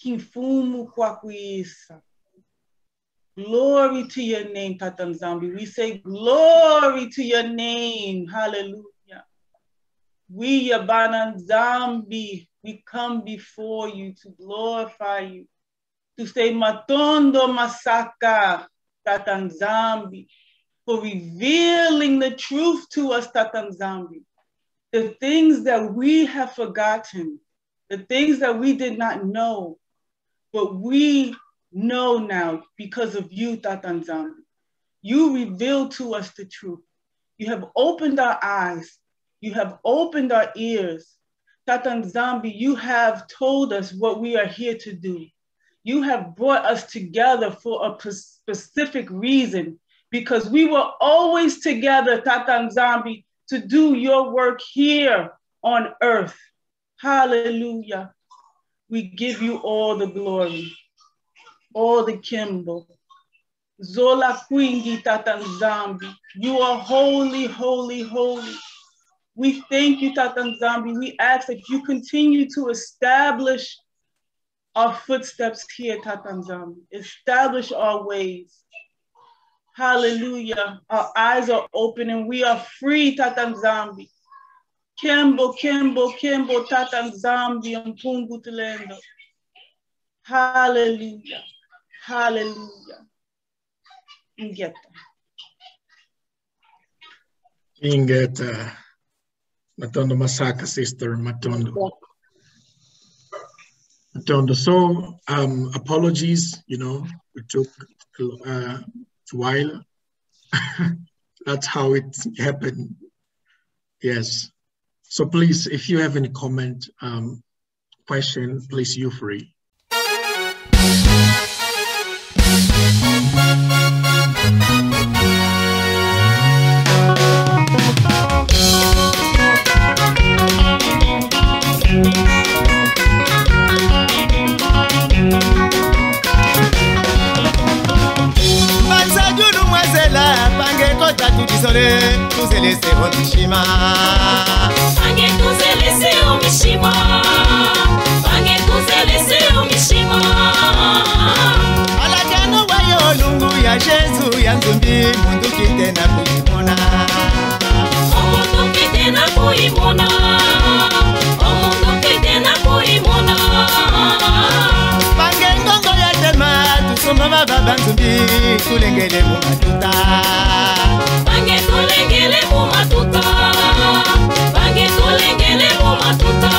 Kimfumu Kwakuisa. Glory to your name, Tatanzambi. We say glory to your name. Hallelujah. We, Yabananzambi, we come before you to glorify you, to say Matondo Masaka, Tatanzambi, for revealing the truth to us, Tatanzambi. The things that we have forgotten, the things that we did not know, but we know now because of you, Tatanzambi. You revealed to us the truth. You have opened our eyes. You have opened our ears. Tatanzambi, you have told us what we are here to do. You have brought us together for a specific reason because we were always together, Tatanzambi, to do your work here on earth. Hallelujah. We give you all the glory, all the Kimbo. Zola Kwingi Tatanzambi. You are holy, holy, holy. We thank you, Tatanzambi. We ask that you continue to establish our footsteps here, Tatanzambi. Establish our ways. Hallelujah. Our eyes are open and we are free, Tatanzambi. Kembo, Kembo, Kembo, Tatanzambi, Mpungu Tulendo. Hallelujah. Hallelujah. Ngeta. Ingeta Matondo Masaka, Sister Matondo. Matondo. So, um, apologies, you know, we took uh, while. [laughs] That's how it happened. Yes. So please, if you have any comment, um, question, please you free. désolé, nous est laissé au Mishima. Bange nous est laissé au Mishima. Bange nous est laissé au Mishima. alakano wayo lungu ya jesu ya nzumbi mundu kite na kuimona oh, mundu kite na kuimona basumba baba banzumbi tulengele mumatuta. Bange tulengele mumatuta. Bange tulengele mumatuta.